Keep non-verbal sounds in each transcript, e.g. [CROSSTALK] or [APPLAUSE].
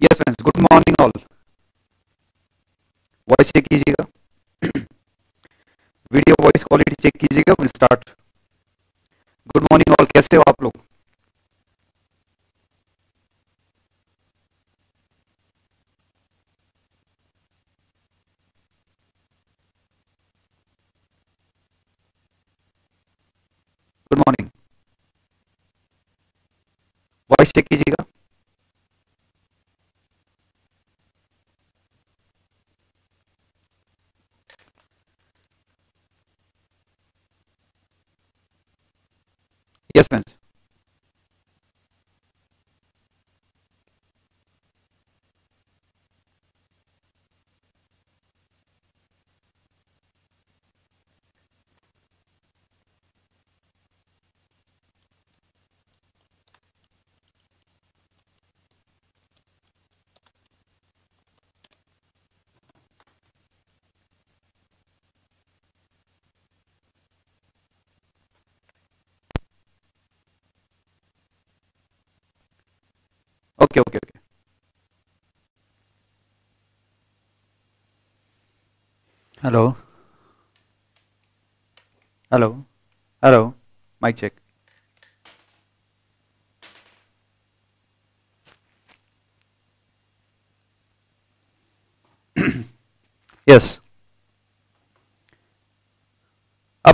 Yes friends good morning all voice check कीजिएगा। Video voice quality check कीजिएगा। Start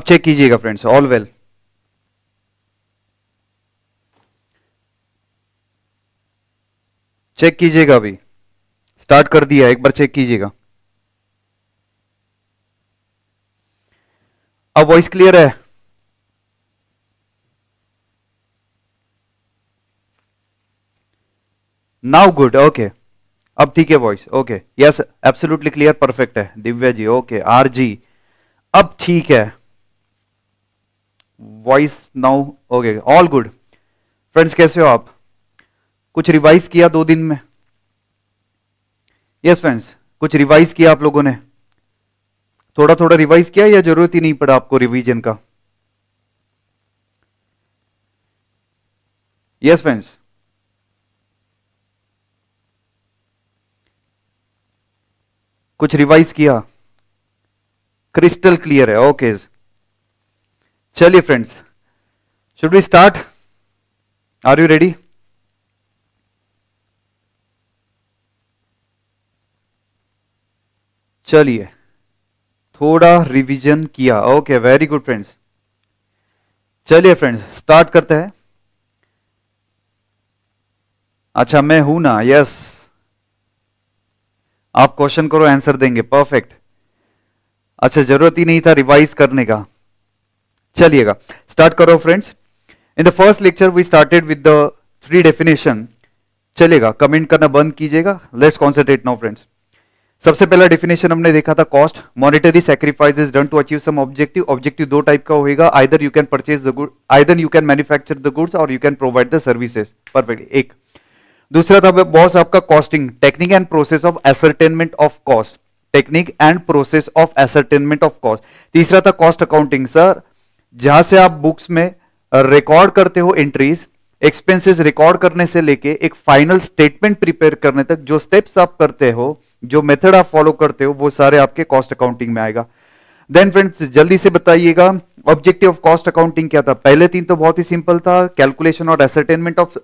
check कीजिएगा friends all well check कीजिएगा अभी. Start कर दिया, एक बार चेक कीजिएगा. अब वॉइस क्लियर है? नाउ गुड ओके अब ठीक है voice okay yes absolutely clear perfect है. Divya ji okay R G अब ठीक है. Voice now okay all good friends कैसे हो आप? कुछ रिवाइज किया दो दिन में? यस फ्रेंड्स कुछ रिवाइज किया आप लोगों ने? थोड़ा थोड़ा रिवाइज किया या ज़रूरत ही नहीं पड़ा आपको रिवीजन का? यस फ्रेंड्स कुछ रिवाइज किया? क्रिस्टल क्लियर है ओके चलिए friends should we start are you ready चलिए, थोड़ा रिवीजन किया। ओके वेरी गुड फ्रेंड्स चलिए फ्रेंड्स स्टार्ट करते हैं। अच्छा मैं हूँ ना? यस आप क्वेश्चन करो आंसर देंगे। परफेक्ट अच्छा ज़रूरत ही नहीं था रिवाइज करने का। चलिएगा। स्टार्ट करो friends in the first lecture we started with the three definition चलेगा कमेंट करना बंद कीजिएगा। लेट्स कॉन्सेंट्रेट नाउ फ्रेंड्स सबसे पहला डेफिनेशन हमने देखा था cost monetary sacrifice is done to achieve some objective objective दो टाइप का होगा either you can purchase the good either you can manufacture the goods or you can provide the services perfect एक। दूसरा था boss आपका costing technique and process of ascertainment of cost technique and process of ascertainment of cost तीसरा था cost accounting sir जहाँ से आप books में रिकॉर्ड करते हो एंट्रीज एक्सपेंसेस रिकॉर्ड करने से लेके एक फाइनल स्टेटमेंट प्रिपेयर करने तक जो स्टेप्स आप करते हो, जो मेथड आप फॉलो करते हो, वो सारे आपके कॉस्ट अकाउंटिंग में आएगा। देन फ्रेंड्स जल्दी से बताइएगा ऑब्जेक्टिव ऑफ़ कॉस्ट अकाउंटिंग क्या था? पहले तीन तो बहुत ही सिंपल था कैलकुलेशन और ascertainment of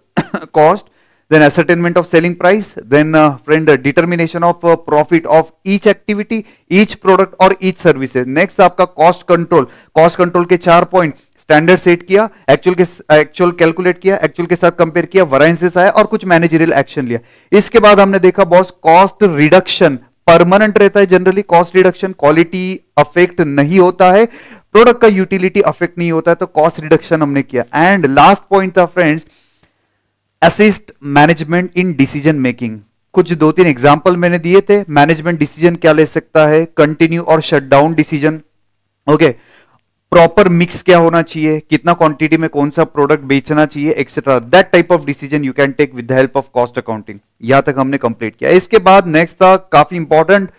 cost then ascertainment of selling price then uh, friend uh, determination of uh, profit of each activity each product और each services. Next आपका cost control. Cost control के चार point. स्टैंडर्ड सेट किया actual के actual calculate किया actual के साथ compare किया वराइंसेस आया और कुछ मैनेजरियल एक्शन लिया. इसके बाद हमने देखा बॉस कॉस्ट रिडक्शन परमानेंट रहता है generally cost reduction quality affect नहीं होता है. प्रोडक्ट का यूटिलिटी अफेक्ट नहीं होता है तो कॉस्ट रिडक्शन हमने किया. एंड लास्ट पॉइंट था friends assist management in decision making कुछ दो तीन एग्ज़ाम्पल मैंने दिए थे मैनेजमेंट डिसीज़न क्या ले सकता है कंटिन्यू और shutdown decision okay proper mix क्या होना चाहिए, कितना क्वांटिटी में कौन सा प्रोडक्ट बेचना चाहिए etcetera that type of decision you can take with the help of cost accounting यहाँ तक हमने कंप्लीट किया। इसके बाद नेक्स्ट था, काफ़ी important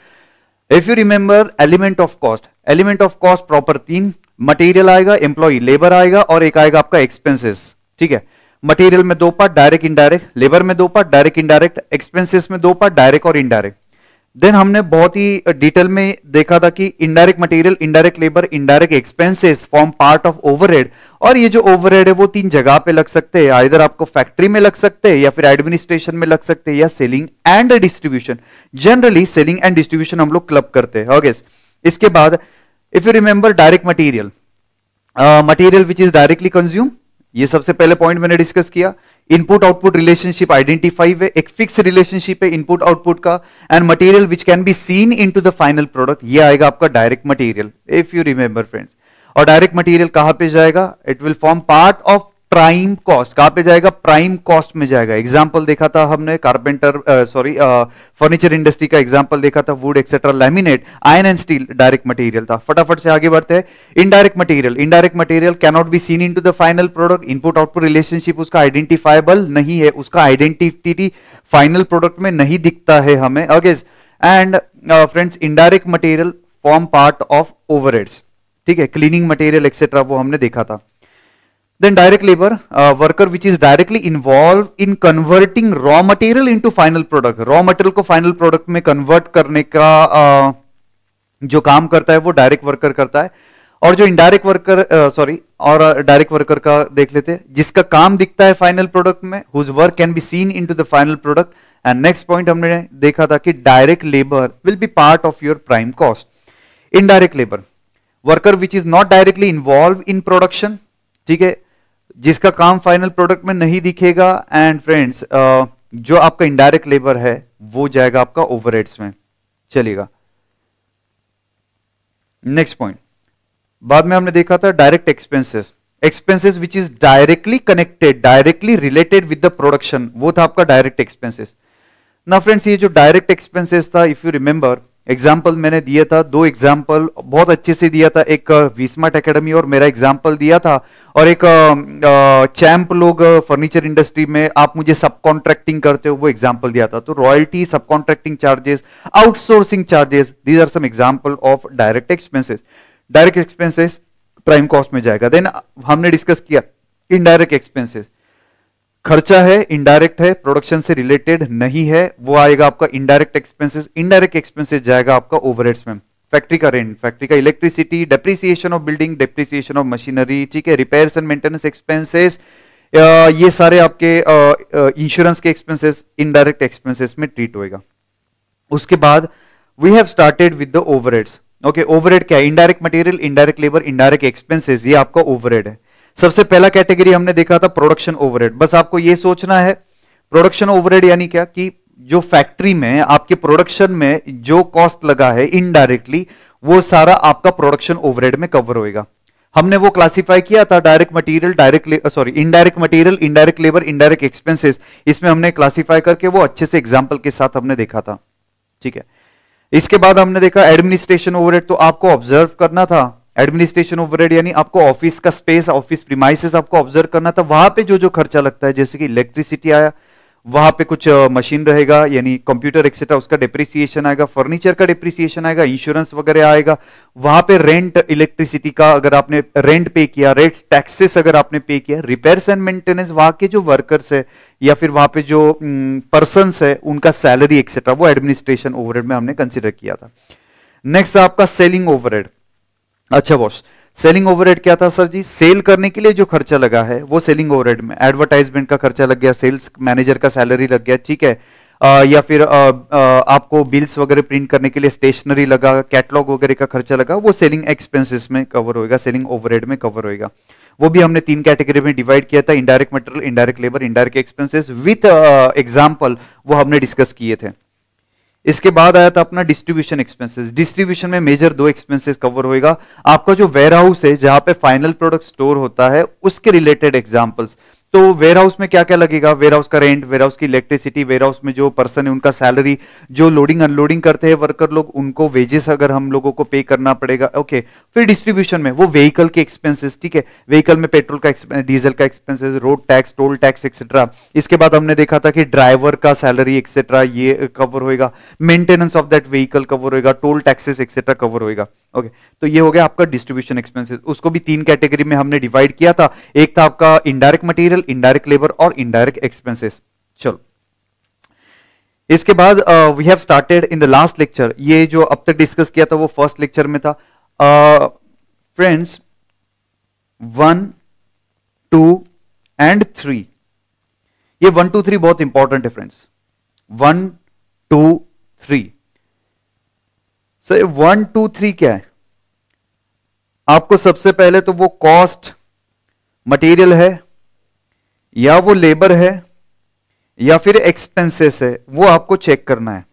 if you remember element of cost element of cost proper तीन। मटेरियल आएगा एम्प्लॉय लेबर आएगा और एक आएगा आपका एक्सपेंसेस ठीक है? मटेरियल में दो पार्ट डायरेक्ट इनडायरेक्ट लेबर में दो पार्ट डायरेक्ट इनडायरेक्ट एक्सपेंसेस में दो पार्ट डायरेक्ट और इनडायरेक्ट देन हमने बहुत ही डिटेल में देखा था कि indirect material indirect labour indirect expenses form part of overhead और ये जो ओवरहेड है, वो तीन जगह पे लग सकते हैं। इधर आपको फैक्ट्री में लग सकते हैं या फिर एडमिनिस्ट्रेशन में लग सकते हैं या selling and distribution generally selling and distribution हम लोग क्लब करते हैं। ओके इसके बाद if you remember direct material material which is directly consume ये सबसे पहले पॉइंट मैंने डिस्कस किया। इनपुट आउटपुट रिलेशनशिप आइडेंटिफाई है एक फिक्स रिलेशनशिप है इनपुट आउटपुट का and material which can be seen into the final product ये आएगा आपका direct material if you remember friends और डायरेक्ट मटेरियल कहाँ पे जाएगा? It will form part of prime cost कहाँ पे जाएगा? प्राइम कॉस्ट में जाएगा। एग्जांपल देखा था हमने कारपेंटर सॉरी फर्नीचर इंडस्ट्री का एग्जांपल देखा था wood etcetera laminate iron and steel direct material था। फटाफट से आगे बढ़ते हैं। Indirect material indirect material cannot be seen into the final product input output relationship उसका आइडेंटिफाइबल नहीं है, उसका आइडेंटिटी फाइनल प्रोडक्ट में नहीं दिखता है हमें। Okay and friends indirect material form part of overheads ठीक है? क्लीनिंग मटेरियल एक्सेट्रा वो हमने देखा था। Then direct labor uh, worker which is directly involved in converting raw material into final product. Raw material को final product में convert करने का uh, जो काम करता है वो डायरेक्ट वर्कर करता है। और जो इनडायरेक्ट वर्कर सॉरी और डायरेक्ट वर्कर का देख लेते हैं। जिसका काम दिखता है फाइनल प्रोडक्ट में whose work can be seen into the final product and next point हमने देखा था कि direct labour will be part of your prime cost indirect labour worker which is not directly involve in production ठीक है जिसका काम final product में नहीं दिखेगा एंड फ्रेंड्स जो आपका इनडायरेक्ट लेबर है, वो जाएगा आपका ओवरहेड्स में। चलेगा नेक्स्ट पॉइंट बाद में हमने देखा था direct expenses expenses which is directly connected directly related with the production वो था आपका डायरेक्ट एक्सपेंसेस ना फ्रेंड्स ये जो डायरेक्ट एक्सपेंसेस था इफ़ यू रिमेंबर एग्ज़ाम्पल मैंने दिया था, दो एग्ज़ाम्पल बहुत अच्छे से दिया था। एक विस्मार्ट एकेडमी और मेरा एग्ज़ाम्पल दिया था। और एक चैंप लोग फर्नीचर इंडस्ट्री में आप मुझे सब कॉन्ट्रैक्टिंग करते हो, वो एग्ज़ाम्पल दिया था। तो royalty sub contracting charges outsourcing charges these are some example of direct expenses direct expenses prime cost में जाएगा। देन हमने डिस्कस किया इनडायरेक्ट एक्सपेंसेस खर्चा है इनडायरेक्ट है प्रोडक्शन से रिलेटेड नहीं है, वो आएगा आपका इनडायरेक्ट एक्सपेंसेस इनडायरेक्ट एक्सपेंसेस जाएगा आपका ओवरहेड्स में। फैक्ट्री का रेंट फैक्ट्री का electricity depreciation of building depreciation of machinery ठीक है रिपेयर्स एंड मेंटेनेंस एक्सपेंसेस ये सारे आपके इंश्योरेंस के एक्सपेंसेस इनडायरेक्ट एक्सपेंसेस में ट्रीट होएगा। उसके बाद we have started with the overheads okay overhead क्या है? Indirect material indirect labour indirect expenses ये आपका ओवरहेड है। सबसे पहला कैटेगरी हमने देखा था प्रोडक्शन ओवरहेड बस आपको यह सोचना है प्रोडक्शन ओवरहेड यानी क्या? कि जो फैक्ट्री में, आपके प्रोडक्शन में जो कॉस्ट लगा है इनडायरेक्टली वो सारा आपका प्रोडक्शन ओवरहेड में कवर होएगा। हमने वो क्लासिफाई किया था direct material direct sorry indirect material indirect labour indirect expenses इसमें हमने क्लासिफाई करके वो अच्छे से एग्ज़ाम्पल के साथ हमने देखा था। ठीक है? इसके बाद हमने देखा एडमिनिस्ट्रेशन ओवरहेड तो आपको ऑब्ज़र्व करना था एडमिनिस्ट्रेशन ओवरहेड यानी आपको ऑफ़िस का स्पेस ऑफ़िस प्रीमाइसिस आपको ऑब्ज़र्व करना था, वहाँ पे जो जो खर्चा लगता है, जैसे कि इलेक्ट्रिसिटी आया, वहाँ पे कुछ मशीन रहेगा, यानी कंप्यूटर एक्सेट्रा उसका डिप्रिसिएशन आएगा फर्नीचर का डिप्रिसिएशन आएगा इंश्योरेंस वगैरह आएगा, वहाँ पे रेंट इलेक्ट्रिसिटी का अगर आपने रेंट पे किया रेट टैक्सेस अगर आपने पे किया रिपेयर्स एंड मेंटेनेंस वहाँ के जो वर्कर्स है, या फिर वहाँ पे जो पर्सन है, उनका सैलरी एक्सेट्रा वो एडमिनिस्ट्रेशन ओवरहेड में हमने कंसिडर किया था। नेक्स्ट आपका सेलिंग ओवरहेड अच्छा बॉस सेलिंग ओवरहेड क्या था सर जी? सेल करने के लिए जो खर्चा लगा है वो सेलिंग ओवरहेड में एडवर्टाइजमेंट का खर्चा लग गया सेल्स मैनेजर का सैलरी लग गया ठीक है? आ, या फिर आ, आ, आपको बिल्स वगैरह प्रिंट करने के लिए स्टेशनरी लगा कैटलॉग वगैरह का खर्चा लगा वो सेलिंग एक्सपेंसेस में कवर होएगा सेलिंग ओवरहेड में कवर होएगा। वो भी हमने तीन कैटेगरी में डिवाइड किया था indirect material indirect labour indirect expenses with example वो हमने डिस्कस किए थे। इसके बाद आया था अपना डिस्ट्रीब्यूशन एक्सपेंसेस डिस्ट्रीब्यूशन में मेजर दो एक्सपेंसेस कवर होएगा। आपका जो वेयर हाउस है, जहाँ पे फाइनल प्रोडक्ट स्टोर होता है, उसके रिलेटेड एग्जांपल्स तो वेयर हाउस में क्या क्या लगेगा? वेयर हाउस का रेंट वेयर हाउस की इलेक्ट्रिसिटी वेयर हाउस में जो पर्सन है, उनका सैलरी जो लोडिंग अनलोडिंग करते हैं वर्कर लोग, उनको वेजेस अगर हम लोगों को पे करना पड़ेगा ओके फिर डिस्ट्रीब्यूशन में, वो व्हीकल के एक्सपेंसेस ठीक है? व्हीकल में पेट्रोल का डीजल का expenses road tax toll tax etcetera इसके बाद हमने देखा था कि ड्राइवर का सैलरी एक्सेट्रा ये कवर होएगा. Maintenance of that vehicle cover होएगा टोल टैक्सेस एक्सेट्रा कवर होएगा. ओके तो ये हो गया आपका डिस्ट्रीब्यूशन एक्सपेंसेस उसको भी तीन कैटेगरी में हमने डिवाइड किया था। एक था आपका इनडायरेक्ट मटेरियल इनडायरेक्ट लेबर और इनडायरेक्ट एक्सपेंसेस चलो। इसके बाद we have started in the last lecture ये जो अब तक डिस्कस किया था वो फ़र्स्ट लेक्चर में था। Friends one two and three ये वन टू थ्री बहुत इंपॉर्टेंट है friends one two three sir one two three क्या है? आपको सबसे पहले तो वो कॉस्ट मटेरियल है, या वो लेबर है, या फिर एक्सपेंसेस है, वो आपको चेक करना है।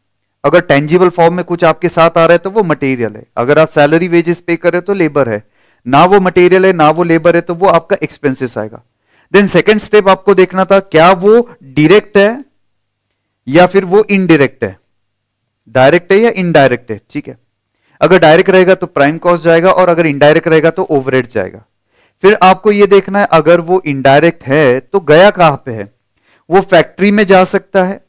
अगर टेंजिबल फॉर्म में कुछ आपके साथ आ रहा है तो वो मटेरियल है। अगर आप सैलरी वेजेस पे कर रहे हो तो लेबर है। ना वो मटेरियल है, ना वो लेबर है तो वो आपका एक्सपेंसेस आएगा। देन सेकेंड स्टेप आपको देखना था, क्या वो डायरेक्ट है, या फिर वो इनडायरेक्ट है? डायरेक्ट है या इनडायरेक्ट है? ठीक है? अगर डायरेक्ट रहेगा तो प्राइम कॉस्ट जाएगा और अगर इनडायरेक्ट रहेगा तो ओवरहेड जाएगा। फिर आपको यह देखना है अगर वो इनडायरेक्ट है तो गया कहाँ पे है? वो फैक्ट्री में जा सकता है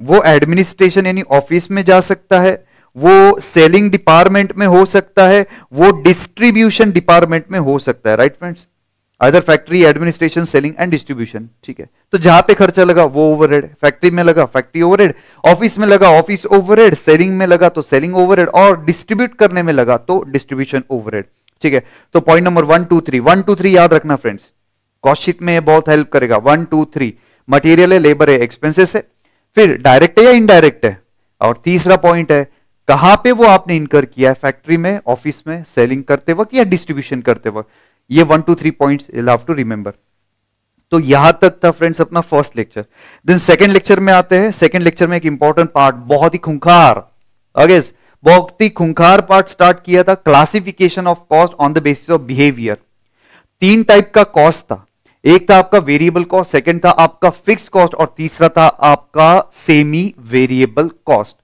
वो एडमिनिस्ट्रेशन यानी ऑफ़िस में जा सकता है वो सेलिंग डिपार्टमेंट में हो सकता है वो डिस्ट्रीब्यूशन डिपार्टमेंट में हो सकता है right right, friends other factory administration selling and distribution ठीक है? तो जहाँ पे खर्चा लगा, वो ओवरहेड फैक्ट्री में लगा फैक्ट्री ओवरहेड ऑफ़िस में लगा ऑफ़िस ओवरहेड सेलिंग में लगा तो सेलिंग ओवरहेड और डिस्ट्रीब्यूट करने में लगा तो डिस्ट्रीब्यूशन ओवरहेड ठीक है? तो point number one two three one two three याद रखना फ्रेंड्स कॉस्ट शीट में बहुत हेल्प करेगा. वन टू थ्री मटेरियल है लेबर है एक्सपेंसेस है. फिर डायरेक्ट है या इनडायरेक्ट है? और तीसरा पॉइंट है, कहाँ पे वो आपने इनकर किया है? फैक्ट्री में ऑफ़िस में सेलिंग करते वक्त या डिस्ट्रीब्यूशन करते वक्त? ये one two three point love to remember तो यहाँ तक था फ्रेंड्स अपना first lecture then second lecture में आते हैं. सेकेंड लेक्चर में एक इंपॉर्टेंट पार्ट बहुत ही खुंखार. अगेस बहुत ही खुंखार पार्ट स्टार्ट किया था classification of cost on the basis of behaviour तीन टाइप का कॉस्ट था. एक था आपका वेरिएबल कॉस्ट सेकंड था आपका फिक्स कॉस्ट और तीसरा था आपका semi variable cost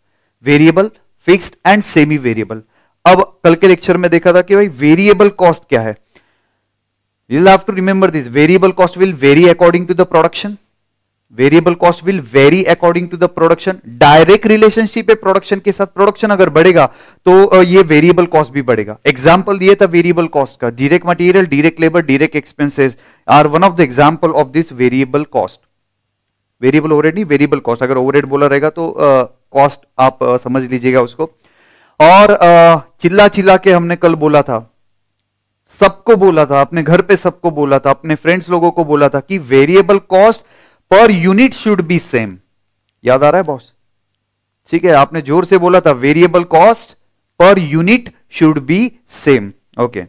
variable fixed and semi variable अब कल के लेक्चर में देखा था कि भाई वेरिएबल कॉस्ट क्या है? You'll have to remember this. Variable cost will vary according to the production. Variable cost will vary according to the production direct relationship है प्रोडक्शन के साथ प्रोडक्शन अगर बढ़ेगा तो ये वेरिएबल कॉस्ट भी बढ़ेगा. एग्ज़ाम्पल दिए था वेरिएबल कॉस्ट का. Direct material direct labour direct expenses are one of the example of this variable cost variable overhead नहीं वेरिएबल कॉस्ट अगर ओवरहेड बोला रहेगा तो कॉस्ट uh, आप uh, समझ लीजिएगा उसको. और uh, चिल्ला चिल्ला के हमने कल बोला था सबको बोला था, अपने घर पे सबको बोला था, अपने फ्रेंड्स लोगों को बोला था कि variable cost per unit should be same याद आ रहा है बॉस ठीक है, आपने ज़ोर से बोला था variable cost per unit should be same okay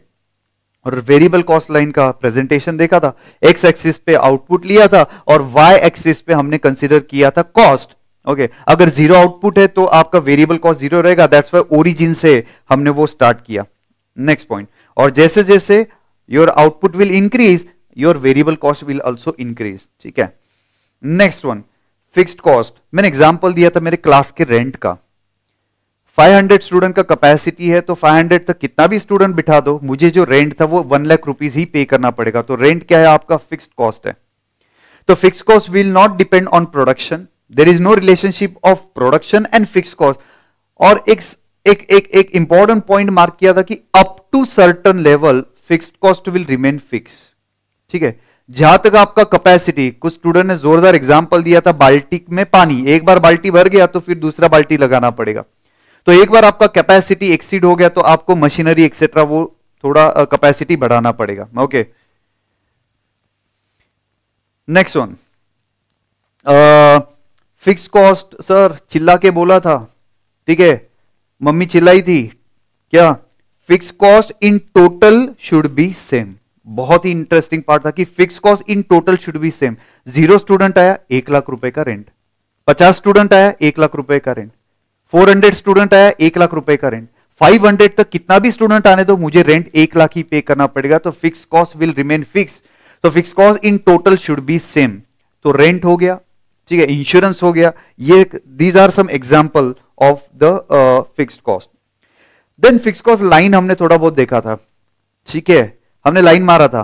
और वेरिएबल कॉस्ट लाइन का प्रेजेंटेशन देखा था एक्स एक्सिस पे आउटपुट लिया था और वाई एक्सिस पे हमने कंसिडर किया था कॉस्ट ओके okay. अगर ज़ीरो आउटपुट है तो आपका वेरिएबल कॉस्ट ज़ीरो रहेगा दैट्स वाई ओरिजिन से हमने वो स्टार्ट किया. नेक्स्ट पॉइंट और जैसे जैसे your output will increase your variable cost will also increase ठीक है? नेक्स्ट वन फिक्स्ड कॉस्ट मैंने एग्ज़ाम्पल दिया था मेरे क्लास के रेंट का। 500 स्टूडेंट का कैपेसिटी है तो 500 तक कितना भी स्टूडेंट बिठा दो, मुझे जो रेंट था वो वन लाख रुपीज़ ही पे करना पड़ेगा। तो रेंट क्या है आपका? फिक्स्ड कॉस्ट है। तो fix cost will not depend on production there is no relationship of production and fix cost और एक एक एक एक इंपॉर्टेंट पॉइंट मार्क किया था कि up to certain level fixed cost will remain fix ठीक है? जहाँ तक आपका कैपेसिटी कुछ स्टूडेंट ने जोरदार एग्जांपल दिया था बाल्टी में पानी। एक बार बाल्टी भर गया तो फिर दूसरा बाल्टी लगाना पड़ेगा। तो एक बार आपका कैपेसिटी एक्सीड हो गया तो आपको मशीनरी एक्सेट्रा वो थोड़ा कैपेसिटी बढ़ाना पड़ेगा। Okay next one fix cost sir चिल्ला के बोला था। ठीक है? मम्मी चिल्लाई थी क्या? Fix cost in total should be same बहुत ही इंटरेस्टिंग पार्ट था कि fix cost in total should be same zero student आया, एक लाख रुपए का रेंट पचास स्टूडेंट आया, एक लाख रुपए का रेंट फोर हंड्रेड स्टूडेंट आया, एक लाख रुपए का रेंट फाइव हंड्रेड तक कितना भी स्टूडेंट आने दो, मुझे रेंट एक लाख ही पे करना पड़ेगा तो fix cost will remain fix तो fix cost in total should be same तो रेंट हो गया, ठीक है इंश्योरेंस हो गया. ये these are some example of the fixed cost then fix cost line हमने थोड़ा बहुत देखा था। ठीक है? हमने लाइन मारा था।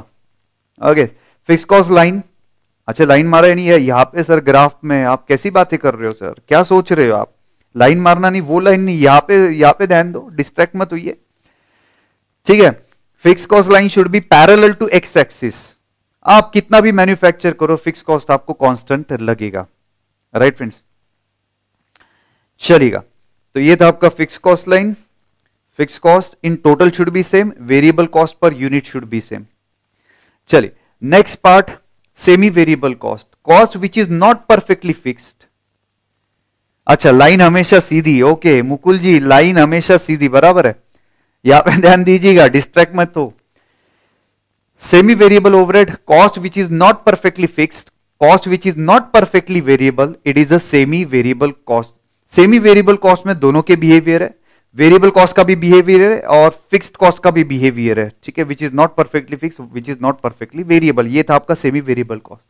ओके फिक्स कॉस्ट लाइन अच्छा लाइन मारा नहीं? है यहाँ पे सर ग्राफ में आप कैसी बातें कर रहे हो सर क्या सोच रहे हो आप? लाइन मारना नहीं वो लाइन नहीं यहाँ पे यहाँ पे ध्यान दो डिस्ट्रैक्ट मत हुई ठीक है? Fix cost line should be parallel to X axis आप कितना भी मैन्युफैक्चर करो फिक्स कॉस्ट आपको कांस्टेंट लगेगा। राइट right, फ्रेंड्स चलेगा तो ये था आपका fix cost line fix cost in total should be same variable cost per unit should be same चलिए next part semi variable cost cost which is not perfectly fixed अच्छा line हमेशा सीधी okay Mukul ji line हमेशा सीधी, बराबर है। यहाँ पे ध्यान दीजिएगा डिस्ट्रैक्ट मत हो। Semi variable overhead cost which is not perfectly fixed cost which is not perfectly variable it is a semi variable cost semi variable cost में दोनों के बिहेवियर है, वेरिएबल कॉस्ट का भी बिहेवियर है और फिक्स्ड कॉस्ट का भी बिहेवियर है, ठीक है which is not perfectly fix which is not perfectly variable ये था आपका सेमी वेरिएबल कॉस्ट।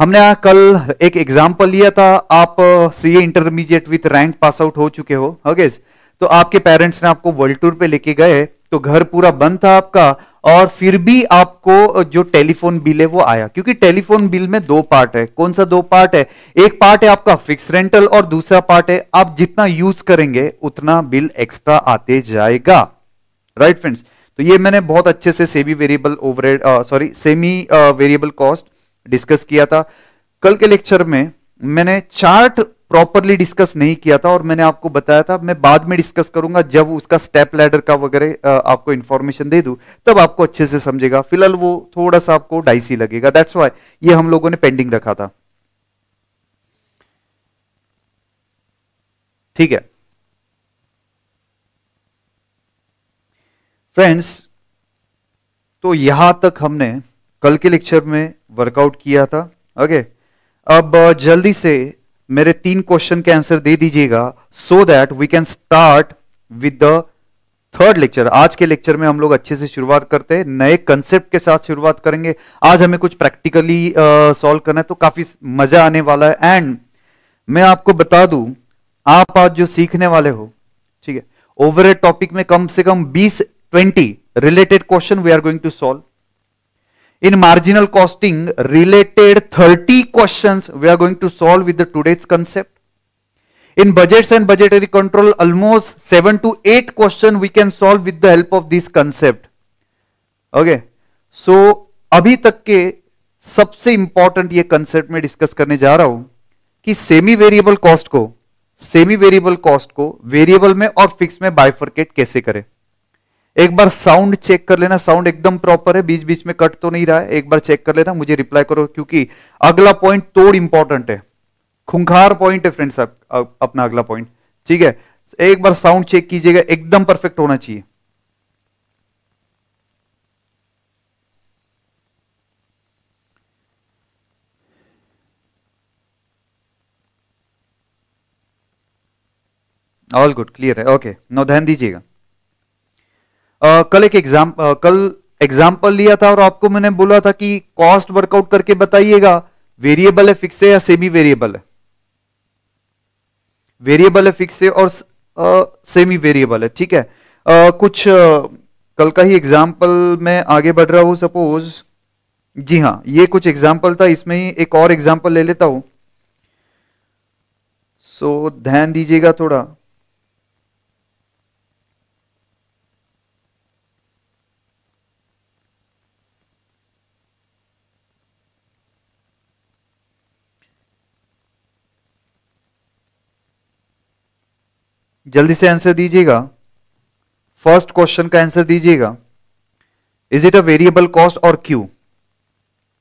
हमने कल एक एग्ज़ाम्पल लिया था, आप C intermediate with rank pass out हो चुके हो ओके तो आपके पेरेंट्स ने आपको वर्ल्ड टूर पे लेके गए तो घर पूरा बंद था आपका और फिर भी आपको जो टेलीफोन बिल है वो आया। क्योंकि टेलीफोन बिल में दो पार्ट है। कौन सा दो पार्ट है? एक पार्ट है आपका फिक्स रेंटल और दूसरा पार्ट है आप जितना यूज़ करेंगे, उतना बिल एक्स्ट्रा आते जाएगा। राइट फ्रेंड्स तो ये मैंने बहुत अच्छे से semi variable over sorry semi variable cost discuss किया था। कल के लेक्चर में मैंने चार्ट प्रॉपरली डिस्कस नहीं किया था और मैंने आपको बताया था, मैं बाद में डिस्कस करूँगा जब उसका स्टेप लैडर का वगैरह आपको इन्फॉर्मेशन दे दूँ, तब आपको अच्छे से समझेगा। फ़िलहाल वो थोड़ा सा आपको डाइसी लगेगा। दैट्स वाई ये हम लोगों ने पेंडिंग रखा था। ठीक है? फ्रेंड्स तो यहाँ तक हमने कल के लेक्चर में वर्कआउट किया था। ओके अब जल्दी से मेरे तीन क्वेश्चन के आंसर दे दीजिएगा so that we can start with the third lecture आज के लेक्चर में हम लोग अच्छे से शुरुआत करते हैं, नए कंसेप्ट के साथ शुरुआत करेंगे। आज हमें कुछ प्रैक्टिकली सॉल्व करना है तो काफ़ी मज़ा आने वाला है। एंड मैं आपको बता दूँ, आप आज जो सीखने वाले हो, ठीक है ओवर ए टॉपिक में कम से कम 20 20 related question we are going to solve in marginal costing related 30 questions we are going to solve with the today's concept in budgets and budgetary control almost 7 to 8 question we can solve with the help of this concept okay so अभी तक के सबसे important ये concept में discuss करने जा रहा हूँ कि सेमी वेरिएबल कॉस्ट को सेमी वेरिएबल कॉस्ट को वेरिएबल में और फिक्स में बाइफर्केट कैसे करें एक बार साउंड चेक कर लेना साउंड एकदम प्रॉपर है बीच बीच में कट तो नहीं रहा है, एक बार चेक कर लेना, मुझे रिप्लाई करो, क्योंकि अगला पॉइंट तोड़ इंपॉर्टेंट है। खुंखार पॉइंट है फ्रेंड्स अपना अगला पॉइंट ठीक है? एक बार साउंड चेक कीजिएगा, एकदम परफेक्ट होना चाहिए। ऑल गुड क्लियर है? ओके नो ध्यान दीजिएगा। कल एक एग्ज़ाम कल एग्ज़ाम्पल लिया था और आपको मैंने बोला था कि कॉस्ट वर्कआउट करके बताइएगा। वेरिएबल है फिक्स है या सेमी वेरिएबल है? वेरिएबल है फिक्स है और सेमी वेरिएबल है ठीक है? आ, कुछ आ, कल का ही एग्ज़ाम्पल मैं आगे बढ़ रहा हूँ सपोज़ जी हाँ ये कुछ एग्ज़ाम्पल था इसमें ही एक और एग्ज़ाम्पल ले लेता हूँ। सो so, ध्यान दीजिएगा थोड़ा। जल्दी से आंसर दीजिएगा। फ़र्स्ट क्वेश्चन का आंसर दीजिएगा। Is it a variable cost और क्यू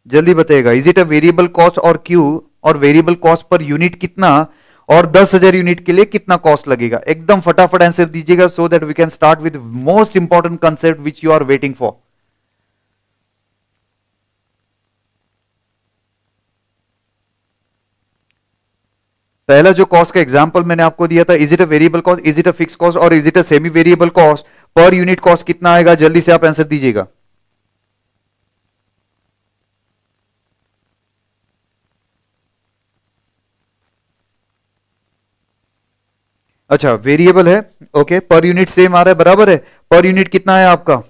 जल्दी बताइएगा। Is it a variable cost और क्यू और वेरिएबल कॉस्ट पर यूनिट कितना? और दस हज़ार यूनिट के लिए कितना कॉस्ट लगेगा? एकदम फटाफट आंसर दीजिएगा so that we can start with most important concept which you are waiting for पहला जो कॉस्ट का एग्ज़ाम्पल मैंने आपको दिया था is it a variable cost is it a fix cost और is it a semi variable cost per unit cost कितना आएगा? जल्दी से आप आंसर दीजिएगा। अच्छा वेरिएबल है ओके पर यूनिट सेम आ रहा है, बराबर है? पर यूनिट कितना है आपका?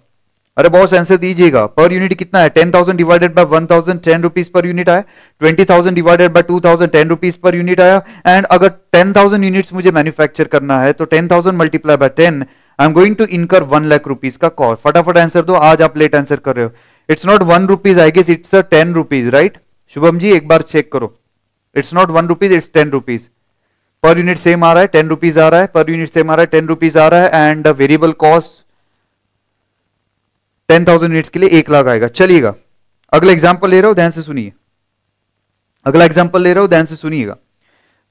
अरे बहुत आंसर दीजिएगा। पर यूनिट कितना है? Ten thousand divided by one thousand ten rupees per unit आया। Twenty thousand divided by two thousand ten rupees per unit आया। एंड अगर टेन थाउज़ेंड यूनिट्स मुझे मैन्युफैक्चर करना है तो ten thousand multiply by ten I am going to incur one lakh rupees का cost फटाफट answer दो, आज आप लेट आंसर कर रहे हो। It's not one rupees I guess it's ten rupees right Shubham ji, एक बार चेक करो। It's not one rupees it's ten rupees per unit same आ रहा है टेन रुपीज़ आ रहा है पर यूनिट सेम आ रहा है टेन रुपीज़ आ रहा है and variable cost ten thousand units के लिए एक लाख आएगा। चलिएगा। अगला एग्ज़ाम्पल ले रहा हूँ, ध्यान से सुनिए। अगला एग्ज़ाम्पल ले रहा हूँ, ध्यान से सुनिएगा।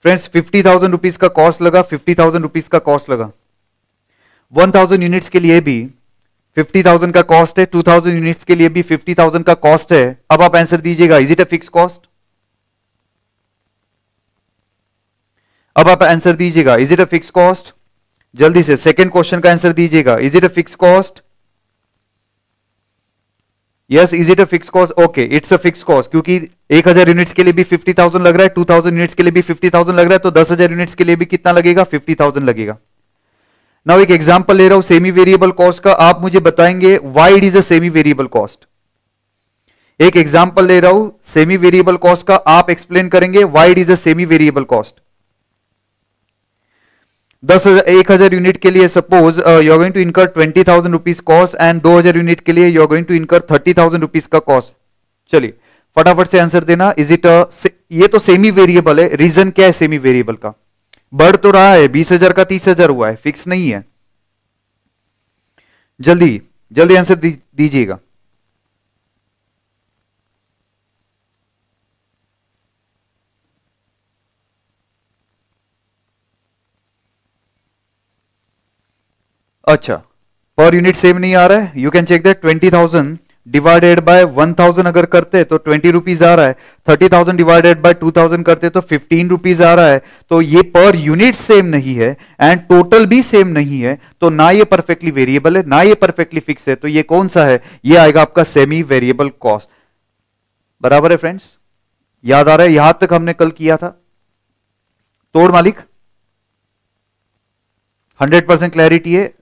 फ्रेंड्स फिफ्टी थाउज़ेंड रुपीज़ का कॉस्ट लगा फिफ्टी थाउज़ेंड रुपीज़ का कॉस्ट लगा। वन थाउज़ेंड यूनिट्स के लिए भी फिफ्टी थाउज़ेंड का कॉस्ट है टू थाउज़ेंड यूनिट्स के लिए भी फिफ्टी थाउज़ेंड का कॉस्ट है। अब आप आंसर दीजिएगा is it a fix cost अब आप आंसर दीजिएगा is it a fix cost जल्दी से सेकेंड क्वेश्चन का आंसर दीजिएगा is it a fix cost yes is it a fix cost okay it's a fix cost क्योंकि एक हज़ार यूनिट्स के लिए भी फिफ्टी थाउज़ेंड लग रहा है टू थाउज़ेंड यूनिट्स के लिए भी फिफ्टी थाउज़ेंड लग रहा है तो दस हज़ार यूनिट्स के लिए भी कितना लगेगा? फिफ्टी थाउज़ेंड लगेगा। नाउ एक एग्जांपल ले रहा हूँ सेमी वेरिएबल कॉस्ट का। आप मुझे बताएँगे why it is a semi variable cost एक एग्जांपल ले रहा हूँ सेमी वेरिएबल कॉस्ट का। आप एक्सप्लेन करेंगे why it is a semi variable cost दस हज़ार, एक हज़ार यूनिट के लिए suppose you going to incur twenty thousand rupees cost and दो हज़ार यूनिट के लिए you going to incur thirty thousand rupees का कॉस्ट चलिए, फटाफट से आंसर देना इज़ इट ये तो सेमी वेरिएबल है रीजन क्या है सेमी वेरिएबल का? बढ़ तो रहा है, बीस हज़ार का तीस हज़ार हुआ है फिक्स नहीं है। जल्दी जल्दी आंसर दीजिएगा। अच्छा पर यूनिट सेम नहीं आ रहा है? You can check that twenty thousand divided by one thousand अगर करते तो ट्वेंटी रुपीज़ आ रहा है। Thirty thousand divided by two thousand करते तो फिफ्टीन रुपीज़ आ रहा है। तो ये पर यूनिट सेम नहीं है एंड टोटल भी सेम नहीं है तो ना ये परफेक्टली वेरिएबल है, ना ये परफेक्टली फिक्स है तो ये कौन सा है? ये आएगा आपका सेमी वेरिएबल कॉस्ट बराबर है फ्रेंड्स याद आ रहा है, यहाँ तक हमने कल किया था। तोड़ मालिक। हंड्रेड परसेंट क्लैरिटी है।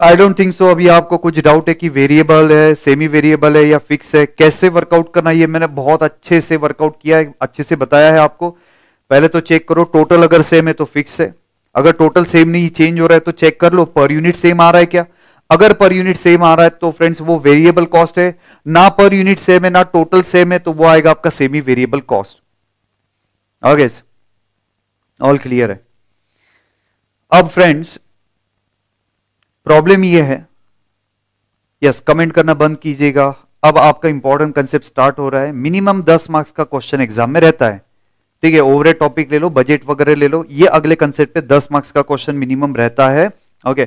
आई डोंट थिंक सो अभी आपको कुछ डाउट है कि वेरिएबल है सेमी वेरिएबल है या फिक्स है, कैसे वर्कआउट करना ये मैंने बहुत अच्छे से वर्कआउट किया है, अच्छे से बताया है आपको। पहले तो चेक करो टोटल अगर सेम है तो फिक्स है। अगर टोटल सेम नहीं चेंज हो रहा है तो चेक कर लो पर यूनिट सेम आ रहा है क्या? अगर पर यूनिट सेम आ रहा है तो फ्रेंड्स वो वेरिएबल कॉस्ट है। ना पर यूनिट सेम है, ना टोटल सेम है तो वो आएगा आपका semi variable cost all clear है? अब फ्रेंड्स प्रॉब्लम ये है। यस कमेंट करना बंद कीजिएगा। अब आपका इंपॉर्टेंट कंसेप्ट स्टार्ट हो रहा है। मिनिमम दस मार्क्स का क्वेश्चन एग्ज़ाम में रहता है। ठीक है ओवरे टॉपिक ले लो बजट वगैरह ले लो। ये अगले कंसेप्ट पे दस मार्क्स का क्वेश्चन मिनिमम रहता है। ओके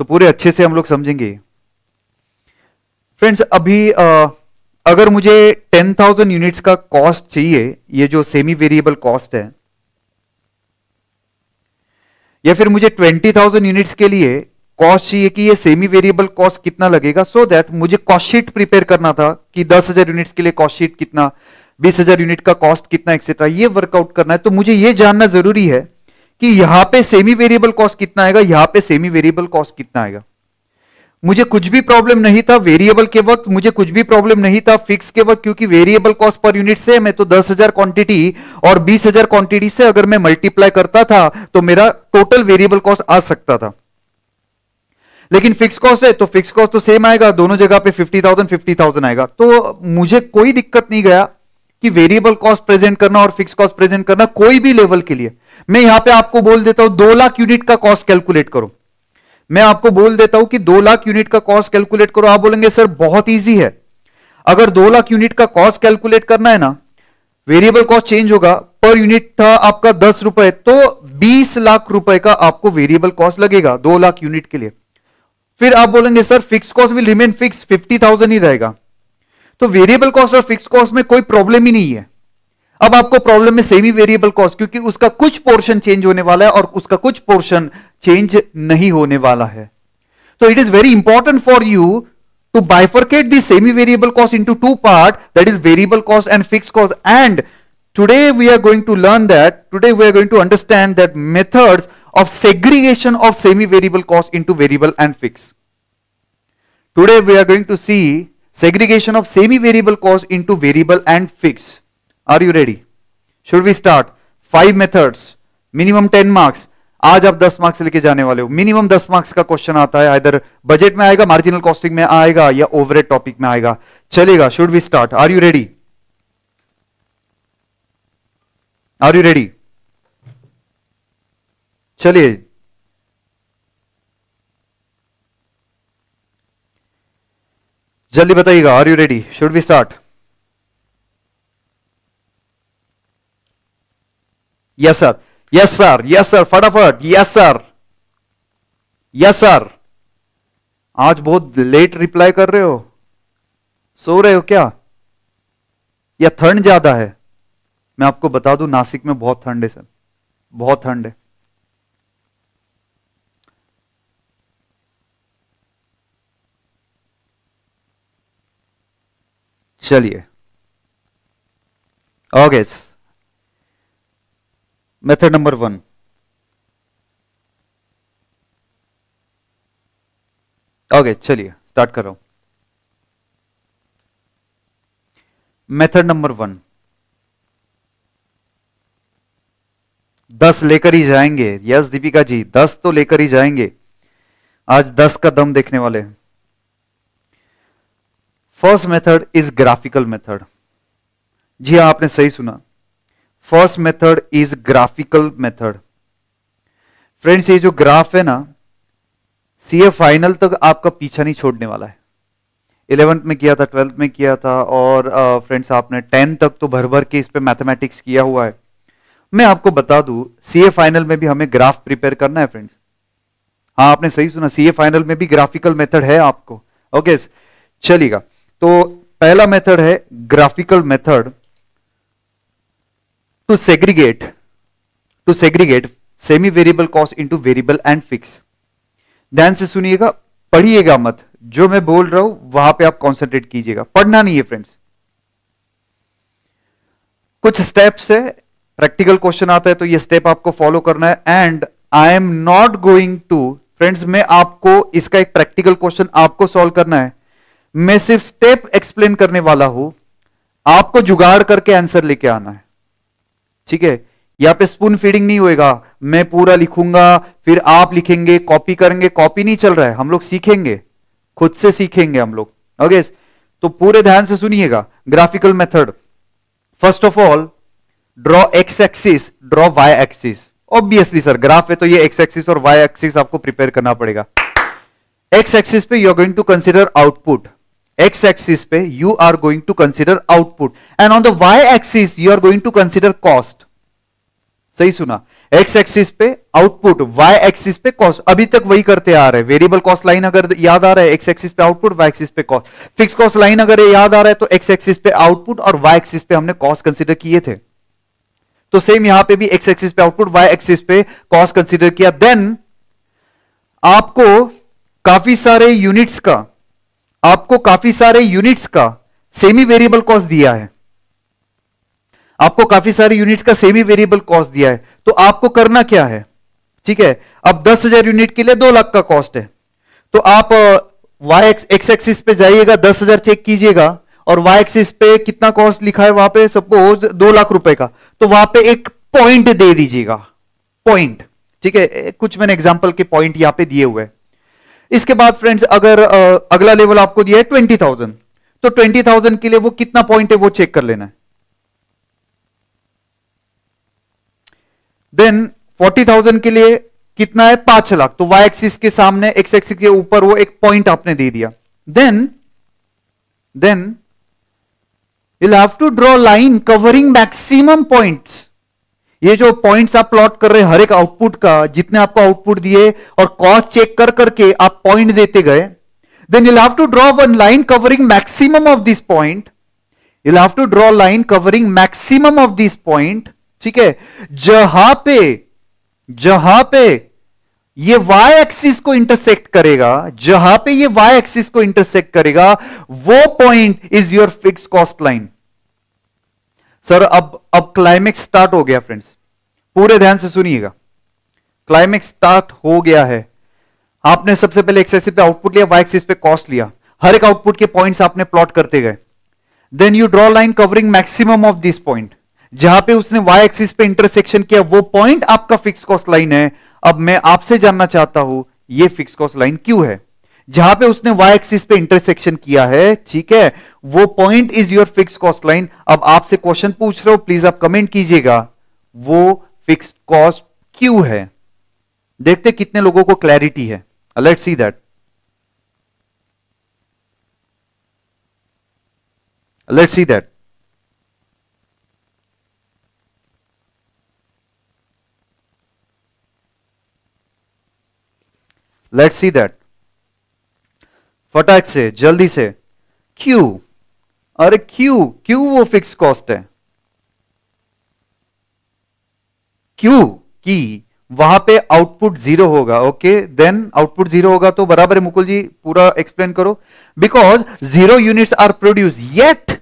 तो पूरे अच्छे से हम लोग समझेंगे। फ्रेंड्स अभी आ, अगर मुझे टेन थाउज़ेंड यूनिट्स का कॉस्ट चाहिए ये जो सेमी वेरिएबल कॉस्ट है या फिर मुझे ट्वेंटी थाउज़ेंड यूनिट्स के लिए कॉस्ट चाहिए कि ये सेमी वेरिएबल कॉस्ट कितना लगेगा? सो so दैट मुझे कॉस्ट शीट प्रिपेयर करना था कि दस हज़ार यूनिट्स के लिए कॉस्ट शीट कितना, बीस हज़ार यूनिट का कॉस्ट कितना एक्सेट्रा ये वर्कआउट करना है। तो मुझे ये जानना ज़रूरी है कि यहाँ पे सेमी वेरिएबल कॉस्ट कितना आएगा, यहाँ पे सेमी वेरिएबल कॉस्ट कितना आएगा। मुझे कुछ भी प्रॉब्लम नहीं था वेरिएबल के वक्त, मुझे कुछ भी प्रॉब्लम नहीं था फिक्स के वक्त, क्योंकि वेरिएबल कॉस्ट पर यूनिट से मैं तो दस हज़ार क्वांटिटी और बीस हज़ार क्वांटिटी से अगर मैं मल्टीप्लाई करता था तो मेरा टोटल वेरिएबल कॉस्ट आ सकता था। लेकिन फिक्स कॉस्ट है तो फिक्स कॉस्ट तो सेम आएगा, दोनों जगह पे फिफ्टी थाउज़ेंड फिफ्टी थाउज़ेंड आएगा। तो मुझे कोई दिक्कत नहीं गया कि वेरिएबल कॉस्ट प्रेजेंट करना और फिक्स कॉस्ट प्रेजेंट करना कोई भी लेवल के लिए। मैं यहाँ पे आपको बोल देता हूँ, दो लाख यूनिट का कॉस्ट कैलकुलेट करो। मैं आपको बोल देता हूँ कि दो लाख यूनिट का कॉस्ट कैलकुलेट करो। आप बोलेंगे, सर, बहुत ईजी है। अगर दो लाख यूनिट का कॉस्ट कैलकुलेट करना है ना वेरिएबल कॉस्ट चेंज होगा पर यूनिट था आपका दस रुपए तो बीस लाख रुपए का आपको वेरिएबल कॉस्ट लगेगा, दो लाख यूनिट के लिए। फिर आप बोलेंगे, sir fix cost will remain fix fifty thousand ही रहेगा. तो वेरिएबल कॉस्ट और फिक्स कॉस्ट में कोई प्रॉब्लम ही नहीं है। अब आपको प्रॉब्लम में सेमी वेरिएबल कॉस्ट क्योंकि उसका कुछ पोर्शन चेंज होने वाला है और उसका कुछ पोर्शन चेंज नहीं होने वाला है। तो it is very important for you to bifurcate the semi variable cost into two part that is variable cost and fix cost and today we are going to learn that today we are going to understand that methods of segregation of semi-variable cost into variable and fixed. Today we are going to see segregation of semi-variable cost into variable and fixed. Are you ready? Should we start? Five methods, minimum 10 marks. आज आप 10 marks लेके जाने वाले हो minimum 10 marks का question आता है इधर बजट में आएगा मार्जिनल कॉस्टिंग में आएगा या ओवरहेड टॉपिक में आएगा चलेगा should we start are you ready are you ready चलिए। जल्दी बताइएगा are you ready should we start yes sir yes sir yes sir फटाफट. यस सर यस सर आज बहुत लेट रिप्लाई कर रहे हो। सो रहे हो क्या? या ठंड ज़्यादा है? मैं आपको बता दूँ, नासिक में बहुत ठंड है सर बहुत ठंड है। चलिए। Okay method number one okay चलिए स्टार्ट कर। रहा हूँ मेथड नंबर वन दस लेकर ही जाएँगे। यस दीपिका जी, दस तो लेकर ही जाएँगे। आज दस का दम देखने वाले हैं। First method is graphical method. जी हाँ आपने सही सुना। First method is graphical method. Friends, ये जो ग्राफ है ना सीए फाइनल तक आपका पीछा नहीं छोड़ने वाला है। इलेवेंथ में किया था, ट्वेल्थ में किया था, और फ्रेंड्स, आपने टेंथ तक तो भर भर के इस पे मैथमेटिक्स किया हुआ है। मैं आपको बता दूँ सीए फाइनल में भी हमें ग्राफ प्रिपेयर करना है, फ्रेंड्स। हाँ आपने सही सुना सीए फाइनल में भी ग्राफिकल मेथड है आपको। ओके, चलिएगा। तो पहला मेथड है graphical method to segregate to segregate semi variable cost into variable and fix ध्यान से सुनिएगा, पढ़िएगा मत, जो मैं बोल रहा हूँ, वहाँ पे आप कॉन्सेंट्रेट कीजिएगा। पढ़ना नहीं है फ्रेंड्स कुछ स्टेप्स है प्रैक्टिकल क्वेश्चन आता है तो ये स्टेप आपको फॉलो करना है and I am not going to friends मैं आपको, इसका एक प्रैक्टिकल क्वेश्चन आपको सॉल्व करना है। मैं सिर्फ़ स्टेप एक्सप्लेन करने वाला हूँ। आपको जुगाड़ करके आंसर लेके आना है। ठीक है? यहाँ पे स्पून फीडिंग नहीं होएगा। मैं पूरा लिखूँगा, फिर आप लिखेंगे कॉपी करेंगे। कॉपी नहीं चल रहा है। हम लोग सीखेंगे। खुद से सीखेंगे हम लोग। ओके तो पूरे ध्यान से सुनिएगा। Graphical method first of all draw X axis draw Y axis obviously sir graph है तो ये एक्स एक्सिस और वाई एक्सिस आपको प्रिपेयर करना पड़ेगा। एक्स एक्सिस पे you are going to consider output x axis पे you are going to consider output and on the y axis you are going to consider cost. सही सुना? X axis पे output y axis पे cost अभी तक वही करते आ रहे हैं। वेरिएबल कॉस्ट लाइन अगर याद आ रहा है, x एक्सिस पे आउटपुट y एक्सिस पे कॉस्ट फिक्स कॉस्ट लाइन अगर याद आ रहा है तो x एक्सिस पे आउटपुट और y एक्सिस पे हमने कॉस्ट कंसीडर किए थे। तो सेम यहाँ पे भी x एक्सिस पे आउटपुट y एक्सिस पे कॉस्ट कंसीडर किया। देन आपको काफ़ी सारे यूनिट्स का आपको काफ़ी सारे यूनिट्स का सेमी वेरिएबल कॉस्ट दिया है। आपको काफ़ी सारे यूनिट्स का सेमी वेरिएबल कॉस्ट दिया है। तो आपको करना क्या है? ठीक है? अब दस हज़ार यूनिट के लिए दो लाख का कॉस्ट है। तो आप वाई एक्स एक्स एक्सिस पे जाइएगा, दस हज़ार चेक कीजिएगा, और वाई एक्सिस पे कितना कॉस्ट लिखा है वहाँ पे? सपोज़ दो लाख रुपए का। तो वहाँ पे एक पॉइंट दे दीजिएगा। पॉइंट ठीक है? कुछ मैंने एग्ज़ाम्पल के पॉइंट यहाँ पे दिए हुए हैं। इसके बाद फ्रेंड्स अगर अगला लेवल आपको दिया है ट्वेंटी थाउज़ेंड तो ट्वेंटी थाउज़ेंड के लिए वो कितना पॉइंट है वो चेक कर लेना है। देन फोर्टी थाउज़ेंड के लिए कितना है? पाँच लाख। तो वाई एक्सिस के सामने एक्स एक्सिस के ऊपर वो एक पॉइंट आपने दे दिया। Then then you have to draw line covering maximum points ये जो पॉइंट्स आप प्लॉट कर रहे हर एक आउटपुट का, जितने आपको आउटपुट दिए और कॉस्ट चेक कर करके आप पॉइंट देते गए then you have to draw one line covering maximum of this point you have to draw line covering maximum of this point ठीक है? जहाँ पे जहाँ पे ये y एक्सिस को इंटरसेक्ट करेगा, जहाँ पे ये y एक्सिस को इंटरसेक्ट करेगा, वो point is your fix cost line sir अब अब क्लाइमेक्स स्टार्ट हो गया फ्रेंड्स पूरे ध्यान से सुनिएगा। क्लाइमेक्स स्टार्ट हो गया है। आपने सबसे पहले एक्सेसिव पे आउटपुट लिया वाई एक्सिस पे कॉस्ट लिया। हर एक आउटपुट के पॉइंट्स आपने प्लॉट करते गए। Then you draw line covering maximum of this point जहाँ पे उसने वाई एक्सिस पे इंटरसेक्शन किया, वो पॉइंट आपका फिक्स कॉस्ट लाइन है। अब मैं आपसे जानना चाहता हूँ, ये फिक्स कॉस्ट लाइन क्यों है? जहाँ पे उसने वाई एक्सिस पे इंटरसेक्शन किया है, ठीक है? वो point is your fix cost line अब आपसे क्वेश्चन पूछ रहे हो प्लीज़ आप कमेंट कीजिएगा। वो फिक्स कॉस्ट क्यू है? देखते कितने लोगों को क्लैरिटी है। Let see that let see that let see that फटाक से, जल्दी से। क्यू अरे क्यू क्यू वो फिक्स कॉस्ट है। क्यू की वहाँ पे आउटपुट ज़ीरो होगा ओके देन आउटपुट ज़ीरो होगा तो बराबर है, मुकुल जी, पूरा एक्सप्लेन करो। Because zero units are produce yet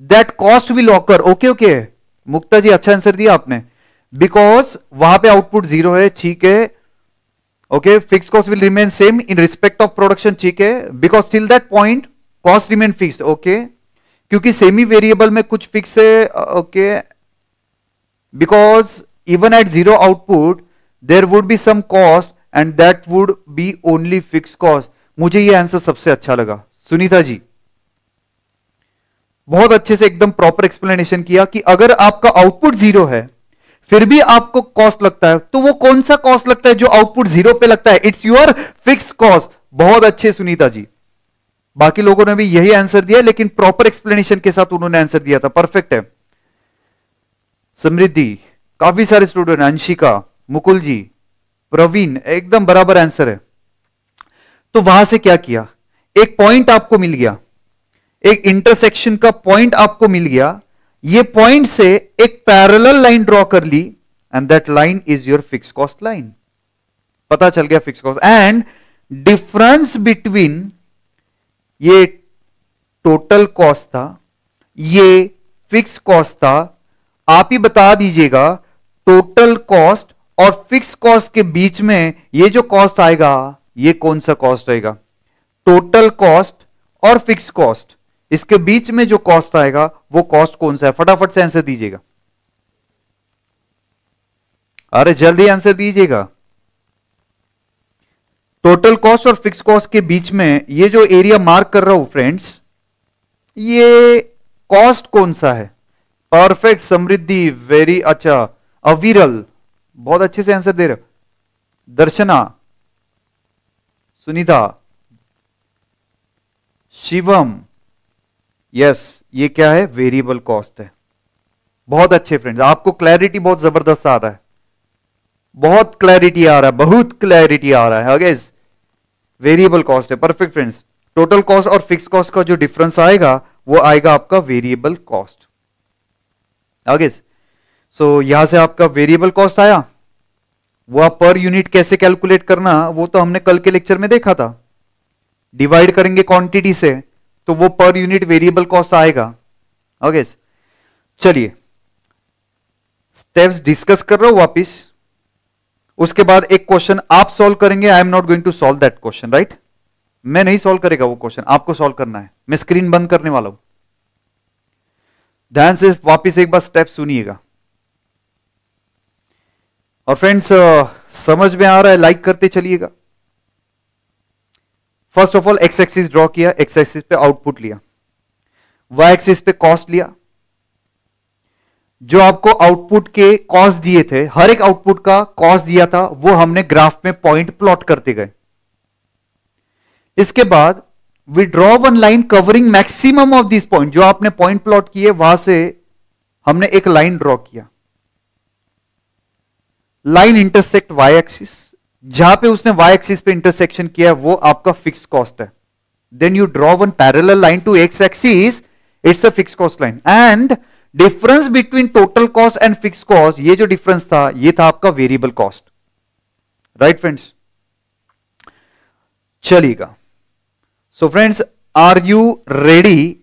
that cost will occur okay okay Mukta ji अच्छा आंसर दिया आपने। बिकॉज़ वहाँ पे आउटपुट ज़ीरो है, ठीक है? Okay fix cost will remain same in respect of production ठीक है? Because till that point cost remain fix okay क्योंकि सेमी वेरिएबल में कुछ फिक्स है okay because even at zero output, there would be some cost and that would be only fixed cost. मुझे ये answer सबसे अच्छा लगा। सुनीता जी, बहुत अच्छे से एकदम प्रॉपर एक्सप्लेनेशन किया कि अगर आपका आउटपुट ज़ीरो है फिर भी आपको कॉस्ट लगता है। तो वो कौन सा कॉस्ट लगता है जो आउटपुट ज़ीरो पे लगता है? इट्स योर फिक्स कॉस्ट बहुत अच्छे सुनीता जी। बाकी लोगों ने भी यही आंसर दिया, लेकिन प्रॉपर एक्सप्लेनेशन के साथ उन्होंने आंसर दिया था। परफेक्ट है। समृद्धि, काफ़ी सारे स्टूडेंट अंशिका, मुकुल जी, प्रवीण, एकदम बराबर आंसर है। तो वहाँ से क्या किया? एक पॉइंट आपको मिल गया। एक इंटरसेक्शन का पॉइंट आपको मिल गया। ये पॉइंट से एक पैरेलल लाइन ड्रॉ कर ली and that line is your fix cost line पता चल गया fix cost and difference between ये टोटल कॉस्ट था, ये फिक्स कॉस्ट था, आप ही बता दीजिएगा टोटल कॉस्ट और फिक्स कॉस्ट के बीच में ये जो कॉस्ट आएगा, ये कौन सा कॉस्ट आएगा टोटल कॉस्ट और फिक्स कॉस्ट इसके बीच में जो कॉस्ट आएगा, वो कॉस्ट कौन सा है? फटाफट से आंसर दीजिएगा। अरे, जल्दी आंसर दीजिएगा। टोटल कॉस्ट और फिक्स कॉस्ट के बीच में ये जो एरिया मार्क कर रहा हूँ फ्रेंड्स ये कॉस्ट कौन सा है? परफेक्ट समृद्धि वेरी अच्छा। अविरल, बहुत अच्छे से आंसर दे रहे दर्शना, सुनीता, शिवम यस ये क्या है? वेरिएबल कॉस्ट है। बहुत अच्छे फ्रेंड्स आपको क्लैरिटी बहुत ज़बरदस्त आ रहा है। बहुत क्लैरिटी आ रहा है, बहुत क्लैरिटी आ रहा है। अगेज वेरिएबल कॉस्ट है। परफेक्ट फ्रेंड्स टोटल कॉस्ट और फिक्स कॉस्ट का जो डिफरेंस आएगा, वो आएगा आपका वेरिएबल कॉस्ट अगेज सो यहाँ से आपका वेरिएबल कॉस्ट आया। वो आप पर यूनिट कैसे कैलकुलेट करना, वो तो हमने कल के लेक्चर में देखा था। डिवाइड करेंगे क्वांटिटी से। तो वो पर यूनिट वेरिएबल कॉस्ट आएगा। ओके चलिए। स्टेप्स डिस्कस कर रहा हूँ वापिस। उसके बाद एक क्वेश्चन आप सॉल्व करेंगे। I am not going to solve that question right मैं नहीं सॉल्व करेगा वो क्वेश्चन आपको सॉल्व करना है। मैं स्क्रीन बंद करने वाला हूँ। ध्यान से वापिस एक बार स्टेप सुनिएगा। और फ्रेंड्स समझ में आ रहा है? लाइक करते चलिएगा। First of all X axis draw किया एक्स एक्सिस पे आउटपुट लिया। वाई एक्सिस पे कॉस्ट लिया। जो आपको आउटपुट के कॉस्ट दिए थे, हर एक आउटपुट का कॉस्ट दिया था, वो हमने ग्राफ में पॉइंट प्लॉट करते गए। इसके बाद we draw one line covering maximum of this point जो आपने पॉइंट प्लॉट किए, वहाँ से हमने एक लाइन ड्रॉ किया। लाइन इंटरसेक्ट वाई एक्सिस जहाँ पे उसने वाई एक्सिस पे इंटरसेक्शन किया, वो आपका फिक्स कॉस्ट है। Then you draw one parallel line to X axis it's a fix cost line and difference between total cost and fix cost ये जो डिफरेंस था, ये था आपका वेरिएबल कॉस्ट राइट फ्रेंड्स चलिएगा। So friends are you ready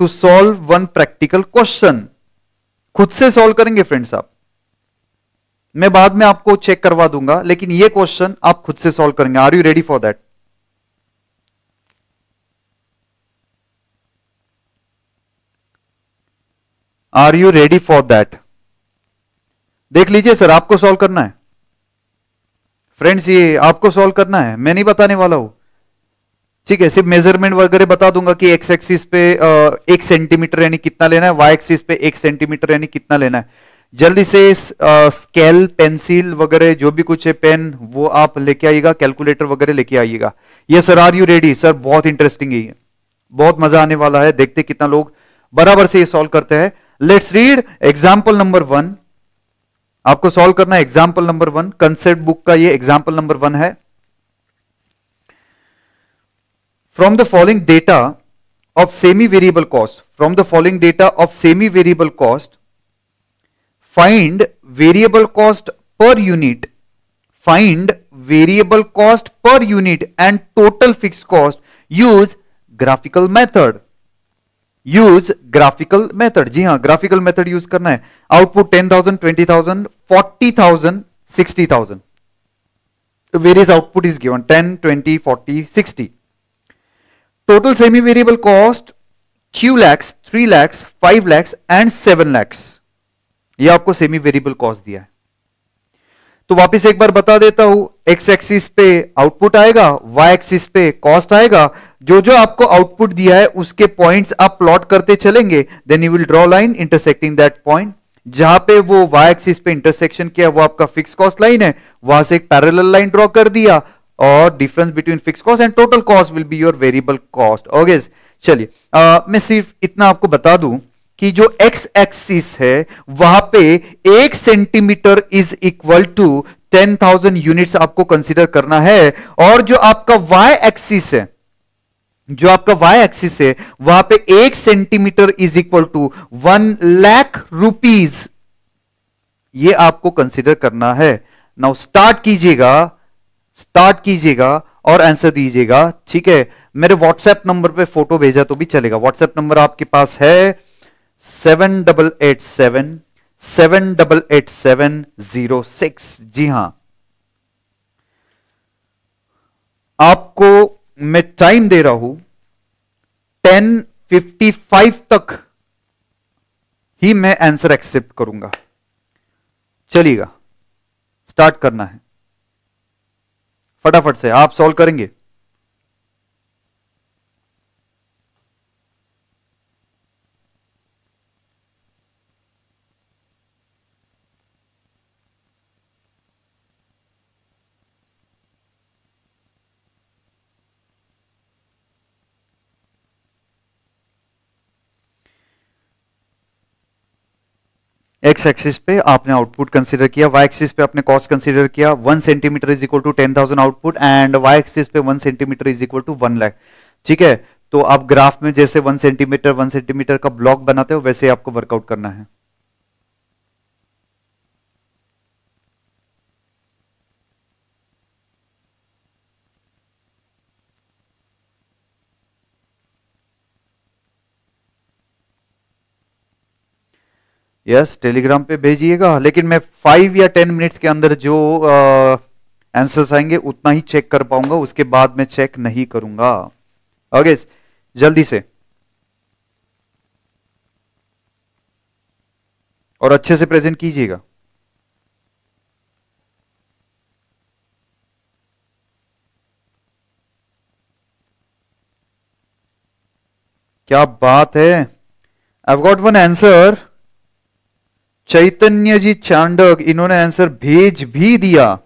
to solve one practical question खुद से solve करेंगे फ्रेंड्स आप। मैं बाद में आपको चेक करवा दूँगा, लेकिन ये क्वेश्चन आप खुद से सॉल्व करेंगे। Are you ready for that are you ready for that देख लीजिए सर, आपको सॉल्व करना है। फ्रेंड्स ये आपको सॉल्व करना है। मैं नहीं बताने वाला हूँ। ठीक है, सिर्फ़ मेज़रमेंट वगैरह बता दूँगा कि एक्स एक्सिस पे एक सेंटीमीटर यानी कितना लेना है वाई एक्सिस पे एक सेंटीमीटर यानी कितना लेना है। जल्दी से स्केल, पेंसिल वगैरह जो भी कुछ है, पेन, वो आप लेके आइएगा, कैलकुलेटर वगैरह लेके आइएगा। ये sir, are you ready? Sir, बहुत इंटरेस्टिंग है बहुत मज़ा आने वाला है, देखते कितना लोग बराबर से ये सॉल्व करते हैं। Let's read example number one आपको सॉल्व करना है example number one concept book का ये एग्ज़ाम्पल नंबर वन है। From the following data of semi variable cost from the following data of semi variable cost find variable cost per unit find variable cost per unit and total fix cost use graphical method use graphical method जी हां graphical method use करना है output ten thousand twenty thousand forty thousand sixty thousand various output is given ten twenty forty sixty total semi variable cost two lakhs three lakhs five lakhs and seven lakhs ये आपको semi variable cost दिया है। तो वापस एक बार बता देता हूँ एक्स एक्सिस पे आउटपुट आएगा वाई एक्सिस पे कॉस्ट आएगा। जो जो आपको आउटपुट दिया है, उसके पॉइंट्स आप प्लॉट करते चलेंगे then you will draw line intersecting that point जहाँ पे वो वाई एक्सिस पे इंटरसेक्शन किया, वो आपका फिक्स कॉस्ट लाइन है। वहाँ से एक पैरेलल लाइन ड्रॉ कर दिया, और difference between fix cost and total cost will be your variable cost okay चलिए मैं सिर्फ़ इतना आपको बता दूँ कि जो एक्स एक्सिस है, वहाँ पे एक centimetre is equal to ten thousand units आपको कंसीडर करना है। और जो आपका वाई एक्सिस है, जो आपका वाई एक्सिस है, वहाँ पे एक centimetre is equal to one lakh rupees ये आपको कंसीडर करना है। नाउ स्टार्ट कीजिएगा स्टार्ट कीजिएगा और आंसर दीजिएगा, ठीक है? मेरे व्हाट्सएप नंबर पे फ़ोटो भेजा तो भी चलेगा। व्हाट्सएप नंबर आपके पास है। Seven double eight seven seven double eight seven zero six जी हाँ। आपको मैं टाइम दे रहा हूँ टेन फिफ्टी फाइव तक ही मैं आंसर एक्सेप्ट करूँगा। चलिएगा स्टार्ट करना है। फटाफट से, आप सॉल्व करेंगे। एक्स एक्सिस पे आपने आउटपुट कंसीडर किया वाई एक्सिस पे आपने कॉस्ट कंसीडर किया one centimetre is equal to ten thousand output and Y axis पे one centimetre is equal to one lakh ठीक है? तो आप ग्राफ में जैसे वन सेंटीमीटर वन सेंटीमीटर का ब्लॉक बनाते हो, वैसे आपको वर्कआउट करना है। यस टेलीग्राम पे भेजिएगा, लेकिन मैं फाइव या टेन मिनट्स के अंदर जो आंसर्स आएँगे, उतना ही चेक कर पाऊँगा, उसके बाद मैं चेक नहीं करूँगा। ओके जल्दी से। और अच्छे से प्रेजेंट कीजिएगा। क्या बात है? I got one answer Chaitanya ji Chandak, इन्होंने आंसर भेज भी दिया।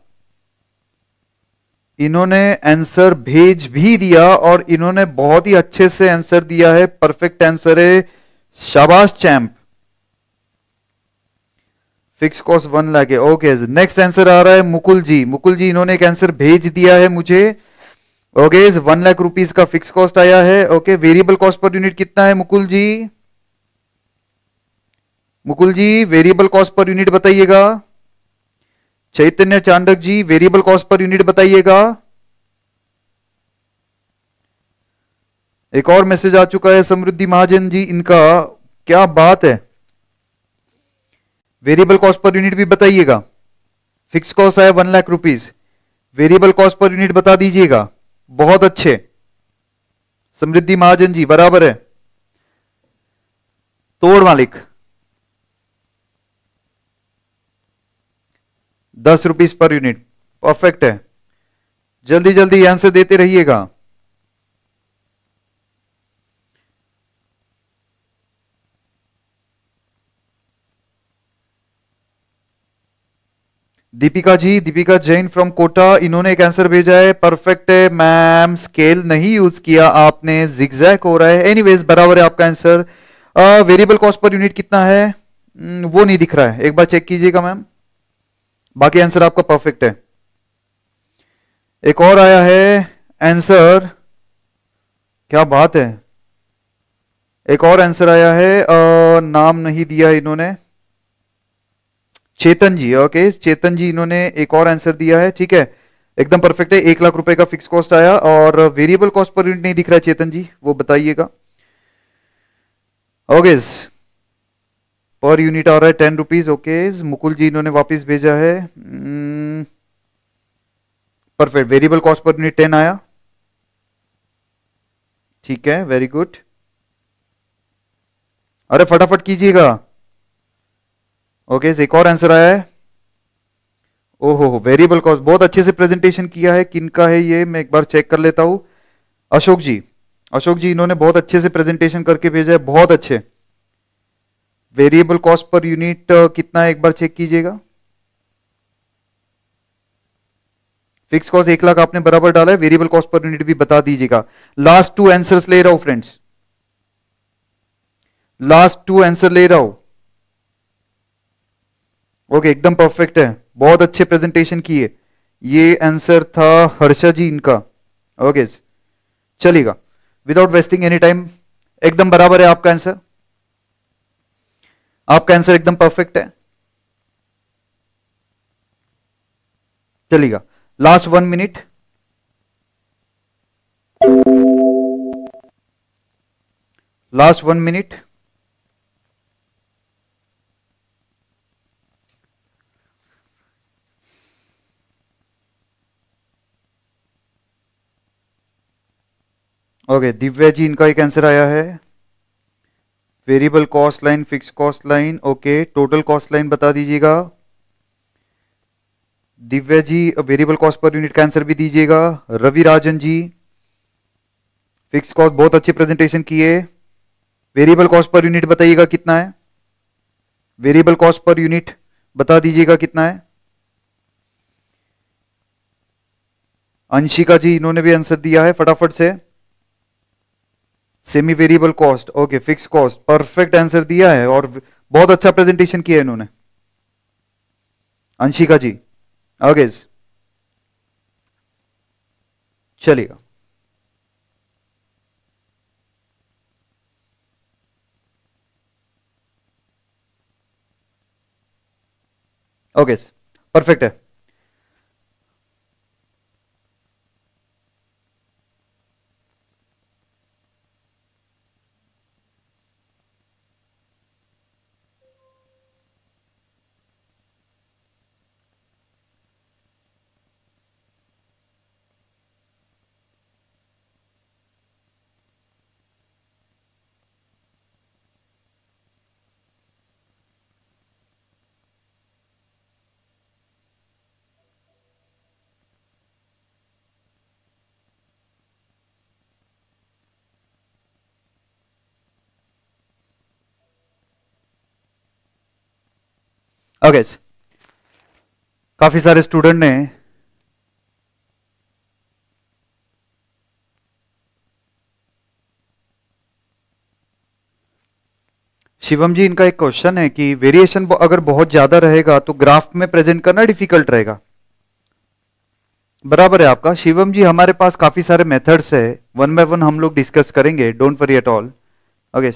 इन्होंने आंसर भेज भी दिया और इन्होंने बहुत ही अच्छे से आंसर दिया है। परफेक्ट आंसर है, शाबाश champ fix cost one lakh है ओके नेक्स्ट आंसर आ रहा है मुकुल जी मुकुल जी इन्होंने एक आंसर भेज दिया है मुझे। ओके वन लाख रुपीज़ का फिक्स कॉस्ट आया है। Okay variable cost per unit कितना है Mukul ji Mukul ji variable cost per unit बताइएगा। Chaitanya Chandak ji variable cost per unit बताइएगा। एक और मैसेज आ चुका है, समृद्धि महाजन जी, इनका क्या बात है? वेरिएबल कॉस्ट पर यूनिट भी बताइएगा। फिक्स कॉस्ट है one lakh rupees variable cost per unit बता दीजिएगा। बहुत अच्छे। समृद्धि महाजन जी, बराबर है। तोड़ मालिक। दस रुपीज़ पर यूनिट। परफेक्ट है। जल्दी जल्दी आंसर देते रहिएगा। दीपिका जी दीपिका जैन फ्रॉम कोटा इन्होंने एक आंसर भेजा है। परफेक्ट है। मैम स्केल नहीं यूज़ किया आपने। जिग्जैक हो रहा है। एनीवेज बराबर है आपका answer variable cost per unit कितना है? hmm, वो नहीं दिख रहा है। एक बार चेक कीजिएगा मैम बाकी आंसर आपका परफेक्ट है। एक और आया है आंसर क्या बात है? एक और आंसर आया है आ, नाम नहीं दिया इन्होंने। चेतन जी ओके चेतन जी इन्होंने एक और आंसर दिया है ठीक है? एकदम परफेक्ट है एक लाख रुपए का फिक्स कॉस्ट आया और वेरिएबल कॉस्ट पर यूनिट नहीं दिख रहा है चेतन जी वो बताइएगा। ओके पर यूनिट आ रहा है ten rupees okay Mukul ji इन्होंने वापस भेजा है perfect variable cost per unit ten आया ठीक है वेरी गुड अरे फटाफट कीजिएगा ओके एक और आंसर आया है ओहो वेरिएबल कॉस्ट बहुत अच्छे से प्रेजेंटेशन किया है किनका है ये मैं एक बार चेक कर लेता हूँ अशोक जी अशोक जी इन्होंने बहुत अच्छे से प्रेजेंटेशन करके भेजा है बहुत अच्छे वेरिएबल कॉस्ट पर यूनिट कितना है एक बार चेक कीजिएगा? फिक्स कॉस्ट एक लाख आपने बराबर डाला है वेरिएबल कॉस्ट पर यूनिट भी बता दीजिएगा। लास्ट टू आंसर्स ले रहा हूँ फ्रेंड्स लास्ट टू आंसर ले रहा हूँ. ओके एकदम परफेक्ट है। बहुत अच्छे प्रेजेंटेशन किए। ये आंसर था हर्षा जी इनका। ओके चलेगा विदाउट वेस्टिंग एनी टाइम एकदम बराबर है आपका आंसर आपका आंसर एकदम परफेक्ट है। चलेगा last one minute last one minute okay Divya ji, इनका एक आंसर आया है। Variable cost line fix cost line, okay, total cost line बता दीजिएगा। Divya ji, variable cost per unit का आंसर भी दीजिएगा। रवि राजन जी फिक्स कॉस्ट, बहुत अच्छे प्रेजेंटेशन किए वेरिएबल कॉस्ट पर यूनिट बताइएगा कितना है। वेरिएबल कॉस्ट पर यूनिट बता दीजिएगा कितना है। अंशिका जी, इन्होंने भी आंसर दिया है फटाफट से। Semi variable cost okay fix cost perfect answer दिया है और बहुत अच्छा प्रेजेंटेशन किया है इन्होंने। अंशिका जी ओके चलिएगा ओके परफेक्ट है। ओके काफ़ी सारे स्टूडेंट ने शिवम जी, इनका एक क्वेश्चन है कि वेरिएशन अगर बहुत ज़्यादा रहेगा तो ग्राफ में प्रेजेंट करना डिफ़िकल्ट रहेगा। बराबर है आपका। शिवम जी, हमारे पास काफ़ी सारे मेथड्स है। वन बाय वन हम लोग डिस्कस करेंगे। Don't worry at all okay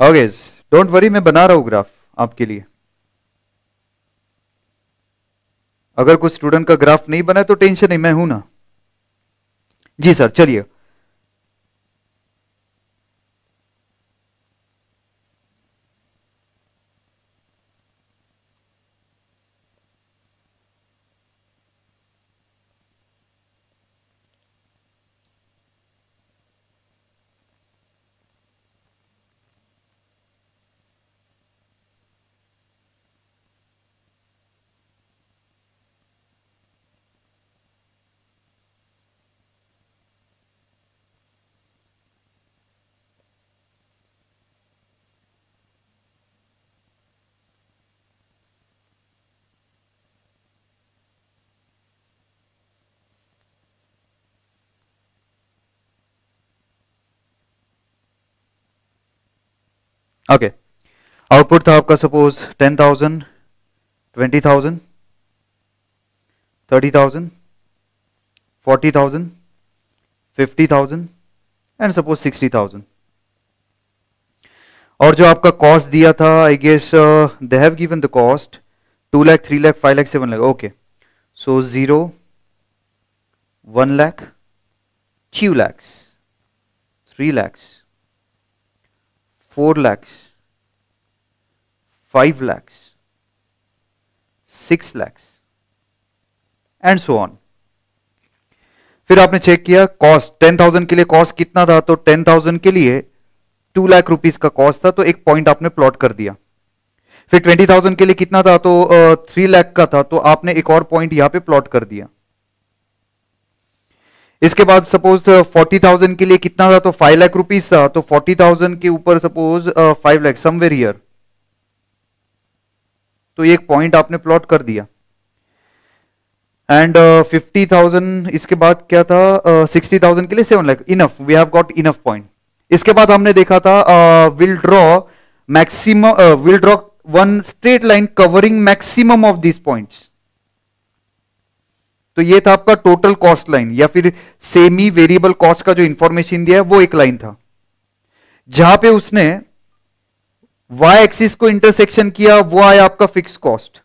okay don't worry मैं बना रहा हूँ ग्राफ आपके लिए। अगर कुछ स्टूडेंट का ग्राफ नहीं बना तो टेंशन नहीं, मैं हूँ ना। जी सर चलिए। ओके आउटपुट था आपका suppose ten thousand twenty thousand thirty thousand forty thousand fifty thousand and suppose sixty thousand और जो आपका कॉस्ट दिया था I guess they have given the cost two lakh three lakh five lakh seven lakh okay so zero one lakh two lakhs three lakhs four lakhs five lakhs six lakhs and so on फिर आपने check किया cost ten thousand के लिए cost कितना था? तो ten thousand के लिए टू लाख रुपीज़ का कॉस्ट था तो एक पॉइंट आपने प्लॉट कर दिया। फिर ट्वेंटी थाउज़ेंड के लिए कितना था? तो थ्री लाख का था तो आपने एक और पॉइंट यहाँ पे प्लॉट कर दिया। इसके बाद सपोज़ फोर्टी थाउज़ेंड के लिए कितना था तो फाइव लाख रुपीज़ था तो फोर्टी थाउज़ेंड के ऊपर suppose five lakh somewhere year तो एक पॉइंट आपने प्लॉट कर दिया। एंड फिफ्टी थाउज़ेंड इसके बाद क्या था सिक्सटी uh, थाउज़ेंड के लिए seven lakh enough we have got enough point इसके बाद हमने देखा था will draw maximum will draw one straight line covering maximum of this points तो ये था आपका टोटल कॉस्ट लाइन या फिर सेमी वेरिएबल कॉस्ट का जो इंफॉर्मेशन दिया है, वो एक लाइन था। जहाँ पे उसने वाई एक्सिस को इंटरसेक्शन किया, वो आया आपका फिक्स कॉस्ट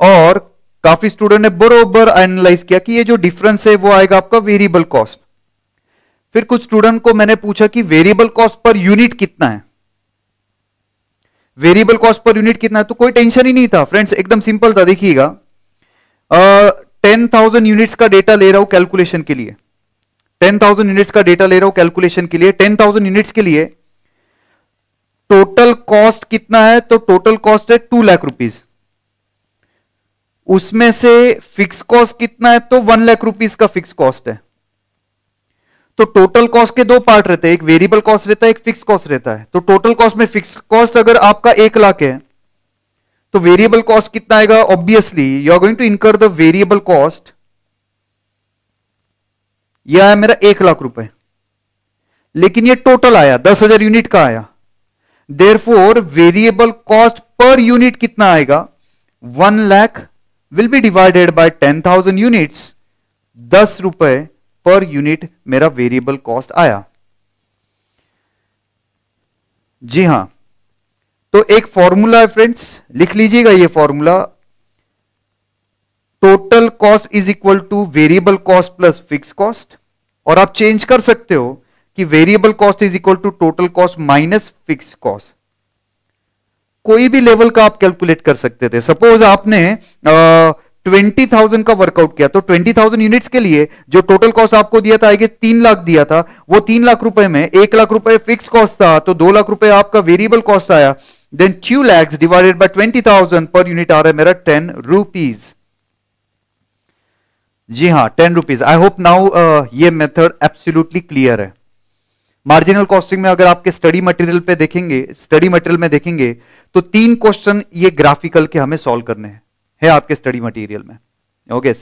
और काफ़ी स्टूडेंट ने बरोबर एनालाइज किया कि ये जो डिफरेंस है, वो आएगा आपका वेरिएबल कॉस्ट फिर कुछ स्टूडेंट को मैंने पूछा कि वेरिएबल कॉस्ट पर यूनिट कितना है? वेरिएबल कॉस्ट पर यूनिट कितना है? तो कोई टेंशन ही नहीं था। फ्रेंड्स एकदम सिंपल था, देखिएगा। टेन थाउज़ेंड यूनिट्स का डेटा ले रहा हूँ कैलकुलेशन के लिए। टेन थाउज़ेंड यूनिट्स का डेटा ले रहा हूँ कैलकुलेशन के लिए। टेन थाउज़ेंड यूनिट्स के लिए टोटल कॉस्ट कितना है? तो टोटल कॉस्ट है टू लाख रुपीज़ उसमें से फिक्स कॉस्ट कितना है? तो वन लाख रुपीज़ का फिक्स कॉस्ट है। तो टोटल कॉस्ट के दो पार्ट रहते हैं, एक वेरिएबल कॉस्ट रहता है, एक फिक्स कॉस्ट रहता है। तो टोटल कॉस्ट में फिक्स कॉस्ट अगर आपका एक लाख है तो वेरिएबल कॉस्ट कितना आएगा? Obviously you are going to incur the variable cost यह आया मेरा एक लाख रुपए। लेकिन ये टोटल आया, दस हज़ार यूनिट का आया। Therefore variable cost per unit कितना आएगा? One lakh will be divided by ten thousand units दस रुपए पर यूनिट मेरा वेरिएबल कॉस्ट आया। जी हाँ। तो एक फॉर्मूला है फ्रेंड्स लिख लीजिएगा ये formula total cost is equal to variable cost plus fix cost और आप चेंज कर सकते हो कि variable cost is equal to total cost minus fix cost कोई भी लेवल का आप कैलकुलेट कर सकते थे। सपोज़ आपने आ, ट्वेंटी थाउज़ेंड का वर्कआउट किया। तो ट्वेंटी थाउज़ेंड यूनिट्स के लिए जो टोटल कॉस्ट आपको दिया था तीन लाख दिया था, वो तीन लाख रुपए में एक लाख रुपए फिक्स कॉस्ट था तो दो लाख रुपए आपका वेरिएबल कॉस्ट आया। Then two lakhs divided by twenty thousand per unit आ रहा है मेरा टेन रुपीज़ जी हाँ ten rupees I hope now ये मेथड एब्सोल्युटली क्लियर है। मार्जिनल कॉस्टिंग में अगर आपके स्टडी मटेरियल पे देखेंगे स्टडी मटेरियल में देखेंगे तो तीन क्वेश्चन ये ग्राफिकल के हमें सॉल्व करने हैं। है आपके स्टडी मटेरियल में। ओके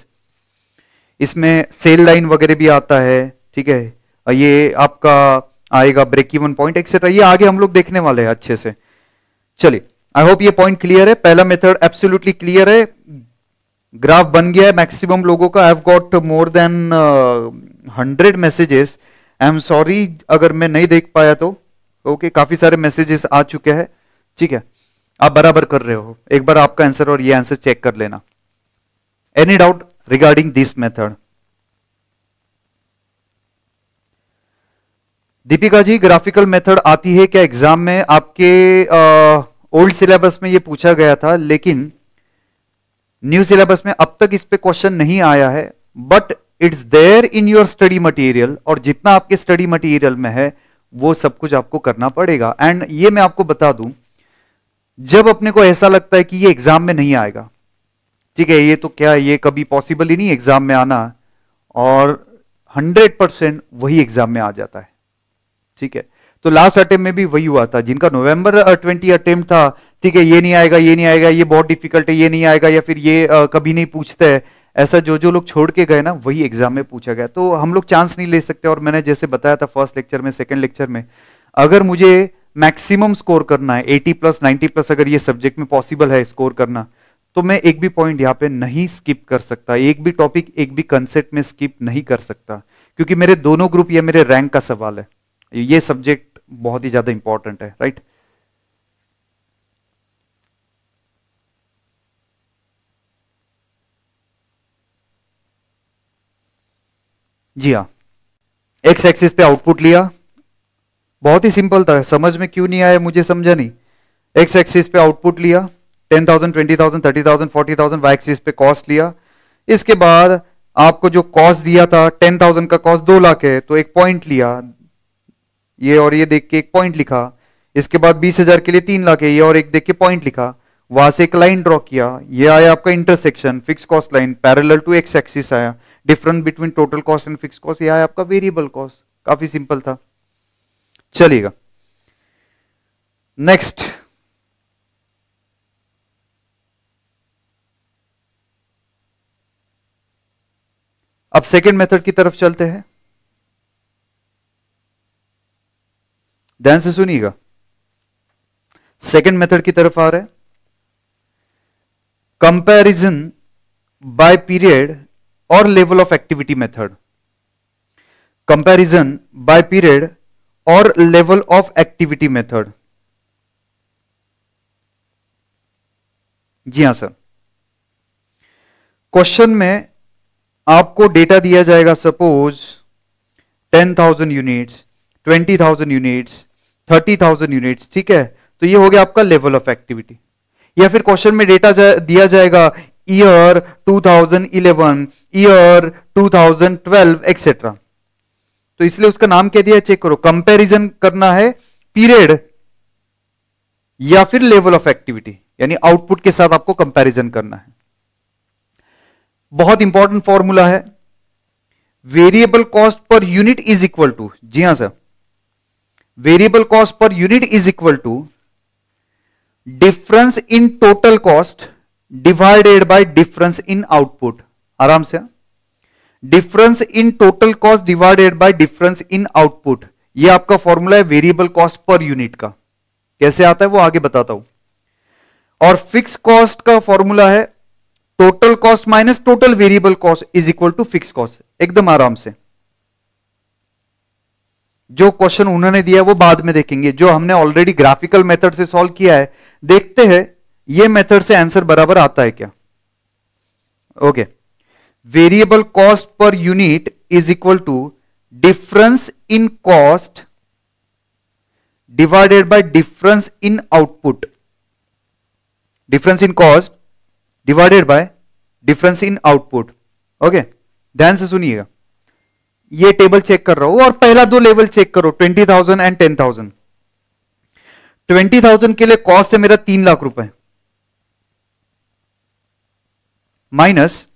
इसमें सेल लाइन वगैरह भी आता है ठीक है? ये आपका आएगा ब्रेक इवन पॉइंट एक्सेट्रा ये आगे हम लोग देखने वाले हैं अच्छे से। चलिए आई होप ये पॉइंट क्लियर है। पहला मेथड एब्सोल्युटली क्लियर है। ग्राफ बन गया है मैक्सिमम लोगों का। I have got more than hundred messages I am sorry अगर मैं नहीं देख पाया तो। ओके okay, काफ़ी सारे मैसेजेस आ चुके हैं। ठीक है? आप बराबर कर रहे हो। एक बार आपका आंसर और ये आंसर चेक कर लेना। Any doubt regarding this method Deepika ji graphical method आती है क्या एग्ज़ाम में? आपके ओल्ड सिलेबस में ये पूछा गया था, लेकिन न्यू सिलेबस में अब तक इस पे क्वेश्चन नहीं आया है। But it's there in your study material और जितना आपके स्टडी मटेरियल में है, वो सब कुछ आपको करना पड़ेगा। एंड ये मैं आपको बता दूँ जब अपने को ऐसा लगता है कि ये एग्ज़ाम में नहीं आएगा। ठीक है ये तो क्या ये कभी पॉसिबल ही नहीं एग्ज़ाम में आना और 100 परसेंट वही एग्ज़ाम में आ जाता है। ठीक है तो लास्ट अटेम्प्ट में भी वही हुआ था जिनका नवंबर ट्वेंटी अटेम्प्ट था। ठीक है ये नहीं आएगा ये नहीं आएगा ये बहुत डिफ़िकल्ट है ये नहीं आएगा या फिर ये आ, कभी नहीं पूछते है। ऐसा जो जो लोग छोड़ के गए ना वही एग्ज़ाम में पूछा गया। तो हम लोग चांस नहीं ले सकते और मैंने जैसे बताया था फ़र्स्ट लेक्चर में सेकेंड लेक्चर में अगर मुझे मैक्सिमम स्कोर करना है 80 प्लस 90 प्लस अगर ये सब्जेक्ट में पॉसिबल है स्कोर करना तो मैं एक भी पॉइंट यहाँ पे नहीं स्किप कर सकता। एक भी टॉपिक, एक भी कंसेप्ट में स्किप नहीं कर सकता, क्योंकि मेरे दोनों ग्रुप या मेरे रैंक का सवाल है। ये सब्जेक्ट बहुत ही ज़्यादा इंपॉर्टेंट है राइट जी हाँ। एक्स एक्सिस पे आउटपुट लिया। बहुत ही सिंपल था। समझ में क्यों नहीं आया, मुझे समझा नहीं। एक्स एक्सिस पे आउटपुट लिया ten thousand twenty thousand thirty thousand forty thousand Y axis पे कॉस्ट लिया। इसके बाद आपको जो कॉस्ट दिया था टेन थाउज़ेंड का कॉस्ट दो लाख है तो एक पॉइंट लिया। ये और ये देख के एक पॉइंट लिखा। इसके बाद बीस हज़ार के लिए तीन लाख है, ये और एक देख के पॉइंट लिखा। वहाँ से एक लाइन ड्रॉ किया। ये आया आपका intersection fix cost line parallel to X axis आया। Different between total cost and fix cost ये आया आपका वेरिएबल कॉस्ट काफ़ी सिंपल था। चलेगा। नेक्स्ट अब सेकेंड मेथड की तरफ़ चलते हैं। ध्यान से सुनिएगा। सेकेंड मेथड की तरफ़ आ रहा है। कंपैरिजन बाय पीरियड और level of activity method comparison by period और लेवल ऑफ़ एक्टिविटी मेथड जी हाँ सर क्वेश्चन में आपको डेटा दिया जाएगा suppose ten thousand units twenty thousand units thirty thousand units ठीक है? तो ये हो गया आपका लेवल ऑफ़ एक्टिविटी या फिर क्वेश्चन में डेटा जा, दिया जाएगा ईयर 2011 ईयर 2012 एक्सेट्रा तो इसलिए उसका नाम क्या दिया चेक करो। कंपैरिजन करना है पीरियड या फिर लेवल ऑफ़ एक्टिविटी यानी आउटपुट के साथ आपको कंपैरिजन करना है। बहुत इंपॉर्टेंट फॉर्मूला है। Variable cost per unit is equal to जी हाँ sir variable cost per unit is equal to difference in total cost divided by difference in output आराम से। Difference in total cost divided by difference in output ये आपका formula है variable cost per unit का। कैसे आता है वो आगे बताता हूँ। और फिक्स कॉस्ट का फॉर्मूला है total cost minus total variable cost is equal to fix cost एकदम आराम से। जो क्वेश्चन उन्होंने दिया वो बाद में देखेंगे। जो हमने ऑलरेडी ग्राफिकल मेथड से सॉल्व किया है, देखते हैं, ये मेथड से आंसर बराबर आता है क्या? Okay variable cost per unit is equal to difference in cost divided by difference in output difference in cost divided by difference in output okay ध्यान से सुनिएगा। ये टेबल चेक कर रहा हूँ और पहला दो लेवल चेक करो twenty thousand and ten thousand twenty thousand के लिए कॉस्ट है मेरा तीन लाख रुपए। माइनस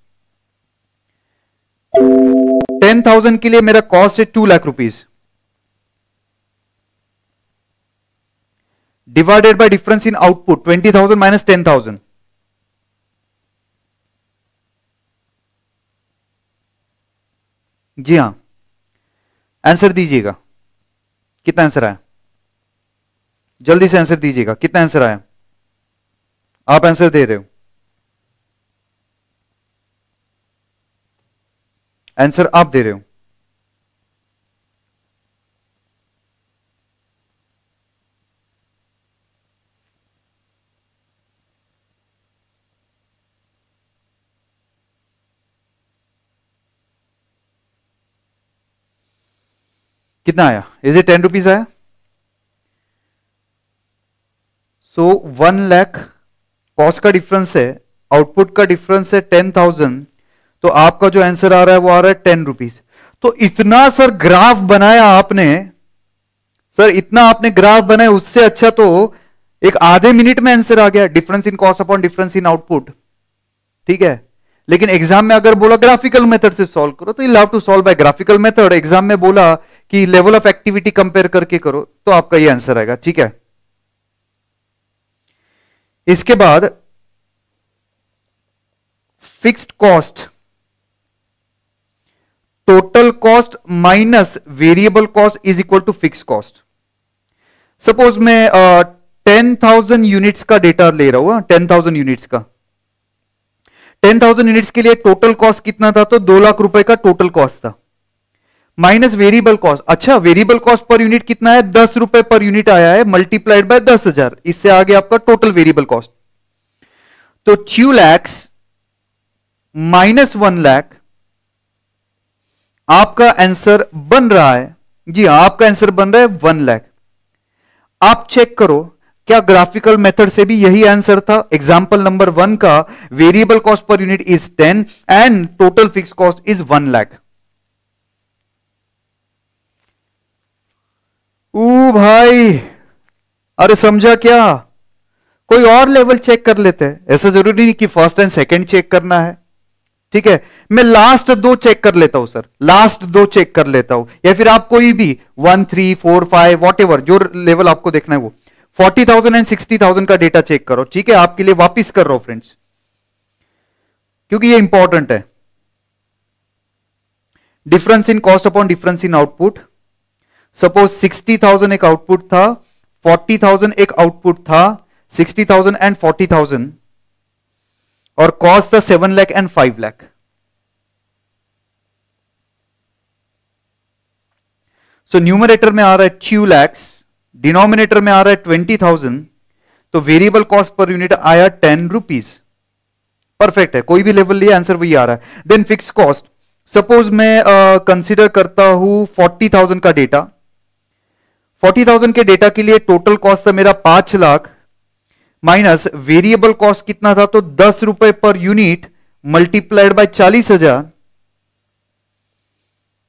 टेन थाउज़ेंड के लिए मेरा कॉस्ट है two lakh rupees divided by difference in output twenty thousand minus ten thousand जी हाँ. आंसर दीजिएगा. कितना आंसर आया? जल्दी से आंसर दीजिएगा. कितना आंसर आया? आप आंसर दे रहे हो. आंसर आप दे रहे हो। कितना आया? इज़ इट टेन रुपीज़ आया? सो वन लैख कॉस्ट का डिफरेंस है आउटपुट का डिफरेंस है टेन थाउज़ेंड तो आपका जो आंसर आ रहा है वो आ रहा है टेन रुपीज़ तो इतना सर ग्राफ बनाया आपने सर इतना आपने ग्राफ बनाया, उससे अच्छा तो एक आधे मिनट में आंसर आ गया difference in cost upon difference in output ठीक है? लेकिन एग्ज़ाम में अगर बोला ग्राफिकल मेथड से सॉल्व करो तो you love to solve by graphical method exam में बोला कि लेवल ऑफ़ एक्टिविटी कंपेयर करके करो तो आपका ये आंसर आएगा. ठीक है? इसके बाद fixed cost total cost minus variable cost is equal to fix cost suppose मैं टेन थाउज़ेंड यूनिट्स का डेटा ले रहा हूँ टेन थाउज़ेंड यूनिट्स का। टेन थाउज़ेंड यूनिट्स के लिए टोटल कॉस्ट कितना था? तो दो लाख रुपए का टोटल कॉस्ट था। माइनस वेरिएबल कॉस्ट अच्छा वेरिएबल कॉस्ट पर यूनिट कितना है? दस रुपए पर यूनिट आया है मल्टीप्लाइड बाय दस हज़ार। इससे आगे आपका टोटल वेरिएबल कॉस्ट तो two lakhs minus one lakh आपका आंसर बन रहा है। जी हाँ आपका आंसर बन रहा है वन लैख आप चेक करो, क्या ग्राफिकल मेथड से भी यही आंसर था? एग्ज़ाम्पल नंबर वन का variable cost per unit is ten and total fix cost is one lakh ओ भाई, अरे समझा क्या? कोई और लेवल चेक कर लेते हैं। ऐसा ज़रूरी नहीं कि फ़र्स्ट एंड सेकंड चेक करना है। ठीक है? मैं लास्ट दो चेक कर लेता हूँ सर लास्ट दो चेक कर लेता हूँ. या फिर आप कोई भी one three four five whatever जो लेवल आपको देखना है वो. Forty thousand and sixty thousand का डेटा चेक करो. ठीक है? आपके लिए वापिस कर रहा हूँ फ्रेंड्स क्योंकि ये इंपॉर्टेंट है. Difference in cost upon difference in output suppose sixty thousand एक आउटपुट था फोर्टी थाउज़ेंड एक आउटपुट था sixty thousand and forty thousand और कॉस्ट था seven lakh and five lakh so numerator में आ रहा है टू लैक्स डिनोमिनेटर में आ रहा है ट्वेंटी थाउज़ेंड तो वेरिएबल कॉस्ट पर यूनिट आया टेन रुपीज़ परफेक्ट है कोई भी लेवल लिया आंसर वही आ रहा है. देन फिक्स कॉस्ट सपोज़ मैं कंसिडर uh, करता हूँ फोर्टी थाउज़ेंड का डेटा फोर्टी थाउज़ेंड के डेटा के लिए टोटल कॉस्ट था मेरा पाँच लाख माइनस वेरिएबल कॉस्ट कितना था तो दस रुपए पर यूनिट मल्टीप्लाइड बाय चालीस हज़ार।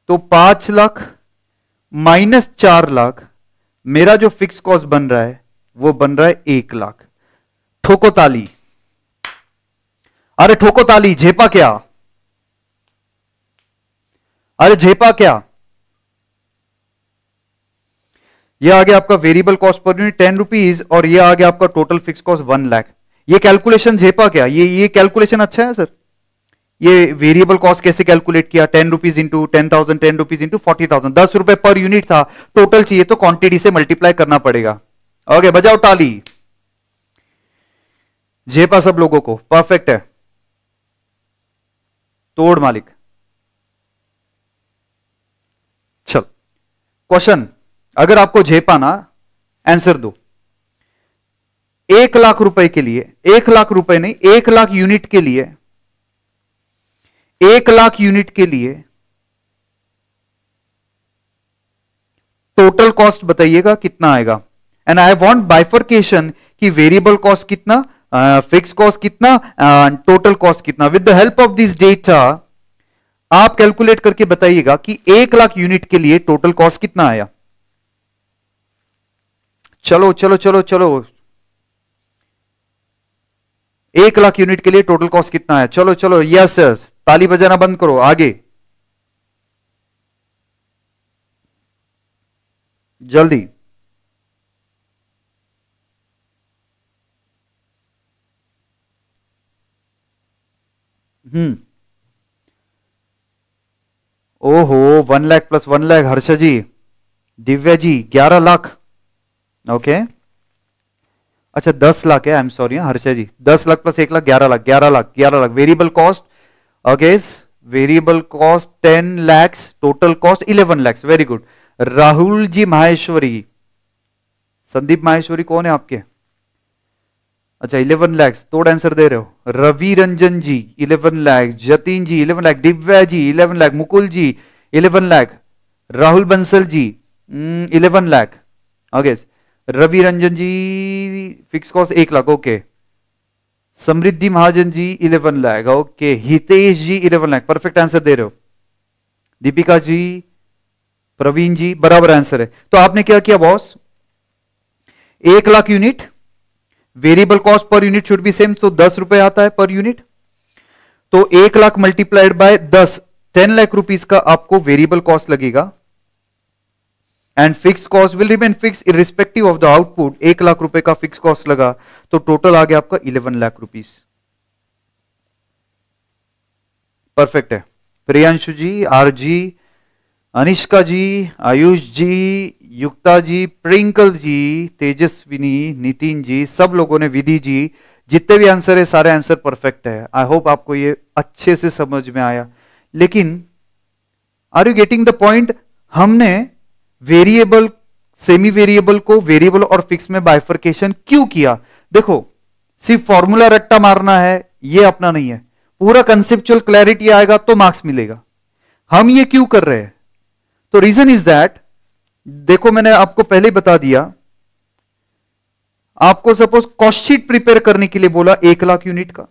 तो पाँच लाख माइनस चार लाख, मेरा जो फिक्स कॉस्ट बन रहा है, वो बन रहा है एक लाख। ठोको ताली अरे ठोको ताली झेपा क्या? अरे झेपा क्या? ये आ गया आपका variable cost per unit ten rupees और ये आ गया आपका total fix cost one lakh ये कैलकुलेशन झेपा क्या? ये ये कैलकुलेशन अच्छा है सर ये वेरिएबल कॉस्ट कैसे कैलकुलेट किया? Ten rupees into ten thousand ten rupees into forty thousand दस रुपए पर यूनिट था टोटल चाहिए तो क्वांटिटी से मल्टीप्लाई करना पड़ेगा। ओके, बजाओ टाली झेपा सब लोगों को। परफेक्ट है। तोड़ मालिक। चल। क्वेश्चन अगर आपको झेपा ना आंसर दो। एक लाख रुपए के लिए एक लाख रुपए नहीं एक लाख यूनिट के लिए एक लाख यूनिट के लिए टोटल कॉस्ट बताइएगा कितना आएगा। एंड आई वॉन्ट बाइफर्केशन कि वेरिएबल कॉस्ट कितना फिक्स uh, कॉस्ट कितना टोटल uh, कॉस्ट कितना। With the help of this data आप कैलकुलेट करके बताइएगा कि एक लाख यूनिट के लिए टोटल कॉस्ट कितना आया। चलो चलो चलो चलो। एक लाख यूनिट के लिए टोटल कॉस्ट कितना है? चलो चलो यस यस ताली बजाना बंद करो, आगे। जल्दी। हम्म। ओहो one lakh plus one lakh Harsh ji. Divya ji, ग्यारह लाख। ओके अच्छा दस लाख है I am sorry Harsha ji. दस लाख प्लस एक लाख, ग्यारह लाख ग्यारह लाख ग्यारह lakh. Variable cost okay variable cost ten lakhs total cost eleven lakhs very good Rahul ji Maheshwari. Sandeep Maheshwari कौन है आपके? अच्छा इलेवन लैक्स तोड़ आंसर दे रहे हो। Ravi Ranjan ji eleven lakhs Jatin ji eleven lakh Divya ji eleven lakh Mukul ji eleven lakh Rahul Bansal ji eleven lakh okay Ravi Ranjan ji fix cost एक lakh okay Samriddhi Mahajan ji eleven lakh okay Hitesh ji eleven lakh perfect answer दे रहे हो. दीपिका जी, प्रवीण जी, बराबर answer है. तो आपने क्या किया boss एक lakh unit variable cost per unit should be same तो दस रुपए आता है पर यूनिट तो एक लाख मल्टीप्लाइड बाय दस टेन लाख रुपीज़ का आपको वेरिएबल कॉस्ट लगेगा. And fix cost will remain fix irrespective of the output एक लाख रुपए का फिक्स कॉस्ट लगा तो टोटल आ गया आपका इलेवन लाख रुपीज़ परफेक्ट है. प्रियांशु जी, आर जी, अनिष्का जी, आयुष जी, युक्ता जी प्रिंकल जी, तेजस्विनी, नितिन जी, सब लोगों ने, विधि जी, जितने भी आंसर है, सारे आंसर परफेक्ट है. आई होप आपको ये अच्छे से समझ में आया. लेकिन are you getting the point हमने वेरिएबल सेमी वेरिएबल को वेरिएबल और फिक्स में बाइफर्केशन क्यों किया? देखो, सिर्फ़ फॉर्मूला रट्टा मारना है, ये अपना नहीं है। पूरा कंसेप्चुअल क्लैरिटी आएगा तो मार्क्स मिलेगा। हम ये क्यों कर रहे हैं? तो रीजन इज़ दैट देखो मैंने आपको पहले बता दिया, आपको सपोज़ कॉस्ट शीट प्रिपेयर करने के लिए बोला एक लाख यूनिट का।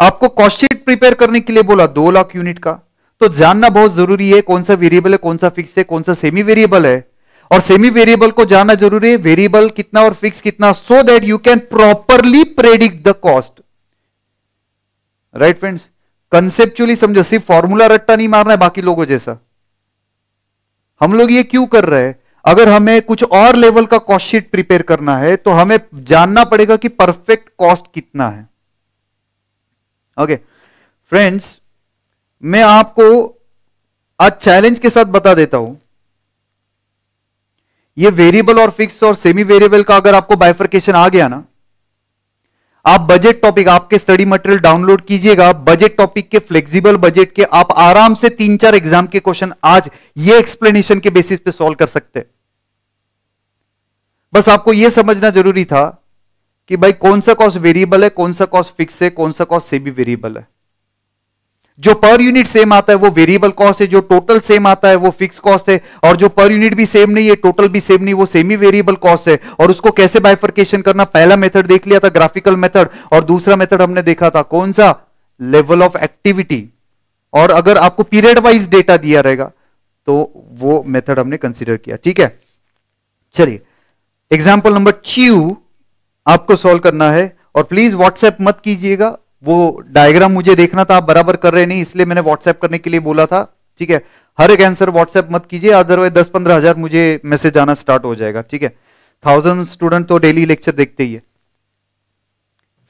आपको कॉस्ट शीट प्रिपेयर करने के लिए बोला दो लाख यूनिट का। तो जानना बहुत ज़रूरी है कौन सा वेरिएबल है, कौन सा फिक्स है, कौन सा सेमी वेरिएबल है। और सेमी वेरिएबल को जानना ज़रूरी है वेरिएबल कितना और फिक्स कितना so that you can properly predict the cost right friends conceptually समझो, सिर्फ़ फॉर्मूला रट्टा नहीं मारना है बाकी लोगों जैसा। हम लोग ये क्यों कर रहे हैं? अगर हमें कुछ और लेवल का कॉस्ट शीट प्रिपेयर करना है तो हमें जानना पड़ेगा कि परफेक्ट कॉस्ट कितना है। Okay okay. फ्रेंड्स मैं आपको आज चैलेंज के साथ बता देता हूँ। ये वेरिएबल और फिक्स और सेमी वेरिएबल का अगर आपको बाइफर्केशन आ गया ना, आप बजट टॉपिक आपके स्टडी मटेरियल डाउनलोड कीजिएगा। बजट टॉपिक के फ्लेक्सिबल बजट के आप आराम से तीन चार एग्ज़ाम के क्वेश्चन आज ये एक्सप्लेनेशन के बेसिस पे सॉल्व कर सकते हैं। बस आपको यह समझना ज़रूरी था कि भाई कौन सा कॉस्ट वेरिएबल है, कौन सा कॉस्ट फिक्स है, कौन सा कॉस्ट सेमी वेरिएबल है। जो पर यूनिट सेम आता है, वो वेरिएबल कॉस्ट है, जो टोटल सेम आता है, वो फिक्स कॉस्ट है, और जो पर यूनिट भी सेम नहीं है टोटल भी सेम नहीं, वो सेमी वेरिएबल कॉस्ट है। और उसको कैसे बाइफर्केशन करना, पहला मेथड देख लिया था ग्राफिकल मेथड और दूसरा मेथड हमने देखा था, कौन सा? लेवल ऑफ़ एक्टिविटी और अगर आपको पीरियड वाइज डेटा दिया रहेगा तो वो मेथड हमने कंसिडर किया, ठीक है? चलिए एग्ज़ाम्पल नंबर च्यू आपको सॉल्व करना है, और प्लीज़ व्हाट्सएप मत कीजिएगा वो डायग्राम मुझे देखना था, आप बराबर कर रहे नहीं, इसलिए मैंने व्हाट्सएप करने के लिए बोला था, ठीक है? हर एक आंसर व्हाट्सएप मत कीजिए अदरवाइज़ दस पंद्रह हज़ार मुझे मैसेज आना स्टार्ट हो जाएगा, ठीक है? थाउज़ेंड स्टूडेंट तो डेली लेक्चर देखते ही है।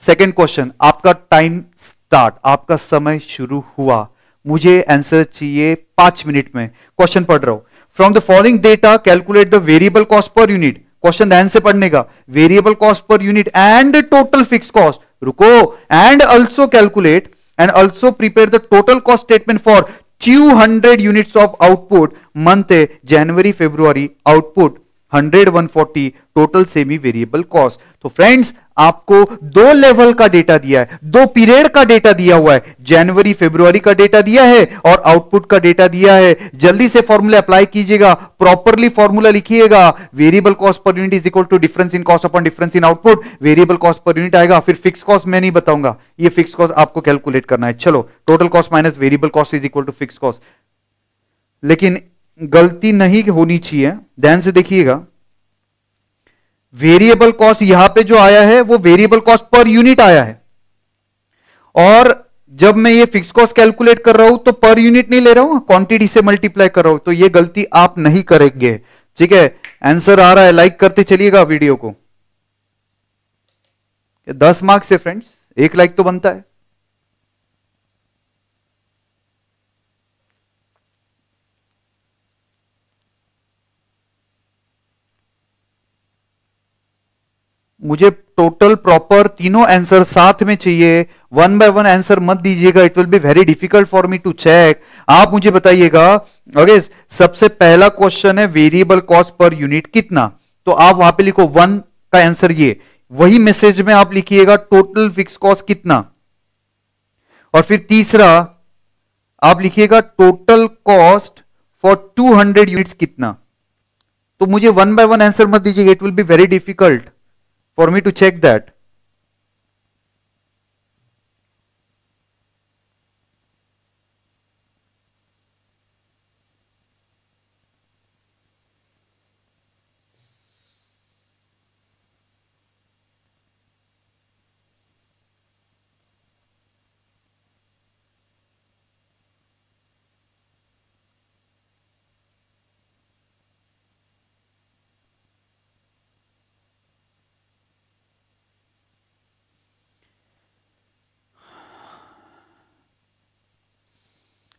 सेकेंड क्वेश्चन आपका टाइम स्टार्ट आपका समय शुरू हुआ। मुझे आंसर चाहिए पाँच मिनट में। क्वेश्चन पढ़ रहा हूँ। From the following data calculate the variable cost per unit question ध्यान से पढ़ने का। Variable cost per unit and total fix cost Ruko and also calculate and also prepare the total cost statement for 200 units of output month January February output 100 140 total semi variable cost. So friends आपको दो level का data दिया है, दो period का data दिया हुआ है। जनवरी फेब्रुआरी का डेटा दिया है और आउटपुट का डेटा दिया है। जल्दी से फॉर्मूला अप्लाई कीजिएगा प्रॉपरली फॉर्मूला लिखिएगा। Variable cost per unit is equal to difference in cost upon difference in output variable cost per unit आएगा, फिर फिक्स कॉस्ट मैं नहीं बताऊँगा। ये फिक्स कॉस्ट आपको कैलकुलेट करना है। चलो total cost minus variable cost is equal to fix cost लेकिन गलती नहीं होनी चाहिए। ध्यान से देखिएगा। वेरिएबल कॉस्ट यहाँ पे जो आया है, वो वेरिएबल कॉस्ट पर यूनिट आया है। और जब मैं ये फिक्स कॉस्ट कैलकुलेट कर रहा हूँ तो पर यूनिट नहीं ले रहा हूँ क्वांटिटी से मल्टीप्लाई कर रहा हूँ। तो ये गलती आप नहीं करेंगे। ठीक है? आंसर आ रहा है लाइक करते चलिएगा वीडियो को। दस मार्क्स है फ्रेंड्स एक लाइक तो बनता है। मुझे टोटल प्रॉपर तीनों आंसर साथ में चाहिए। वन बाय वन आंसर मत दीजिएगा। It will be very difficult for me to check आप मुझे बताइएगा ओके सबसे पहला क्वेश्चन है वेरिएबल कॉस्ट पर यूनिट कितना? तो आप वहाँ पे लिखो वन का आंसर ये। वही मैसेज में आप लिखिएगा टोटल फिक्स कॉस्ट कितना? और फिर तीसरा, आप लिखिएगा टोटल कॉस्ट फॉर 200 यूनिट्स कितना? तो मुझे वन बाय वन आंसर मत दीजिएगा। It will be very difficult for me to check that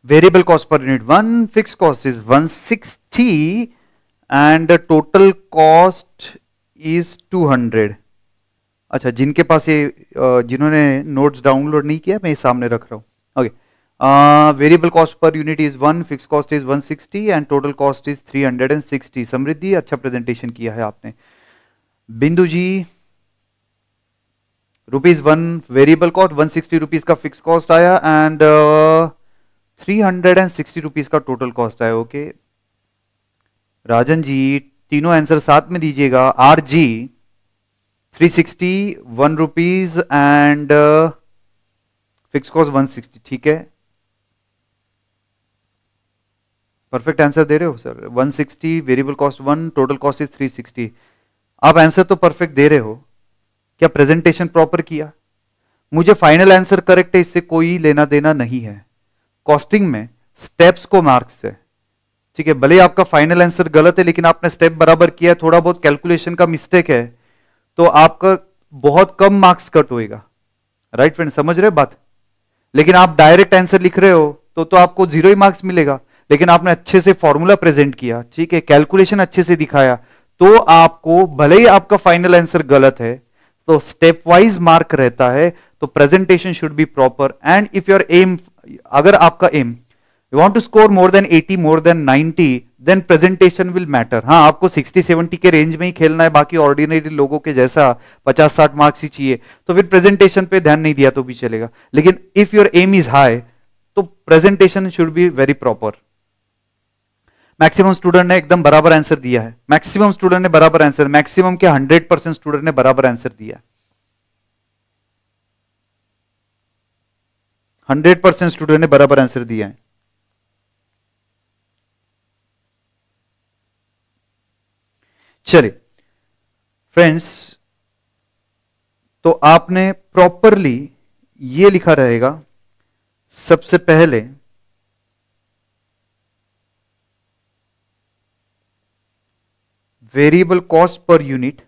variable cost per unit 1 fixed cost is 160 and total cost is 200 अच्छा जिनके पास ये जिन्होंने नोट्स डाउनलोड नहीं किया, मैं ये सामने रख रहा हूँ। Okay variable cost per unit is one fix cost is 160 and total cost is 360 Samriddhi अच्छा प्रेजेंटेशन किया है आपने। Bindu ji rupees one variable cost one sixty rupees का फिक्स कॉस्ट आया and three hundred and sixty rupees का total cost आया okay Rajan ji, तीनों answer साथ में दीजिएगा। R G three sixty one rupees and fix cost one sixty ठीक है? परफेक्ट आंसर दे रहे हो sir one sixty variable cost one total cost is three sixty आप आंसर तो परफेक्ट दे रहे हो। क्या प्रेजेंटेशन प्रॉपर किया? मुझे फाइनल आंसर करेक्ट है, इससे कोई लेना देना नहीं है। कॉस्टिंग में स्टेप्स को मार्क्स है ठीक है, भले आपका फाइनल आंसर गलत है, लेकिन आपने स्टेप बराबर किया है, थोड़ा बहुत कैलकुलेशन का मिस्टेक है तो आपका बहुत कम मार्क्स कट होएगा। राइट फ्रेंड समझ रहे बात? लेकिन आप डायरेक्ट आंसर लिख रहे हो तो तो आपको ज़ीरो ही मार्क्स मिलेगा। लेकिन आपने अच्छे से फॉर्मूला प्रेजेंट किया, ठीक है कैलकुलेशन अच्छे से दिखाया तो आपको भले ही आपका फाइनल आंसर गलत है तो स्टेप वाइज मार्क रहता है तो presentation should be proper and if your aim अगर आपका aim you want to score more than 80 more than 90 then presentation will matter हाँ आपको 60 70 के रेंज में ही खेलना है, बाकी ऑर्डिनरी लोगों के जैसा 50 60 मार्क्स ही चाहिए तो फिर प्रेजेंटेशन पे ध्यान नहीं दिया तो भी चलेगा। लेकिन if your aim is high तो presentation should be very proper maximum student ने एकदम बराबर आंसर दिया है। मैक्सिमम स्टूडेंट ने बराबर आंसर मैक्सिमम के हंड्रेड परसेंट स्टूडेंट ने बराबर आंसर दिया हंड्रेड परसेंट स्टूडेंट ने बराबर आंसर दिया है। चलिए, फ्रेंड्स तो आपने प्रॉपरली ये लिखा रहेगा, सबसे पहले वेरिएबल कॉस्ट पर यूनिट,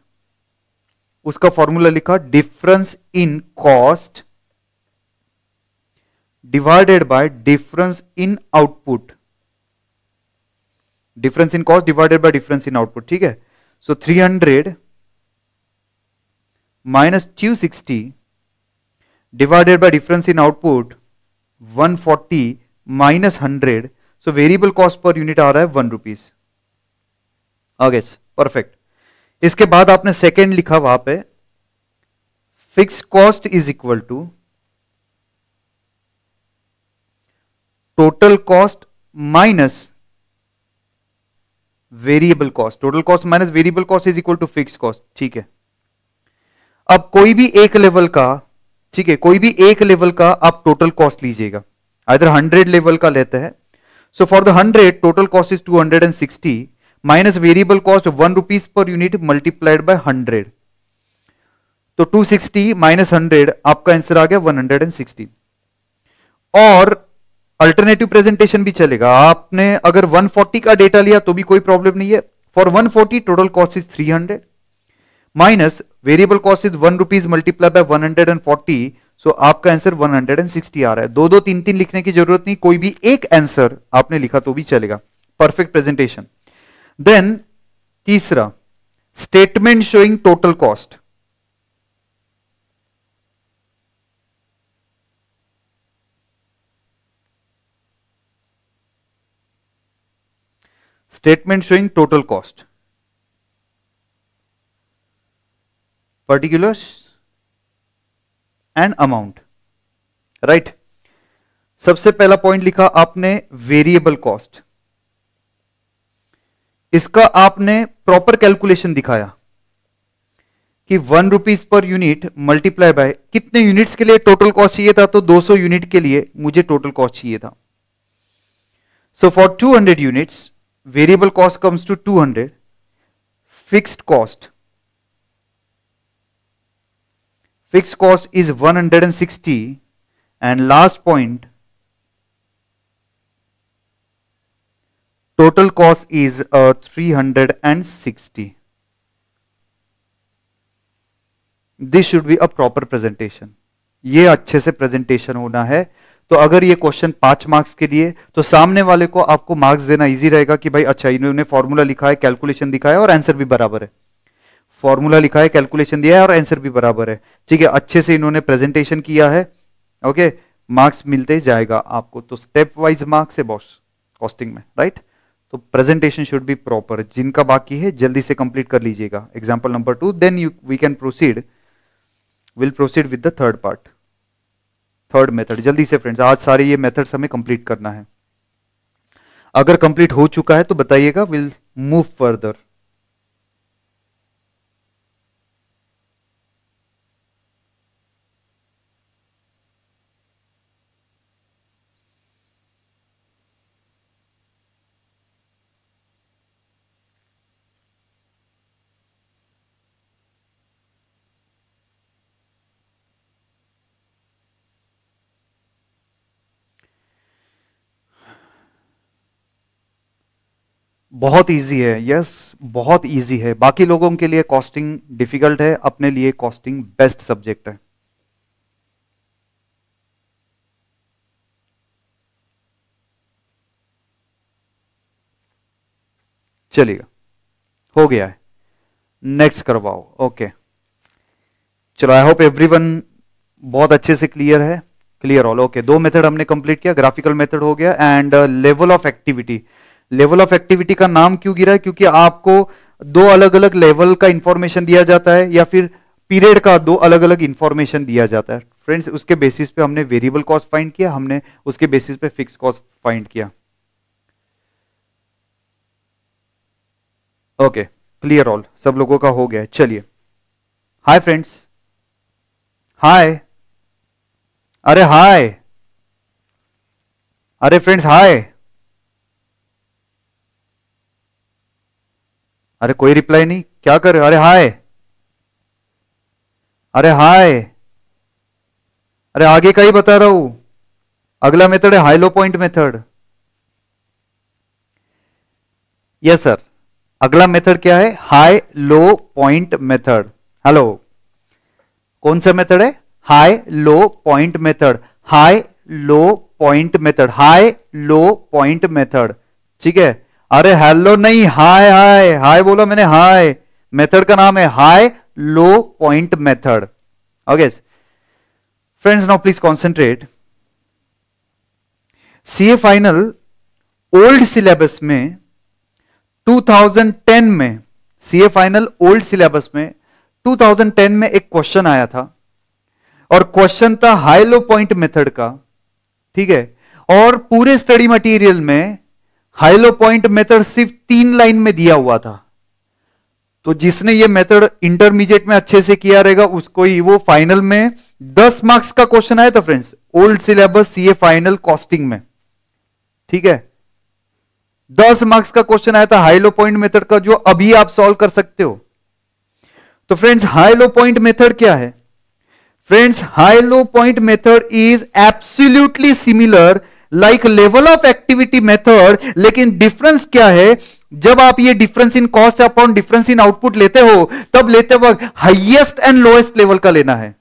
उसका फॉर्मूला लिखा difference in cost divided by difference in output difference in cost divided by difference in output ठीक है? So 300 minus two sixty divided by difference in output 140 minus hundred so variable cost per unit आ रहा है one rupees आगे perfect इसके बाद आपने second लिखा वहाँ पे fix cost is equal to total cost minus variable cost total cost minus variable cost is equal to fix cost ठीक है? अब कोई भी एक लेवल का, ठीक है, कोई भी एक लेवल का आप टोटल कॉस्ट लीजिएगा। इधर हंड्रेड लेवल का लेते हैं। So for the hundred total cost is two hundred and sixty minus variable cost one rupees per unit multiplied by hundred तो 260 सिक्सटी माइनस हंड्रेड आपका आंसर आ गया 160 और अल्टरनेटिव प्रेजेंटेशन भी चलेगा। आपने अगर 140 का डेटा लिया तो भी कोई प्रॉब्लम नहीं है। For 140 total cost is 300 minus variable cost is one rupees multiply by 140 so आपका आंसर 160 आ रहा है। दो दो तीन तीन लिखने की ज़रूरत नहीं। कोई भी एक आंसर आपने लिखा तो भी चलेगा। परफेक्ट प्रेजेंटेशन देन तीसरा statement showing total cost statement showing total cost. Particulars and amount. Right. सबसे पहला पॉइंट लिखा आपने वेरिएबल कॉस्ट इसका आपने प्रॉपर कैलकुलेशन दिखाया कि one rupees per unit multiply by कितने यूनिट्स के लिए टोटल कॉस्ट चाहिए था? तो 200 यूनिट के लिए मुझे टोटल कॉस्ट चाहिए था। So for 200 units variable cost comes to 200 fixed cost fix cost is 160 and last point total cost is uh, 360 this should be a proper presentation ये अच्छे से प्रेजेंटेशन होना है। तो अगर ये क्वेश्चन पाँच मार्क्स के लिए तो सामने वाले को आपको मार्क्स देना इजी रहेगा कि भाई अच्छा इन्होंने फॉर्मूला लिखा है कैलकुलेशन दिखा है और आंसर भी बराबर है। फॉर्मूला लिखा है कैलकुलेशन दिया है और आंसर भी बराबर है। ठीक है, अच्छे से इन्होंने प्रेजेंटेशन किया है ओके मार्क्स मिलते जाएगा आपको। तो स्टेप वाइज मार्क्स है बॉस कॉस्टिंग में राइट तो प्रेजेंटेशन शुड बी प्रॉपर जिनका बाकी है, जल्दी से कंप्लीट कर लीजिएगा। Example number two then you we can proceed will proceed with the third part third method जल्दी से फ्रेंड्स आज सारे ये मेथड्स हमें कंप्लीट करना है। अगर कंप्लीट हो चुका है तो बताइएगा विल मूव फर्दर बहुत इजी है यस yes, बहुत इजी है। बाकी लोगों के लिए कॉस्टिंग डिफ़िकल्ट है अपने लिए कॉस्टिंग बेस्ट सब्जेक्ट है। चलिएगा हो गया है। नेक्स्ट करवाओ ओके चलो आई होप एवरीवन बहुत अच्छे से क्लियर है। क्लियर ऑल ओके दो मेथड हमने कंप्लीट किया ग्राफिकल मेथड हो गया and level of activity level of activity का नाम क्यों गिरा? है क्योंकि आपको दो अलग अलग लेवल का इंफॉर्मेशन दिया जाता है, या फिर पीरियड का दो अलग अलग इंफॉर्मेशन दिया जाता है। फ्रेंड्स उसके बेसिस पे हमने वेरिएबल कॉस्ट फाइंड किया, हमने उसके बेसिस पे फिक्स कॉस्ट फाइंड किया। ओके क्लियर ऑल सब लोगों का हो गया चलिए। हाय फ्रेंड्स हाय अरे हाय अरे फ्रेंड्स हाय अरे कोई रिप्लाई नहीं। क्या कर अरे हाय। अरे हाय। अरे आगे का ही बता रहा हूँ। अगला मेथड है high low point method yes sir अगला मेथड क्या है? High low point method hello कौन सा मेथड है? High low point method high low point method high low point method ठीक है? अरे हेलो नहीं हाय हाय हाय बोलो मैंने हाय मेथड का नाम है high low point method okay friends now please concentrate CA final old syllabus में 2010 में सीए फाइनल ओल्ड सिलेबस में 2010 में एक क्वेश्चन आया था. और क्वेश्चन था हाई लो पॉइंट मेथड का. ठीक है? और पूरे स्टडी मटेरियल में हाइलो पॉइंट मेथड सिर्फ़ तीन लाइन में दिया हुआ था। तो जिसने ये मेथड इंटरमीडिएट में अच्छे से किया रहेगा, उसको ही वो फाइनल में दस मार्क्स का क्वेश्चन आया था friends, old syllabus CA final costing में। ठीक है? दस मार्क्स का क्वेश्चन आया था हाई लो पॉइंट मेथड का, जो अभी आप सॉल्व कर सकते हो। तो friends high low point method क्या है? Friends high low point method is absolutely similar like level of activity method लेकिन डिफरेंस क्या है? जब आप ये difference in cost upon difference in output लेते हो, तब लेते वक्त हाइएस्ट एंड लोएस्ट लेवल का लेना है।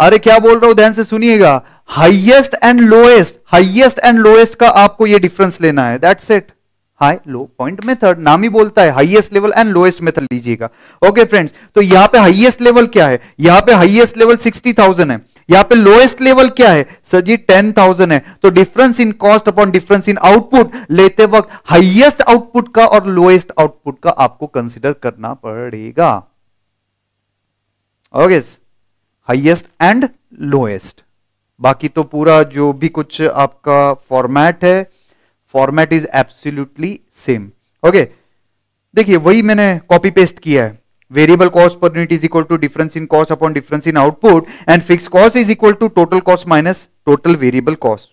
अरे क्या बोल रहा हूँ? ध्यान से सुनिएगा। Highest and lowest highest and lowest का आपको ये डिफरेंस लेना है। That's it high low point method नाम ही बोलता है। Highest level and lowest method लीजिएगा। ओके फ्रेंड्स तो यहाँ पे हाईएस्ट लेवल क्या है? यहाँ पे हाईएस्ट लेवल सिक्सटी थाउज़ेंड है। यहाँ पे लोएस्ट लेवल क्या है? सर जी टेन थाउज़ेंड है। तो difference in cost upon difference in output लेते वक्त हाईएस्ट आउटपुट का और लोएस्ट आउटपुट का आपको कंसिडर करना पड़ेगा। ओके हाईएस्ट एंड लोएस्ट बाकी तो पूरा जो भी कुछ आपका फॉर्मेट है format is absolutely same okay देखिए, वही मैंने कॉपी पेस्ट किया है। Variable cost per unit is equal to difference in cost upon difference in output and fixed cost is equal to total cost minus total variable cost.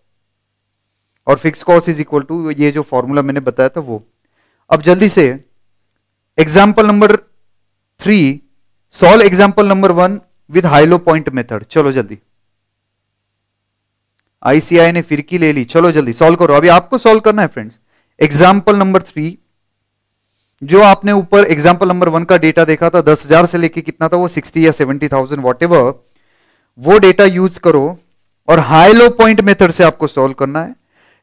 और fix cost is equal to ये जो formula मैंने बताया था वो। अब जल्दी से example number three solve example number one with high low point method चलो जल्दी। आईसीआई ने फिरकी ले ली। चलो जल्दी। सॉल्व करो। अभी आपको सॉल्व करना है फ्रेंड्स एग्ज़ाम्पल नंबर थ्री जो आपने ऊपर एग्ज़ाम्पल नंबर वन का डेटा देखा था, दस हज़ार से लेके कितना था वो सिक्सटी या सेवेंटी थाउज़ेंड वॉट एवर वो डेटा यूज़ करो और हाई लो पॉइंट मेथड से आपको सॉल्व करना है।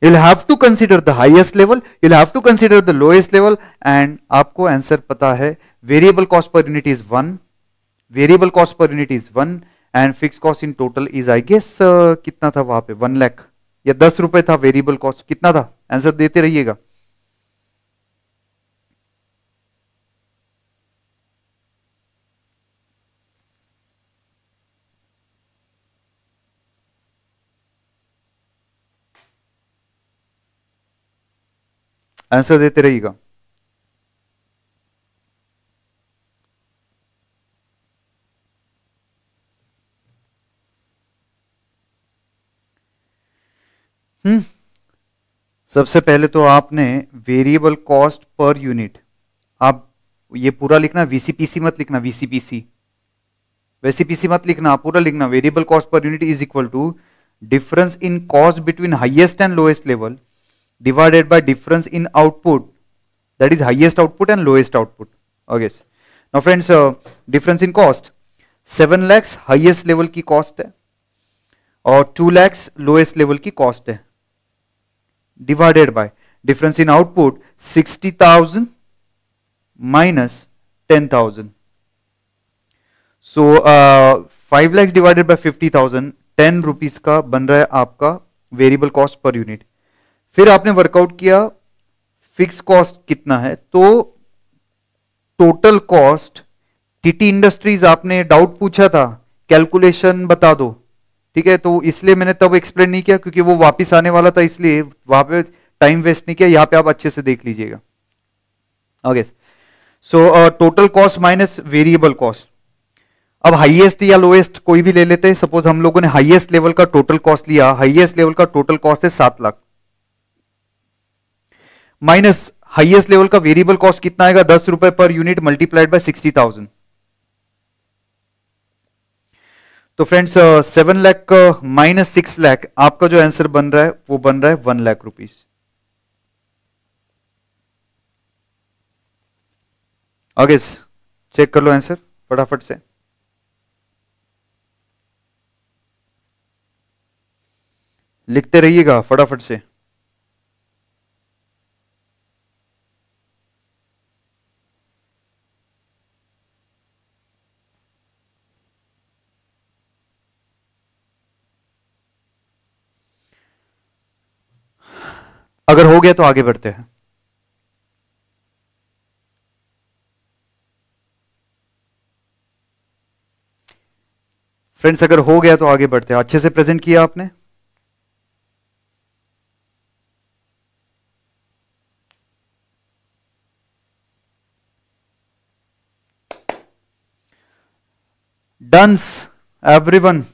You'll have to consider the highest level, you'll have to consider the lowest level and आपको आंसर पता है, variable cost per unit is one variable cost per unit is one and fix cost in total is I guess कितना था वहाँ पे? One lakh या दस रुपए था वेरिएबल कॉस्ट कितना था? आंसर देते रहिएगा। आंसर देते रहिएगा। हम्म। सबसे पहले तो आपने वेरिएबल कॉस्ट पर यूनिट आप ये पूरा लिखना वीसीपीसी मत लिखना वीसीपीसी वैसीपीसी मत लिखना, पूरा लिखना। Variable cost per unit is equal to difference in cost between highest and lowest level divided by difference in output that is highest output and lowest output okay now friends uh, difference in cost 7 lakhs highest level की cost है और 2 lakhs lowest level की cost है divided by difference in output 60000 minus 10000 so uh, 5 lakhs divided by 50000 10 rupees का बन रहा है आपका वेरिएबल कॉस्ट पर यूनिट फिर आपने वर्कआउट किया फिक्स कॉस्ट कितना है? तो टोटल कॉस्ट टीटी इंडस्ट्रीज़ आपने डाउट पूछा था कैलकुलेशन बता दो। ठीक है तो इसलिए मैंने तब एक्सप्लेन नहीं किया, क्योंकि वो वापस आने वाला था, इसलिए वहाँ पे टाइम वेस्ट नहीं किया, यहाँ पे आप अच्छे से देख लीजिएगा। Okay so total cost minus variable cost अब हाईएस्ट या लोएस्ट कोई भी ले लेते हैं। सपोज़ हम लोगों ने हाईएस्ट लेवल का टोटल कॉस्ट लिया हाईएस्ट लेवल का टोटल कॉस्ट है सात लाख। माइनस हाईएस्ट लेवल का वेरिएबल कॉस्ट कितना आएगा? दस रुपए per unit multiplied by sixty thousand तो friends seven lakh minus six lakh आपका जो आंसर बन रहा है, वो बन रहा है वन लाख रुपीज़ आगे चेक कर लो आंसर फटाफट से. लिखते रहिएगा, फटाफट से. अगर हो गया तो आगे बढ़ते हैं। फ्रेंड्स, अगर हो गया तो आगे बढ़ते हैं। अच्छे से प्रेजेंट किया आपने। डंस एवरीवन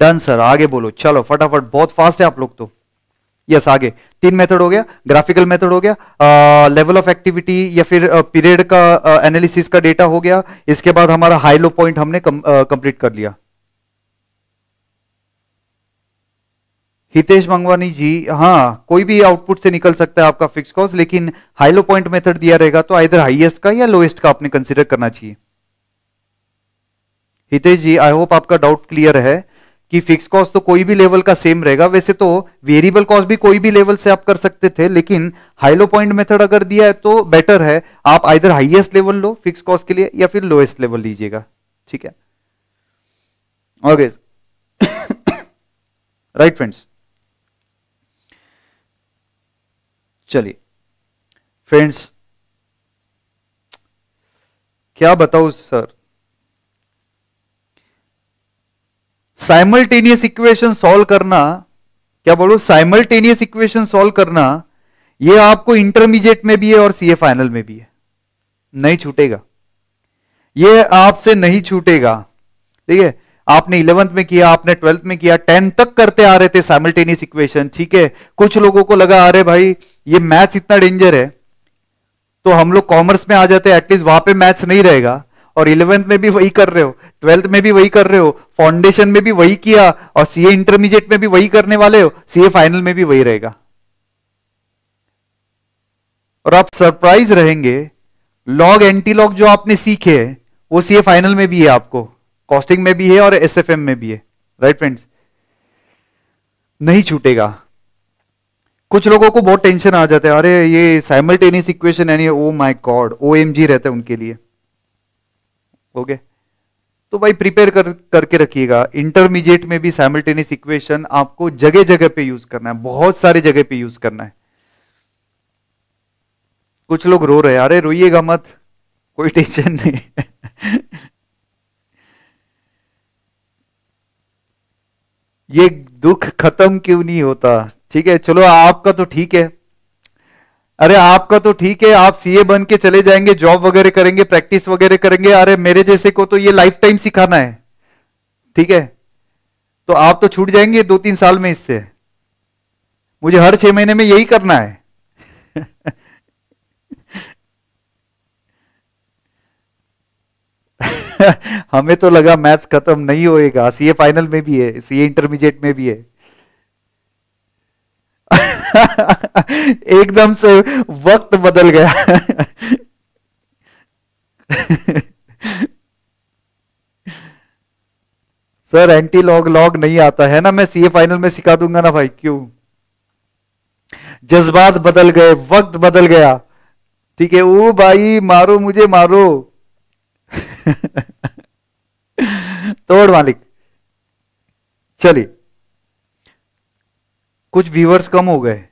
डन सर आगे बोलो। चलो, फटाफट। बहुत फास्ट है आप लोग तो। यस आगे। तीन मेथड हो गया। ग्राफिकल मेथड हो गया। लेवल ऑफ़ एक्टिविटी या फिर पीरियड का एनालिसिस का डेटा हो गया। इसके बाद हमारा हाई लो पॉइंट हमने कंप्लीट कर लिया। हितेश मंगवानी जी हाँ कोई भी आउटपुट से निकल सकता है आपका फिक्स कॉस्ट लेकिन हाई लो पॉइंट मेथड दिया रहेगा तो इधर हाईएस्ट का या लोएस्ट का आपने कंसिडर करना चाहिए। हितेश जी आई होप आपका डाउट क्लियर है। कि फिक्स कॉस्ट तो कोई भी लेवल का सेम रहेगा। वैसे तो वेरिएबल कॉस्ट भी कोई भी लेवल से आप कर सकते थे, लेकिन हाईलो पॉइंट मेथड अगर दिया है तो बेटर है। आप आइधर हाईएस्ट लेवल लो फिक्स कॉस्ट के लिए या फिर लोएस्ट लेवल लीजिएगा। ठीक है? ओके राइट फ्रेंड्स चलिए। फ्रेंड्स क्या बताऊ सर साइमल्टेनियस इक्वेशन सॉल्व करना, क्या बोलो? साइमल्टेनियस इक्वेशन सॉल्व करना, ये आपको इंटरमीडिएट में भी है और सीए फाइनल में भी है। नहीं छूटेगा। ये आपसे नहीं छूटेगा। ठीक है? आपने इलेवंथ में किया, आपने ट्वेल्थ में किया टेंथ तक करते आ रहे थे साइमल्टेनियस इक्वेशन ठीक है? कुछ लोगों को लगा, अरे भाई, ये मैथ्स इतना डेंजर है। तो हम लोग कॉमर्स में आ जाते एटलीस्ट वहाँ पे मैथ्स नहीं रहेगा। और इलेवेंथ में भी वही कर रहे हो ट्वेल्थ में भी वही कर रहे हो फाउंडेशन में भी वही किया और सीए इंटरमीडिएट में भी वही करने वाले हो सीए फाइनल में भी वही रहेगा। और आप सरप्राइज़ रहेंगे लॉग एंटी लॉग जो आपने सीखे है, वो सीए फाइनल में भी है आपको कॉस्टिंग में भी है और SFM में भी है राइट फ्रेंड्स नहीं छूटेगा। कुछ लोगों को बहुत टेंशन आ जाता है, अरे ये साइमल्टेनियस इक्वेशन है ओ my god O M G रहता है उनके लिए। ओके तो भाई प्रिपेयर कर, करके रखिएगा। इंटरमीडिएट में भी साइमल्टेनियस इक्वेशन आपको जगह जगह पे यूज़ करना है। बहुत सारे जगह पे यूज़ करना है। कुछ लोग रो रहे अरे, रोइएगा मत। कोई टेंशन नहीं। [LAUGHS] ये दुख खत्म क्यों नहीं होता? ठीक है, चलो आपका तो ठीक है। अरे आपका तो ठीक है, आप सीए बन के चले जाएँगे जॉब वगैरह करेंगे प्रैक्टिस वगैरह करेंगे, अरे मेरे जैसे को तो ये लाइफ टाइम सिखाना है। ठीक है? तो आप तो छूट जाएँगे दो तीन साल में इससे। मुझे हर छह महीने में यही करना है। [LAUGHS] हमें तो लगा मैथ्स खत्म नहीं होएगा। सीए फाइनल में भी है सीए इंटरमीडिएट में भी है। [LAUGHS] एकदम से वक्त बदल गया। सर एंटी लॉग लॉग नहीं आता है ना? मैं सीए फाइनल में सिखा दूँगा ना भाई, क्यों? जज्बात बदल गए, वक्त बदल गया। ठीक है ओ भाई, मारो मुझे, मारो। [LAUGHS] तोड़ मालिक। चलिए। कुछ व्यूअर्स कम हो गए।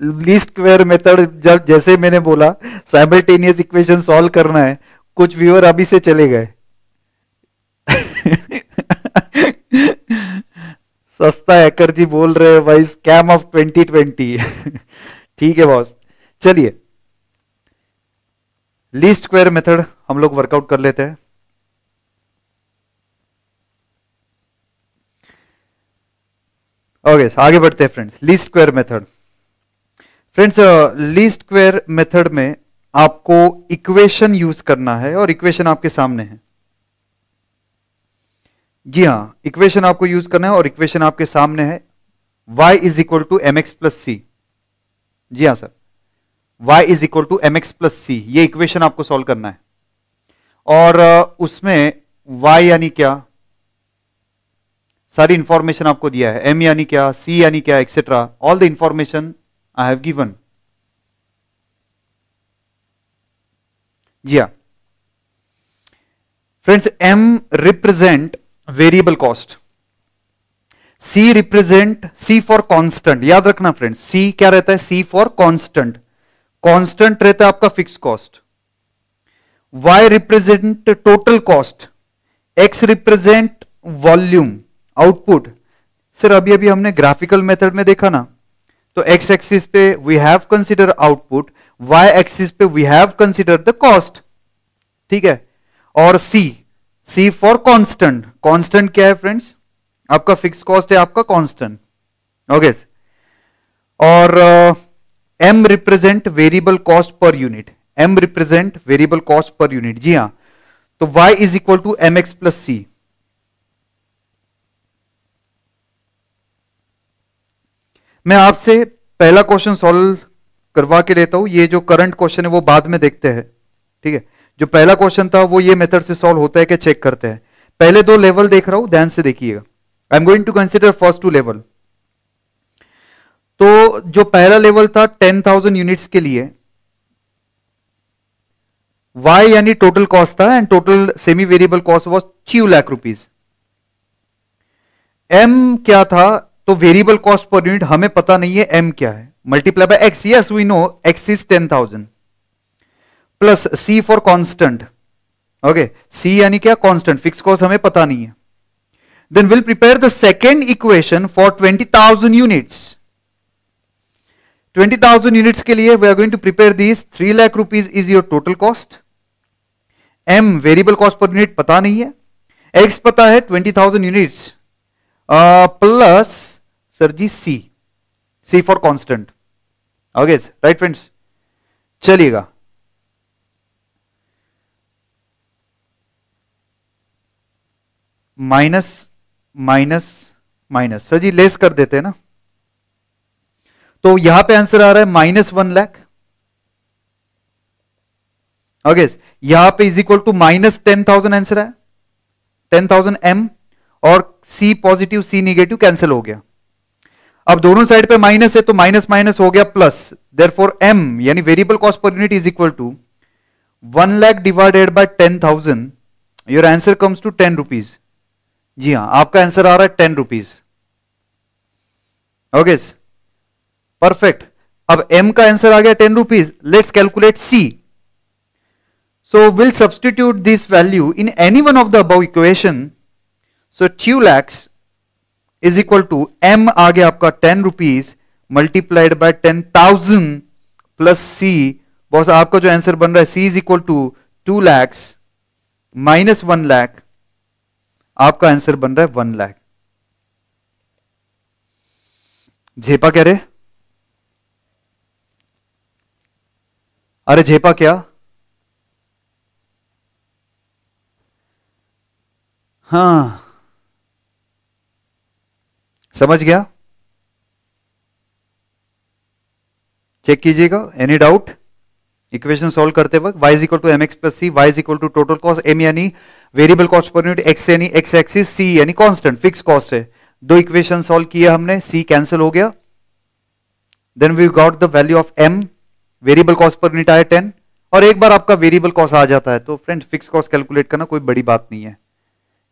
लीस्ट स्क्वेयर मेथड जब जैसे मैंने बोला साइमल्टेनियस इक्वेशन सॉल्व करना है, कुछ व्यूअर अभी से चले गए। सस्ता हैकर जी बोल रहे हैं भाई स्कैम ऑफ़ 2020 ठीक है बॉस चलिए। लीस्ट स्क्वेयर मेथड हम लोग वर्कआउट कर लेते हैं। ओके okay, आगे बढ़ते हैं friends least square method friends least square method में आपको इक्वेशन यूज़ करना है और इक्वेशन आपके सामने है. जी हाँ इक्वेशन आपको यूज़ करना है और इक्वेशन आपके सामने है. Y is equal to M X plus C जी हाँ sir y is equal to M X plus C ये इक्वेशन आपको सॉल्व करना है. और uh, उसमें y यानी क्या? सारी इंफॉर्मेशन आपको दिया है। एम यानी क्या सी यानी क्या etcetera all the information I have given ji friends M represent variable cost C represent C for constant याद रखना फ्रेंड्स सी क्या रहता है? सी फॉर कांस्टेंट कांस्टेंट रहता है आपका fix cost Y represent total cost X represent volume output sir अभी अभी हमने ग्राफिकल मेथड में देखा ना? तो एक्स एक्सिस पे we have consider output Y axis पे we have consider the cost ठीक है? और C C for constant constant क्या है फ्रेंड्स आपका फिक्स कॉस्ट है, आपका कांस्टेंट ओके और M represent variable cost per unit M represent variable cost per unit जी हाँ. तो y is equal to M X plus C मैं आपसे पहला क्वेश्चन सॉल्व करवा के लेता हूँ। ये जो करंट क्वेश्चन है, वो बाद में देखते हैं। ठीक है? जो पहला क्वेश्चन था, वो ये मेथड से सॉल्व होता है कि चेक करते हैं। पहले दो लेवल देख रहा हूँ, ध्यान से देखिएगा। I am going to consider first two level तो जो पहला लेवल था टेन थाउज़ेंड यूनिट्स के लिए वाई यानी टोटल कॉस्ट था and total semi variable cost was three lakh rupees M क्या था? तो वेरिएबल कॉस्ट पर यूनिट हमें पता नहीं है एम क्या है। Multiply by X yes we know X is ten thousand plus C for constant okay C यानी क्या? कॉन्स्टेंट फिक्स कॉस्ट हमें पता नहीं है। Then will prepare the second equation for twenty thousand units twenty thousand units के लिए we are going to prepare this three lakh rupees is your total cost M variable cost per unit पता नहीं है। X पता है twenty thousand units plus sir ji C C for constant okay right friends चलिएगा। Minus minus minus. Sir ji, less कर देते हैं ना? तो यहाँ पे आंसर आ रहा है माइनस वन लैख। ओके यहाँ पे is equal to minus ten thousand answer है। टेन थाउज़ेंड एम और C positive, C negative cancel हो गया। अब दोनों साइड पे माइनस है तो माइनस माइनस हो गया प्लस देर फोर एम यानी variable cost per unit is equal to one lakh divided by ten thousand your answer comes to ten rupees जी हाँ, आपका आंसर आ रहा है टेन रुपीज़ ओके परफेक्ट अब एम का आंसर आ गया ten rupees let's calculate C so will substitute this value in any one of the above equation so two lakhs is equal to M आ गया आपका ten rupees multiplied by ten thousand plus C boss आपका जो answer बन रहा है C is equal to two lakhs minus one lakh आपका answer बन रहा है वन लैख झेपा कह रहे अरे झेपा क्या? हाँ। समझ गया? चेक कीजिएगा एनी डाउट इक्वेशन सॉल्व करते वक्त y is equal to M X plus C Y is equal to total cost M यानी variable cost per unit X यानी एक्स एक्सिस सी यानी कांस्टेंट फिक्स कॉस्ट है। दो equation solve किया हमने सी cancel हो गया। Then we got the value of M variable cost per unit आया टेन और एक बार आपका वेरिएबल कॉस्ट आ जाता है। तो फ्रेंड फिक्स कॉस्ट कैलकुलेट करना कोई बड़ी बात नहीं है।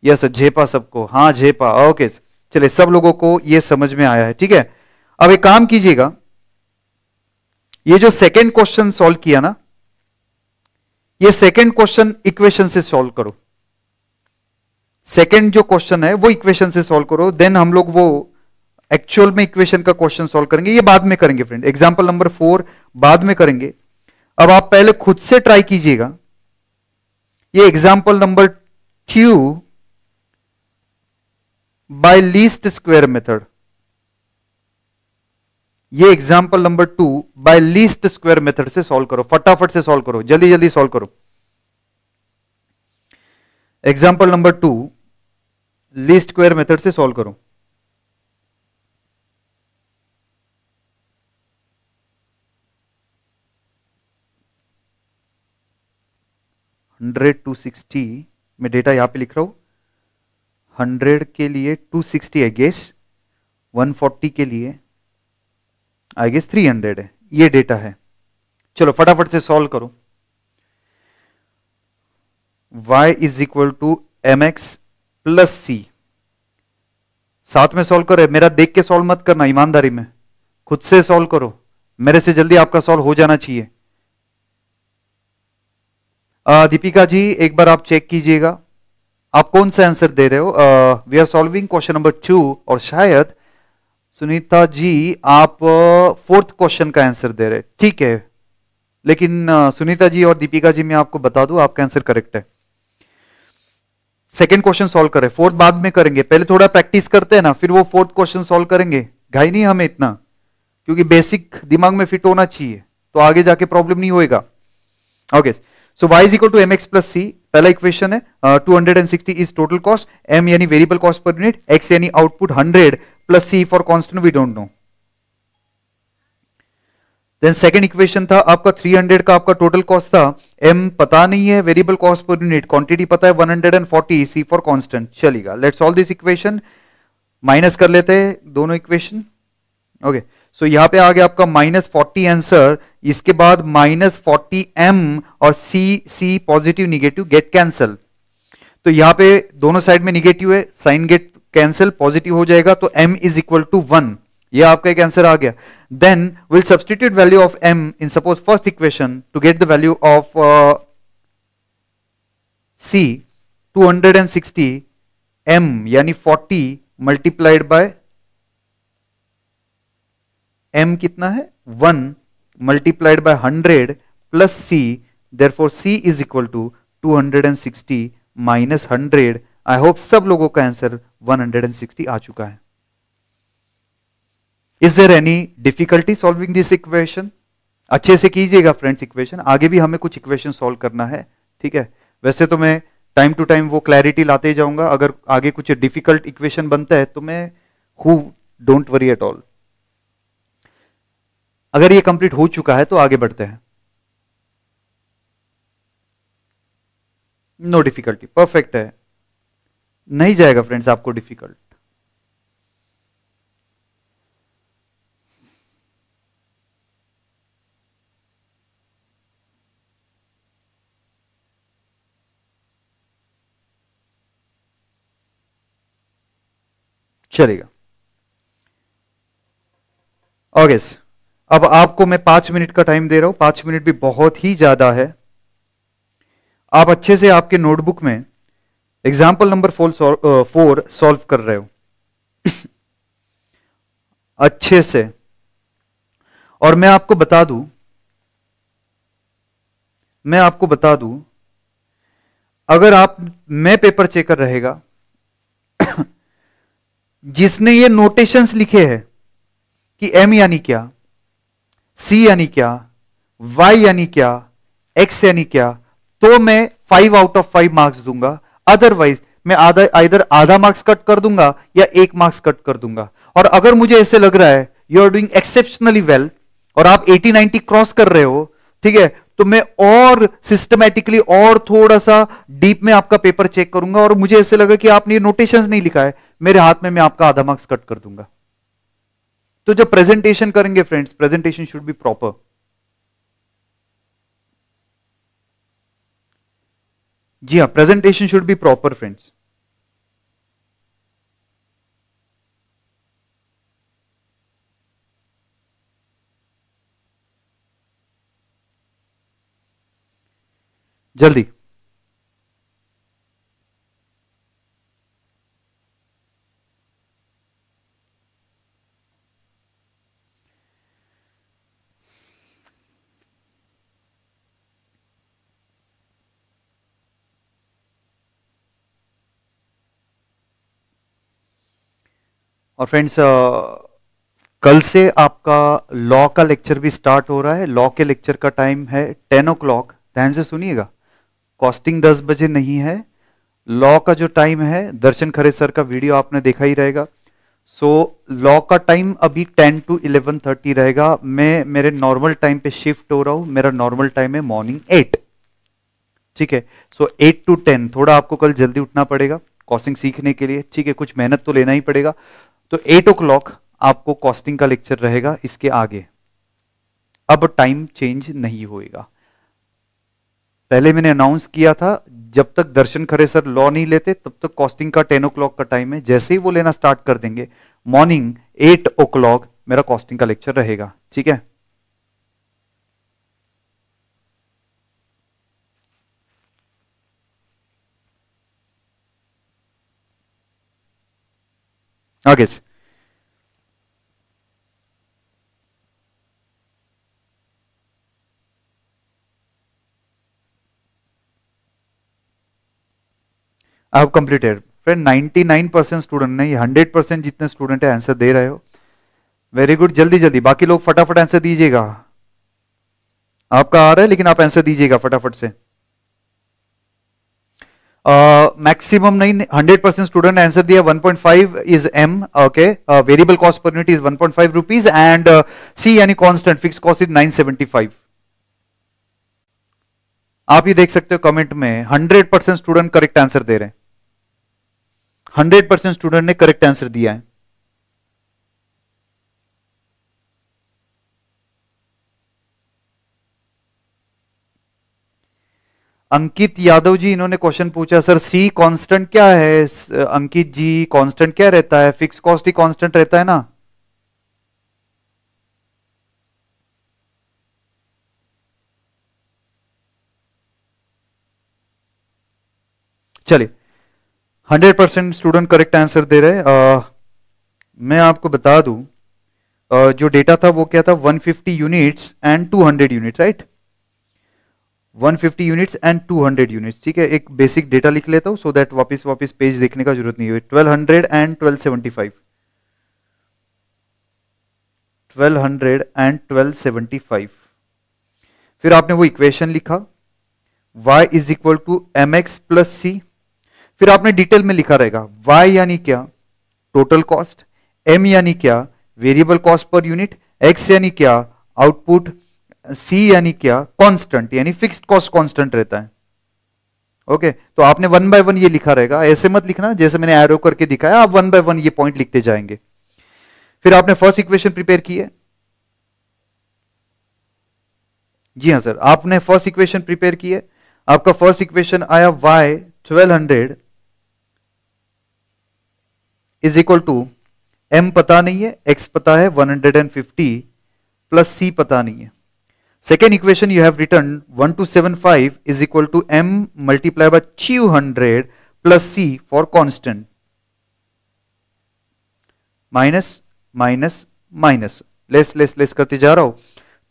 यस झेपा सबको। हाँ झेपा। ओके चलिए, सब लोगों को ये समझ में आया है, ठीक है? अब एक काम कीजिएगा, ये जो सेकेंड क्वेश्चन सॉल्व किया ना, ये सेकेंड क्वेश्चन इक्वेशन से सॉल्व करो। सेकेंड जो क्वेश्चन है, वो इक्वेशन से सॉल्व करो देन हम लोग वो एक्चुअल में इक्वेशन का क्वेश्चन सॉल्व करेंगे, ये बाद में करेंगे फ्रेंड एग्ज़ाम्पल नंबर फोर बाद में करेंगे। अब आप पहले खुद से ट्राई कीजिएगा। ये example number two by least square method ये example number two by least square method से सॉल्व करो, फटाफट से सॉल्व करो, जल्दी जल्दी सॉल्व करो। Example number two least square method से सॉल्व करो। हंड्रेड टू सिक्सटी मैं डेटा यहाँ पे लिख रहा हूँ। हंड्रेड के लिए टू सिक्सटी है गेस वन फोर्टी के लिए आई गेस थ्री हंड्रेड है। ये डेटा है। चलो, फटाफट से सॉल्व करो। Y is equal to M X plus C साथ में सॉल्व करो। मेरा देख के सॉल्व मत करना, ईमानदारी में। खुद से सॉल्व करो। मेरे से जल्दी आपका सॉल्व हो जाना चाहिए। दीपिका जी, एक बार आप चेक कीजिएगा। आप कौन सा आंसर दे रहे हो? We are solving question number two और शायद सुनीता जी आप फोर्थ uh, क्वेश्चन का आंसर दे रहे ठीक है। लेकिन uh, सुनीता जी और दीपिका जी मैं आपको बता दूँ आपका आंसर करेक्ट है। सेकेंड क्वेश्चन सॉल्व करें। फोर्थ बाद में करेंगे। पहले थोड़ा प्रैक्टिस करते हैं ना फिर वो फोर्थ क्वेश्चन सॉल्व करेंगे। घाई नहीं हमें इतना क्योंकि बेसिक दिमाग में फिट होना चाहिए तो आगे जाके प्रॉब्लम नहीं होएगा। Okay so y is equal to M X plus C पहला इक्वेशन है two hundred and sixty is total cost m यानी variable cost per unit x यानी output hundred plus C for constant we don't know then second equation था, आपका 300 का आपका total cost था M पता नहीं है variable cost per unit quantity पता है 140 सी फॉर कांस्टेंट चलेगा। Let's solve this equation minus कर लेते हैं, दोनों इक्वेशन ओके सो यहाँ पे आ गया आपका माइनस फोर्टी आंसर इसके बाद माइनस फोर्टी एम और C C positive negative get cancel तो यहाँ पे दोनों साइड में निगेटिव है साइन गेट कैंसिल पॉजिटिव हो जाएगा तो m is equal to one ये आपका एक आंसर आ गया. Then will substitute value of m in suppose first equation to get the value of c 260 m, यानी 40 मल्टीप्लाइड बाय m कितना है? 1 multiplied by 100 plus c therefore c is equal to 260 minus 100 I hope सब लोगों का answer 160 आ चुका है. Is there any difficulty solving this equation अच्छे से कीजिएगा फ्रेंड्स इक्वेशन आगे भी हमें कुछ इक्वेशन सॉल्व करना है, ठीक है? वैसे तो मैं टाइम टू टाइम वो क्लैरिटी लाते जाऊँगा. अगर आगे कुछ डिफ़िकल्ट इक्वेशन बनता है तो मैं हु डोंट वरी एट ऑल अगर ये कंप्लीट हो चुका है तो आगे बढ़ते हैं। नो डिफिकल्टी परफेक्ट है। नहीं जाएगा फ्रेंड्स आपको डिफ़िकल्ट चलेगा। ओके अब आपको मैं पाँच मिनट का टाइम दे रहा हूँ। पाँच मिनट भी बहुत ही ज़्यादा है। आप अच्छे से आपके नोटबुक में एग्ज़ाम्पल नंबर फोर सॉल्व कर रहे हो। [COUGHS] अच्छे से। और मैं आपको बता दूँ, मैं आपको बता दूँ, अगर आप, मैं पेपर चेकर रहेगा, [COUGHS] जिसने ये नोटेशंस लिखे हैं, कि एम यानी क्या? सी यानी क्या? वाई यानी क्या? एक्स यानी क्या? तो मैं five out of five marks दूँगा। अदरवाइज़ मैं आधा इधर आधा मार्क्स कट कर दूँगा या एक मार्क्स कट कर दूँगा। और अगर मुझे ऐसे लग रहा है you are doing exceptionally well और आप 80 90 क्रॉस कर रहे हो, ठीक है तो मैं और सिस्टमेटिकली और थोड़ा सा डीप में आपका पेपर चेक करूँगा और मुझे ऐसे लगा कि आपने नोटेशंस नहीं लिखा है। मेरे हाथ में मैं आपका आधा मार्क्स कट कर दूँगा। तो जब प्रेजेंटेशन करेंगे friends presentation should be proper जी हाँ presentation should be proper friends जल्दी। और फ्रेंड्स कल से आपका लॉ का लेक्चर भी स्टार्ट हो रहा है। लॉ के लेक्चर का टाइम है टेन ओ क्लॉक ध्यान से सुनिएगा। कॉस्टिंग दस बजे नहीं है। लॉ का जो टाइम है दर्शन खरे सर का वीडियो आपने देखा ही रहेगा। सो so, लॉ का टाइम अभी टेन टू इलेवन थर्टी रहेगा। मैं मेरे नॉर्मल टाइम पे शिफ्ट हो रहा हूँ। मेरा नॉर्मल टाइम है मॉर्निंग एट ठीक है? सो एट टू टेन थोड़ा आपको कल जल्दी उठना पड़ेगा। कॉस्टिंग सीखने के लिए। ठीक है कुछ मेहनत तो लेना ही पड़ेगा। तो एट ओ आपको कॉस्टिंग का लेक्चर रहेगा, इसके आगे। अब टाइम चेंज नहीं होएगा। पहले मैंने अनाउंस किया था, जब तक दर्शन खरे सर लॉ नहीं लेते, तब तक कॉस्टिंग का टेन ओ का टाइम है, जैसे ही वो लेना स्टार्ट कर देंगे। मॉर्निंग एट ओ मेरा कॉस्टिंग का लेक्चर रहेगा। ठीक है? से I completed friend 99 percent student नहीं 100 परसेंट जितने स्टूडेंट है आंसर दे रहे हो। वेरी गुड जल्दी जल्दी। बाकी लोग फटाफट आंसर दीजिएगा। आपका आ रहा है, लेकिन आप आंसर दीजिएगा फटाफट से। मैक्सिमम नहीं हंड्रेड परसेंट स्टूडेंट आंसर दिया 1.5 is M okay variable cost per unit is 1.5 rupees and C यानी कांस्टेंट फिक्स कॉस्ट इज़ 975 आप ये देख सकते हो कमेंट में 100 परसेंट स्टूडेंट करेक्ट आंसर दे रहे हैं। 100 परसेंट स्टूडेंट ने करेक्ट आंसर दिया है। अंकित यादव जी इन्होंने क्वेश्चन पूछा सर सी कांस्टेंट क्या है? अंकित जी कांस्टेंट क्या रहता है? फिक्स कॉस्ट ही कांस्टेंट रहता है ना? चलिए hundred percent student correct answer दे रहे आ, मैं आपको बता दूँ आ, जो डेटा था वो क्या था? 150 units and 200 units right 150 units and 200 units ठीक है? एक बेसिक डेटा लिख लेता हूँ सो दैट वापस वापस पेज देखने का ज़रूरत नहीं है। 1200 एंड 1275 1200 एंड 1275 फिर आपने वो इक्वेशन लिखा। y is equal to M X plus C फिर आपने डिटेल में लिखा रहेगा। y यानी क्या? टोटल कॉस्ट m यानी क्या? Variable cost per unit x यानी क्या? आउटपुट सी यानी क्या? कांस्टेंट यानी फिक्स्ड कॉस्ट कांस्टेंट रहता है। ओके okay, तो आपने वन बाय वन ये लिखा रहेगा। ऐसे मत लिखना जैसे मैंने एरो करके दिखाया आप वन बाय वन ये पॉइंट लिखते जाएँगे। फिर आपने फ़र्स्ट इक्वेशन प्रिपेयर की है। जी हाँ सर आपने फ़र्स्ट इक्वेशन प्रिपेयर की है। आपका फ़र्स्ट इक्वेशन आया y 1200 is equal to M पता नहीं है एक्स पता है 150 प्लस सी पता नहीं है। Equation you have written 1275 is equal to m multiply by 200 plus c for constant minus minus minus less less less करते जा रहा हूँ।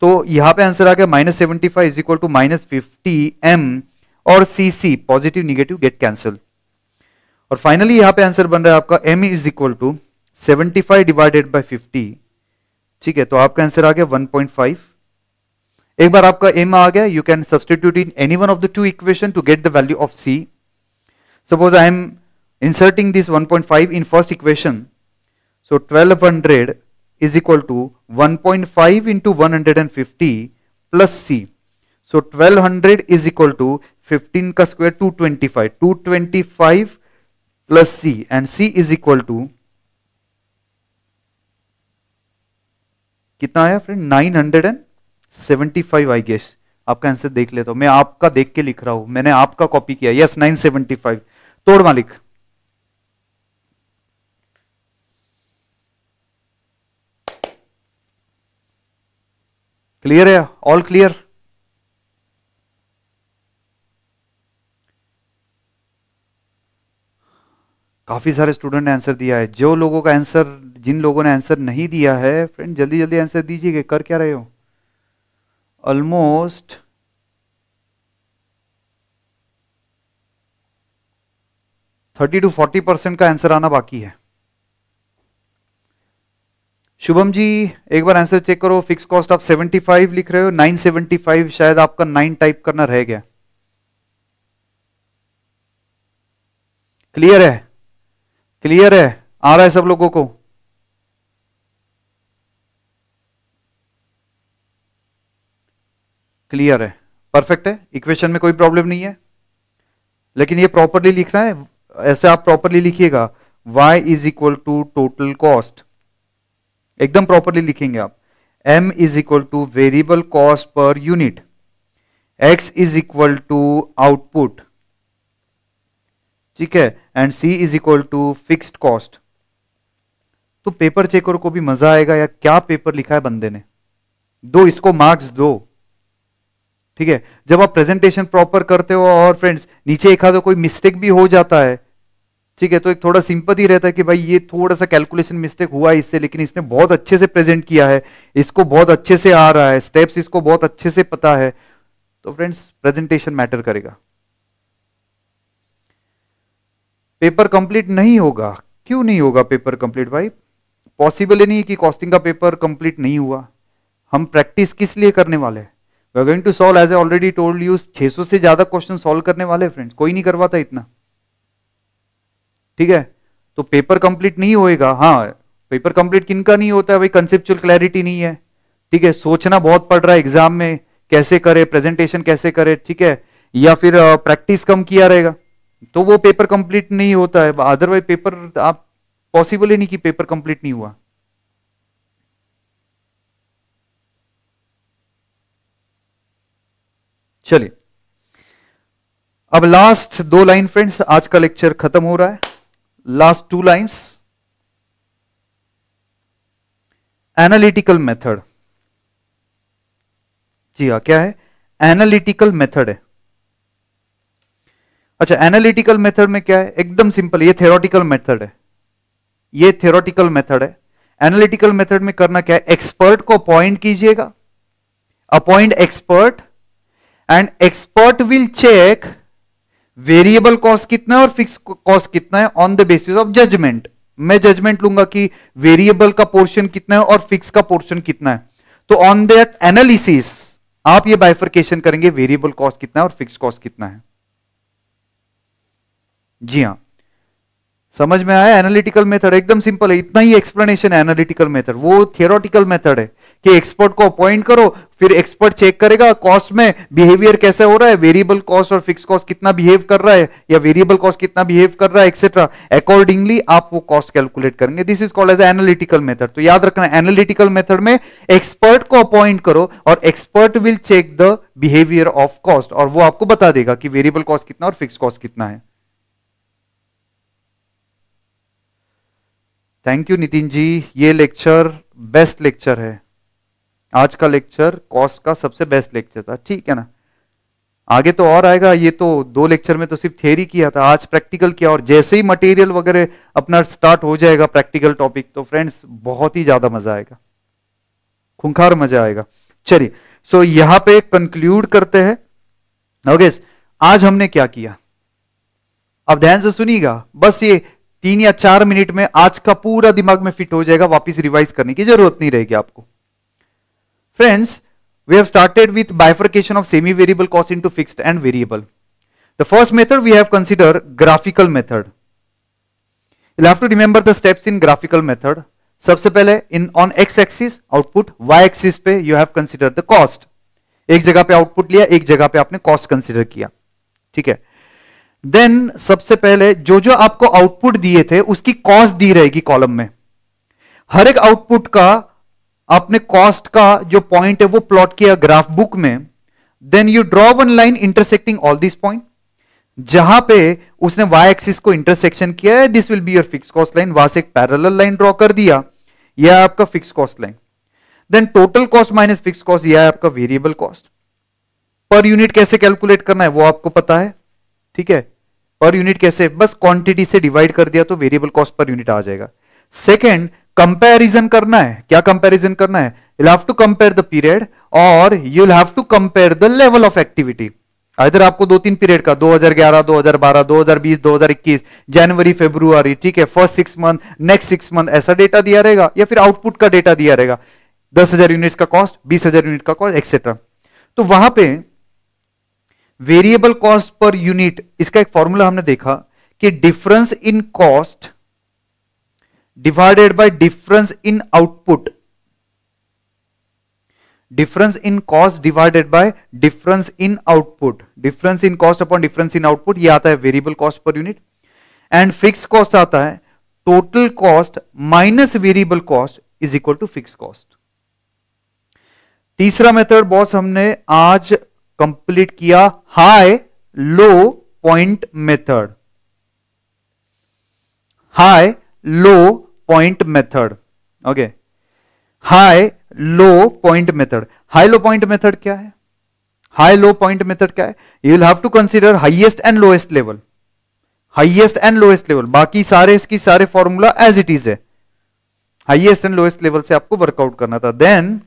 तो यहाँ पे आंसर आ गया minus seventy five is equal to minus fifty M और C C positive negative get cancel और फाइनली यहाँ पे आंसर बन रहा है आपका M is equal to seventy five divided by fifty ठीक है तो आपका आंसर आ गया वन पॉइंट फाइव एक बार आपका एम आ गया you can substitute in any one of the two equation to get the value of C suppose I am inserting this 1.5 in first equation so 1200 is equal to 1.5 into 150 plus C. So 1200 is equal to 15 का square 225. 225 plus C and C is equal to, कितना आया friend 975 I guess आपका answer देख लेता हूँ। मैं आपका देख के लिख रहा हूँ। मैंने आपका कॉपी किया। यस 975 तोड़ मालिक क्लियर है? ऑल क्लियर काफ़ी सारे स्टूडेंट ने आंसर दिया है। जो लोगों का आंसर जिन लोगों ने आंसर नहीं दिया है फ्रेंड जल्दी जल्दी आंसर दीजिए कर क्या रहे हो? Almost thirty to forty percent का आंसर आना बाकी है। शुभम जी, एक बार आंसर चेक करो फिक्स कॉस्ट आप 75 लिख रहे हो 975 शायद आपका 9 टाइप करना रह गया। क्लियर है? क्लियर है? आ रहा है सब लोगों को? क्लियर है। परफेक्ट है इक्वेशन में कोई प्रॉब्लम नहीं है। लेकिन ये प्रॉपरली लिखना है, ऐसे आप प्रॉपरली लिखिएगा, y is equal to total cost एकदम प्रॉपरली लिखेंगे आप। m is equal to variable cost per unit x is equal to output ठीक है? And c is equal to fixed cost तो पेपर चेकर को भी मज़ा आएगा यार, क्या पेपर लिखा है बंदे ने? दो, इसको मार्क्स दो। ठीक है? जब आप प्रेजेंटेशन प्रॉपर करते हो और फ्रेंड्स नीचे एक आधा कोई मिस्टेक भी हो जाता है, ठीक है? तो एक थोड़ा सिंपति रहता है कि भाई ये थोड़ा सा कैलकुलेशन मिस्टेक हुआ है इससे, लेकिन इसने बहुत अच्छे से प्रेजेंट किया है, इसको बहुत अच्छे से आ रहा है स्टेप्स इसको बहुत अच्छे से पता है तो फ्रेंड्स प्रेजेंटेशन मैटर करेगा। पेपर कंप्लीट नहीं होगा। क्यों नहीं होगा पेपर कंप्लीट भाई? पॉसिबल ही नहीं कि कॉस्टिंग का पेपर कंप्लीट नहीं हुआ। हम प्रैक्टिस किस लिए करने वाले हैं? We going to solve as a already told you 600 से ज़्यादा क्वेश्चन सॉल्व करने वाले फ्रेंड्स कोई नहीं करवाता इतना। ठीक है? तो पेपर कंप्लीट नहीं होएगा। हाँ पेपर कंप्लीट किनका नहीं होता है? भाई कंसेप्चुअल क्लैरिटी नहीं है। ठीक है? सोचना बहुत पड़ रहा है एग्ज़ाम में। कैसे करे? प्रेजेंटेशन कैसे करे? ठीक है? या फिर प्रैक्टिस कम किया रहेगा। तो वो पेपर कंप्लीट नहीं होता है। अदरवाइज़ पेपर आप पॉसिबल ही नहीं कि पेपर कंप्लीट नहीं हुआ। चलिए। अब लास्ट दो लाइन फ्रेंड्स आज का लेक्चर खत्म हो रहा है। Last two lines analytical method जी हाँ क्या है? एनालिटिकल मेथड है। अच्छा एनालिटिकल मेथड में क्या है? एकदम सिंपल ये थेरोटिकल मेथड है। ये थेरोटिकल मेथड है। एनालिटिकल मेथड में करना क्या है? एक्सपर्ट को अपॉइंट कीजिएगा। Appoint expert and expert will check variable cost कितना है और फिक्स कॉस्ट कितना है on the basis of judgement मैं जजमेंट लूँगा कि वेरिएबल का पोर्शन कितना है और फिक्स का पोर्शन कितना है. तो ऑन दैट एनालिसिस आप ये बाइफर्केशन करेंगे वेरिएबल कॉस्ट कितना है और फिक्स कॉस्ट कितना है. जी हाँ. समझ में आया? एनालिटिकल मेथड एकदम सिंपल है. इतना ही एक्सप्लेनेशन है एनालिटिकल मेथड वो थियोरटिकल मेथड है. कि एक्सपर्ट को अपॉइंट करो, फिर एक्सपर्ट चेक करेगा कॉस्ट में बिहेवियर कैसे हो रहा है वेरिएबल कॉस्ट और फिक्स कॉस्ट कितना बिहेव कर रहा है, या वेरिएबल कॉस्ट कितना बिहेव कर रहा है एक्सेट्रा अकॉर्डिंगली आप वो कॉस्ट कैलकुलेट करेंगे। This is called as analytical method तो याद रखना एनालिटिकल मेथड में एक्सपर्ट को अपॉइंट करो और expert will check the behaviour of cost और वो आपको बता देगा कि वेरिएबल कॉस्ट कितना और फिक्स कॉस्ट कितना है। थैंक यू नितिन जी ये लेक्चर बेस्ट लेक्चर है। आज का लेक्चर कॉस्ट का सबसे बेस्ट लेक्चर था, ठीक है ना? आगे तो और आएगा, ये तो दो लेक्चर में तो सिर्फ़ थ्योरी किया था, आज प्रैक्टिकल किया, और जैसे ही मटेरियल वगैरह अपना स्टार्ट हो जाएगा प्रैक्टिकल टॉपिक तो फ्रेंड्स बहुत ही ज़्यादा मज़ा आएगा। खुंखार मज़ा आएगा। चलिए सो यहाँ पे कंक्लूड करते हैं। ओके आज हमने क्या किया? अब ध्यान से सुनिएगा, बस ये तीन या चार मिनट में आज का पूरा दिमाग में फिट हो जाएगा, वापिस रिवाइज करने की ज़रूरत नहीं रहेगी आपको। We have started with bifurcation of semi variable cost into fixed and variable the first method we have consider graphical method you have to remember the steps in graphical method सबसे पहले in on X axis output Y axis पे you have consider the cost एक जगह पे output लिया एक जगह पे आपने कॉस्ट कंसिडर किया ठीक है देन सबसे पहले जो जो आपको आउटपुट दिए थे उसकी कॉस्ट दी रहेगी कॉलम में हर एक आउटपुट का आपने कॉस्ट का जो पॉइंट है वो प्लॉट किया ग्राफ बुक में then you draw one line intersecting all this point जहाँ पे उसने वाई एक्सिस को इंटरसेक्शन किया है this will be your fix cost line वहाँ से एक पैरेलल लाइन ड्रॉ कर दिया, यह आपका fix cost line then total cost minus fix cost यह है आपका वेरिएबल कॉस्ट पर यूनिट कैसे कैलकुलेट करना है, वो आपको पता है, ठीक है? पर यूनिट कैसे, बस क्वांटिटी से डिवाइड कर दिया तो वेरिएबल कॉस्ट पर यूनिट आ जाएगा. सेकेंड कंपैरिजन करना है। क्या कंपैरिजन करना है? You have to compare the period और you have to compare the level of activity इधर आपको दो तीन पीरियड का 2011, 2012, 2020, 2021, जनवरी फेब्रुआरी ठीक है first six month next six month ऐसा डेटा दिया रहेगा या फिर आउटपुट का डेटा दिया रहेगा। दस हज़ार यूनिट का कॉस्ट बीस हज़ार यूनिट का कॉस्ट एक्सेट्रा तो वहाँ पे वेरिएबल कॉस्ट पर यूनिट इसका एक फॉर्मूला हमने देखा कि difference in cost divided by difference in output difference in cost divided by difference in output difference in cost upon difference in output ये आता है variable cost per unit and fix cost आता है total cost minus variable cost is equal to fix cost तीसरा method boss हमने आज complete किया high low point method high low point method okay high low point method high low point method क्या है? High low point method क्या है? You will have to consider highest and lowest level highest and lowest level बाकी सारे इसकी सारे formula as it is है. Highest and lowest level से आपको वर्कआउट करना था. देन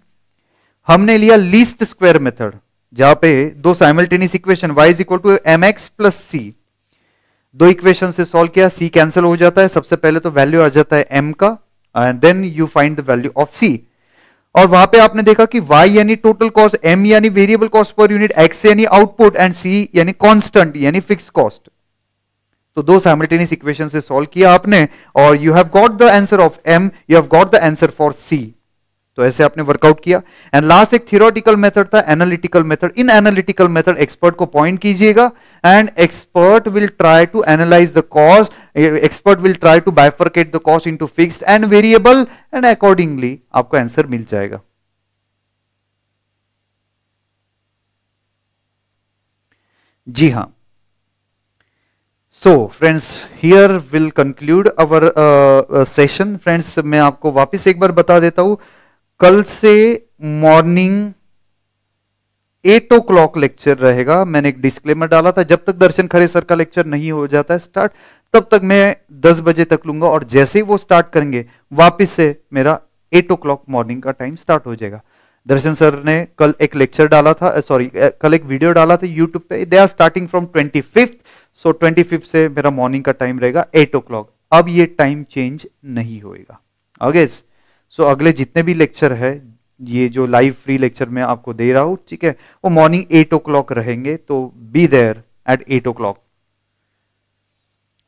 हमने लिया लीस्ट स्क्वायर मेथड जहाँ पे दो simultaneous equation y is equal to M X plus C दो इक्वेशन से सॉल्व किया सी कैंसिल हो जाता है, सबसे पहले तो वैल्यू आ जाता है एम का and then you find the value of C और वहाँ पे आपने देखा कि y यानी टोटल कॉस्ट m यानी variable cost per unit x यानी आउटपुट एंड c यानी कांस्टेंट यानी फिक्स कॉस्ट तो दो साइमल्टेनियस इक्वेशन से सॉल्व किया आपने, और you have got the answer of m you have got the answer for c. तो ऐसे आपने वर्कआउट किया। एंड लास्ट एक थियोरटिकल मेथड था analytical method in analytical method expert को पॉइंट कीजिएगा। And expert will try to analyse the cost expert will try to bifurcate the cost into fixed and variable and accordingly आपको answer मिल जाएगा। जी हाँ। So friends here will conclude our session friends मैं आपको वापस एक बार बता देता हूँ। कल से morning eight o'clock lecture रहेगा। मैंने एक डिस्क्लेमर डाला था, जब तक दर्शन खरे सर का लेक्चर नहीं हो जाता है स्टार्ट तब तक मैं दस बजे तक लूँगा और जैसे ही वो स्टार्ट करेंगे, वापस से मेरा एट ओ क्लॉक मॉर्निंग का टाइम स्टार्ट हो जाएगा। दर्शन सर ने कल एक लेक्चर डाला था सॉरी कल एक वीडियो डाला था यूट्यूब पे। They are starting from twenty fifth so twenty fifth से मेरा मॉर्निंग का टाइम रहेगा एट ओ क्लॉक अब ये टाइम चेंज नहीं होएगा। ओके सो so, अगले जितने भी लेक्चर है ये जो लाइव फ्री लेक्चर में आपको दे रहा हूँ ठीक है वो मॉर्निंग एट ओ क्लॉक रहेंगे तो be there at eight o'clock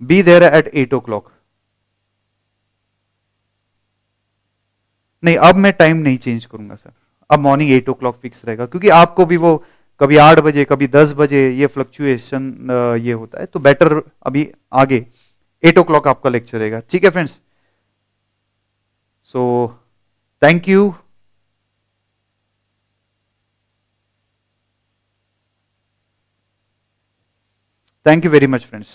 be there at eight o'clock नहीं अब मैं टाइम नहीं चेंज करूँगा सर अब morning eight o'clock fix रहेगा क्योंकि आपको भी वो कभी आठ बजे कभी दस बजे ये फ्लक्चुएशन ये होता है तो बेटर अभी आगे एट ओ क्लॉक आपका लेक्चर रहेगा ठीक है friends so thank you thank you very much friends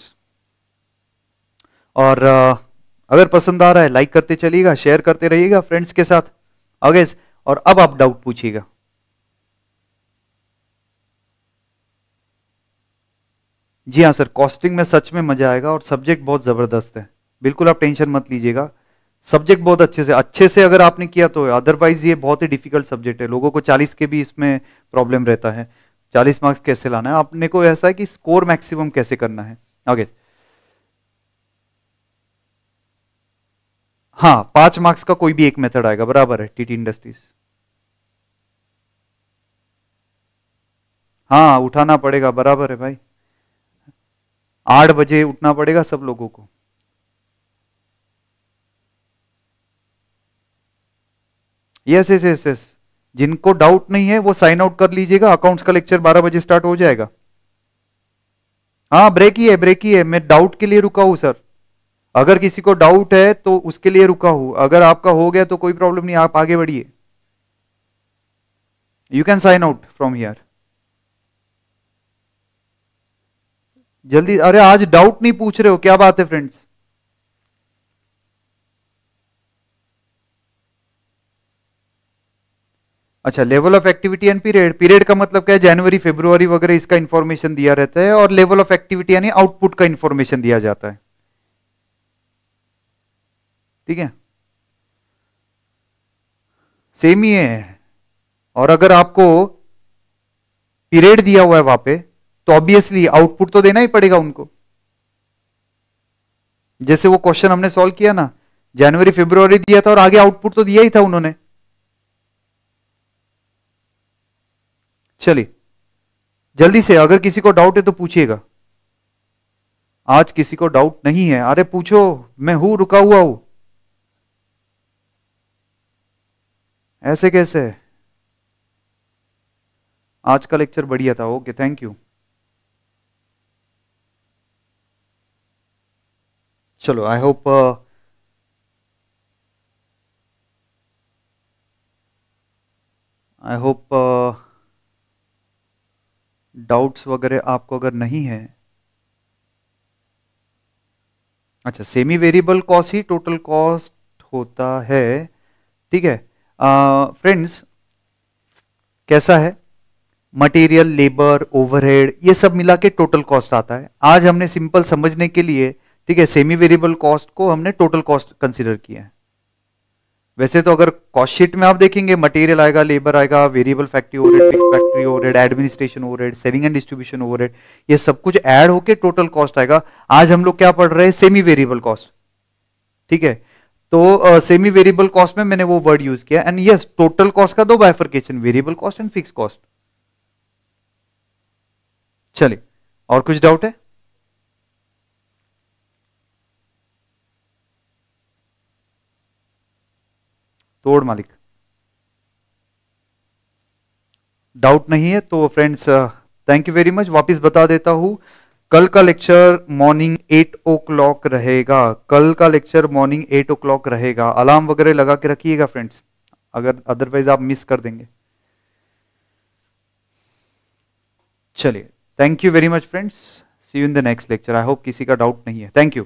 और uh, अगर पसंद आ रहा है लाइक करते चलिएगा शेयर करते रहिएगा फ्रेंड्स के साथ। आगे और अब आप डाउट पूछिएगा। जी हाँ सर कॉस्टिंग में सच में मज़ा आएगा और सब्जेक्ट बहुत ज़बरदस्त है। बिल्कुल आप टेंशन मत लीजिएगा। सब्जेक्ट बहुत अच्छे से अच्छे से अगर आपने किया तो अदरवाइज़ ये बहुत ही डिफ़िकल्ट सब्जेक्ट है। लोगों को 40 के भी इसमें प्रॉब्लम रहता है। 40 मार्क्स कैसे लाना है? आपने को ऐसा है कि स्कोर मैक्सिमम कैसे करना है? आगे। हाँ पाँच मार्क्स का कोई भी एक मेथड आएगा, बराबर है टीटी इंडस्ट्रीज़ हाँ उठाना पड़ेगा, बराबर है भाई। आठ बजे उठना पड़ेगा सब लोगों को। यस यस यस यस जिनको डाउट नहीं है, वो साइन आउट कर लीजिएगा अकाउंट्स का लेक्चर बारह बजे स्टार्ट हो जाएगा। हाँ ब्रेक ही है ब्रेक ही है। मैं डाउट के लिए रुका हूँ सर अगर किसी को डाउट है तो उसके लिए रुका हूँ। अगर आपका हो गया तो कोई प्रॉब्लम नहीं, आप आगे बढ़िए। You can sign out from here जल्दी, अरे आज डाउट नहीं पूछ रहे हो, क्या बात है फ्रेंड्स अच्छा level of activity and period period का मतलब क्या है? जनवरी फेब्रुवरी वगैरह इसका इन्फॉर्मेशन दिया रहता है और लेवल ऑफ़ एक्टिविटी यानी आउटपुट का इन्फॉर्मेशन दिया जाता है। ठीक है? सेम ही है। और अगर आपको पीरियड दिया हुआ है वहाँ पे तो ऑब्वियसली आउटपुट तो देना ही पड़ेगा उनको। जैसे वो क्वेश्चन हमने सॉल्व किया ना जनवरी फेब्रुवरी दिया था और आगे आउटपुट तो दिया ही था उन्होंने। चलिए, जल्दी से, अगर किसी को डाउट है तो पूछिएगा। आज किसी को डाउट नहीं है। अरे पूछो, मैं हूँ, रुका हुआ हूँ। ऐसे कैसे? आज का लेक्चर बढ़िया था ओके थैंक यू चलो I hope I hope doubts वगैरह आपको अगर नहीं है अच्छा सेमी वेरिएबल कॉस्ट ही टोटल कॉस्ट होता है, ठीक है? फ्रेंड्स कैसा है? मटेरियल लेबर ओवरहेड ये सब मिला के टोटल कॉस्ट आता है। आज हमने सिंपल समझने के लिए, ठीक है सेमी वेरिएबल कॉस्ट को हमने टोटल कॉस्ट कंसिडर किया है। वैसे तो अगर कॉस्ट शीट में आप देखेंगे मटेरियल आएगा लेबर आएगा variable factory overhead fix factory overhead administration overhead selling and distribution overhead ये सब कुछ ऐड होके टोटल कॉस्ट आएगा। आज हम लोग क्या पढ़ रहे हैं? सेमी वेरिएबल कॉस्ट ठीक है? तो सेमी वेरिएबल कॉस्ट में मैंने वो वर्ड यूज़ किया। एंड यस टोटल कॉस्ट का दो bifurcation variable cost and fix cost चलिए, और कुछ डाउट है? तोड़ मालिक। डाउट नहीं है तो friends thank you very much वापस बता देता हूँ, कल का lecture morning eight o'clock रहेगा। कल का lecture morning eight o'clock रहेगा। अलार्म वगैरह लगा के रखिएगा फ्रेंड्स अगर अदरवाइज़ आप मिस कर देंगे। चलिए thank you very much friends see you in the next lecture I hope किसी का डाउट नहीं है. Thank you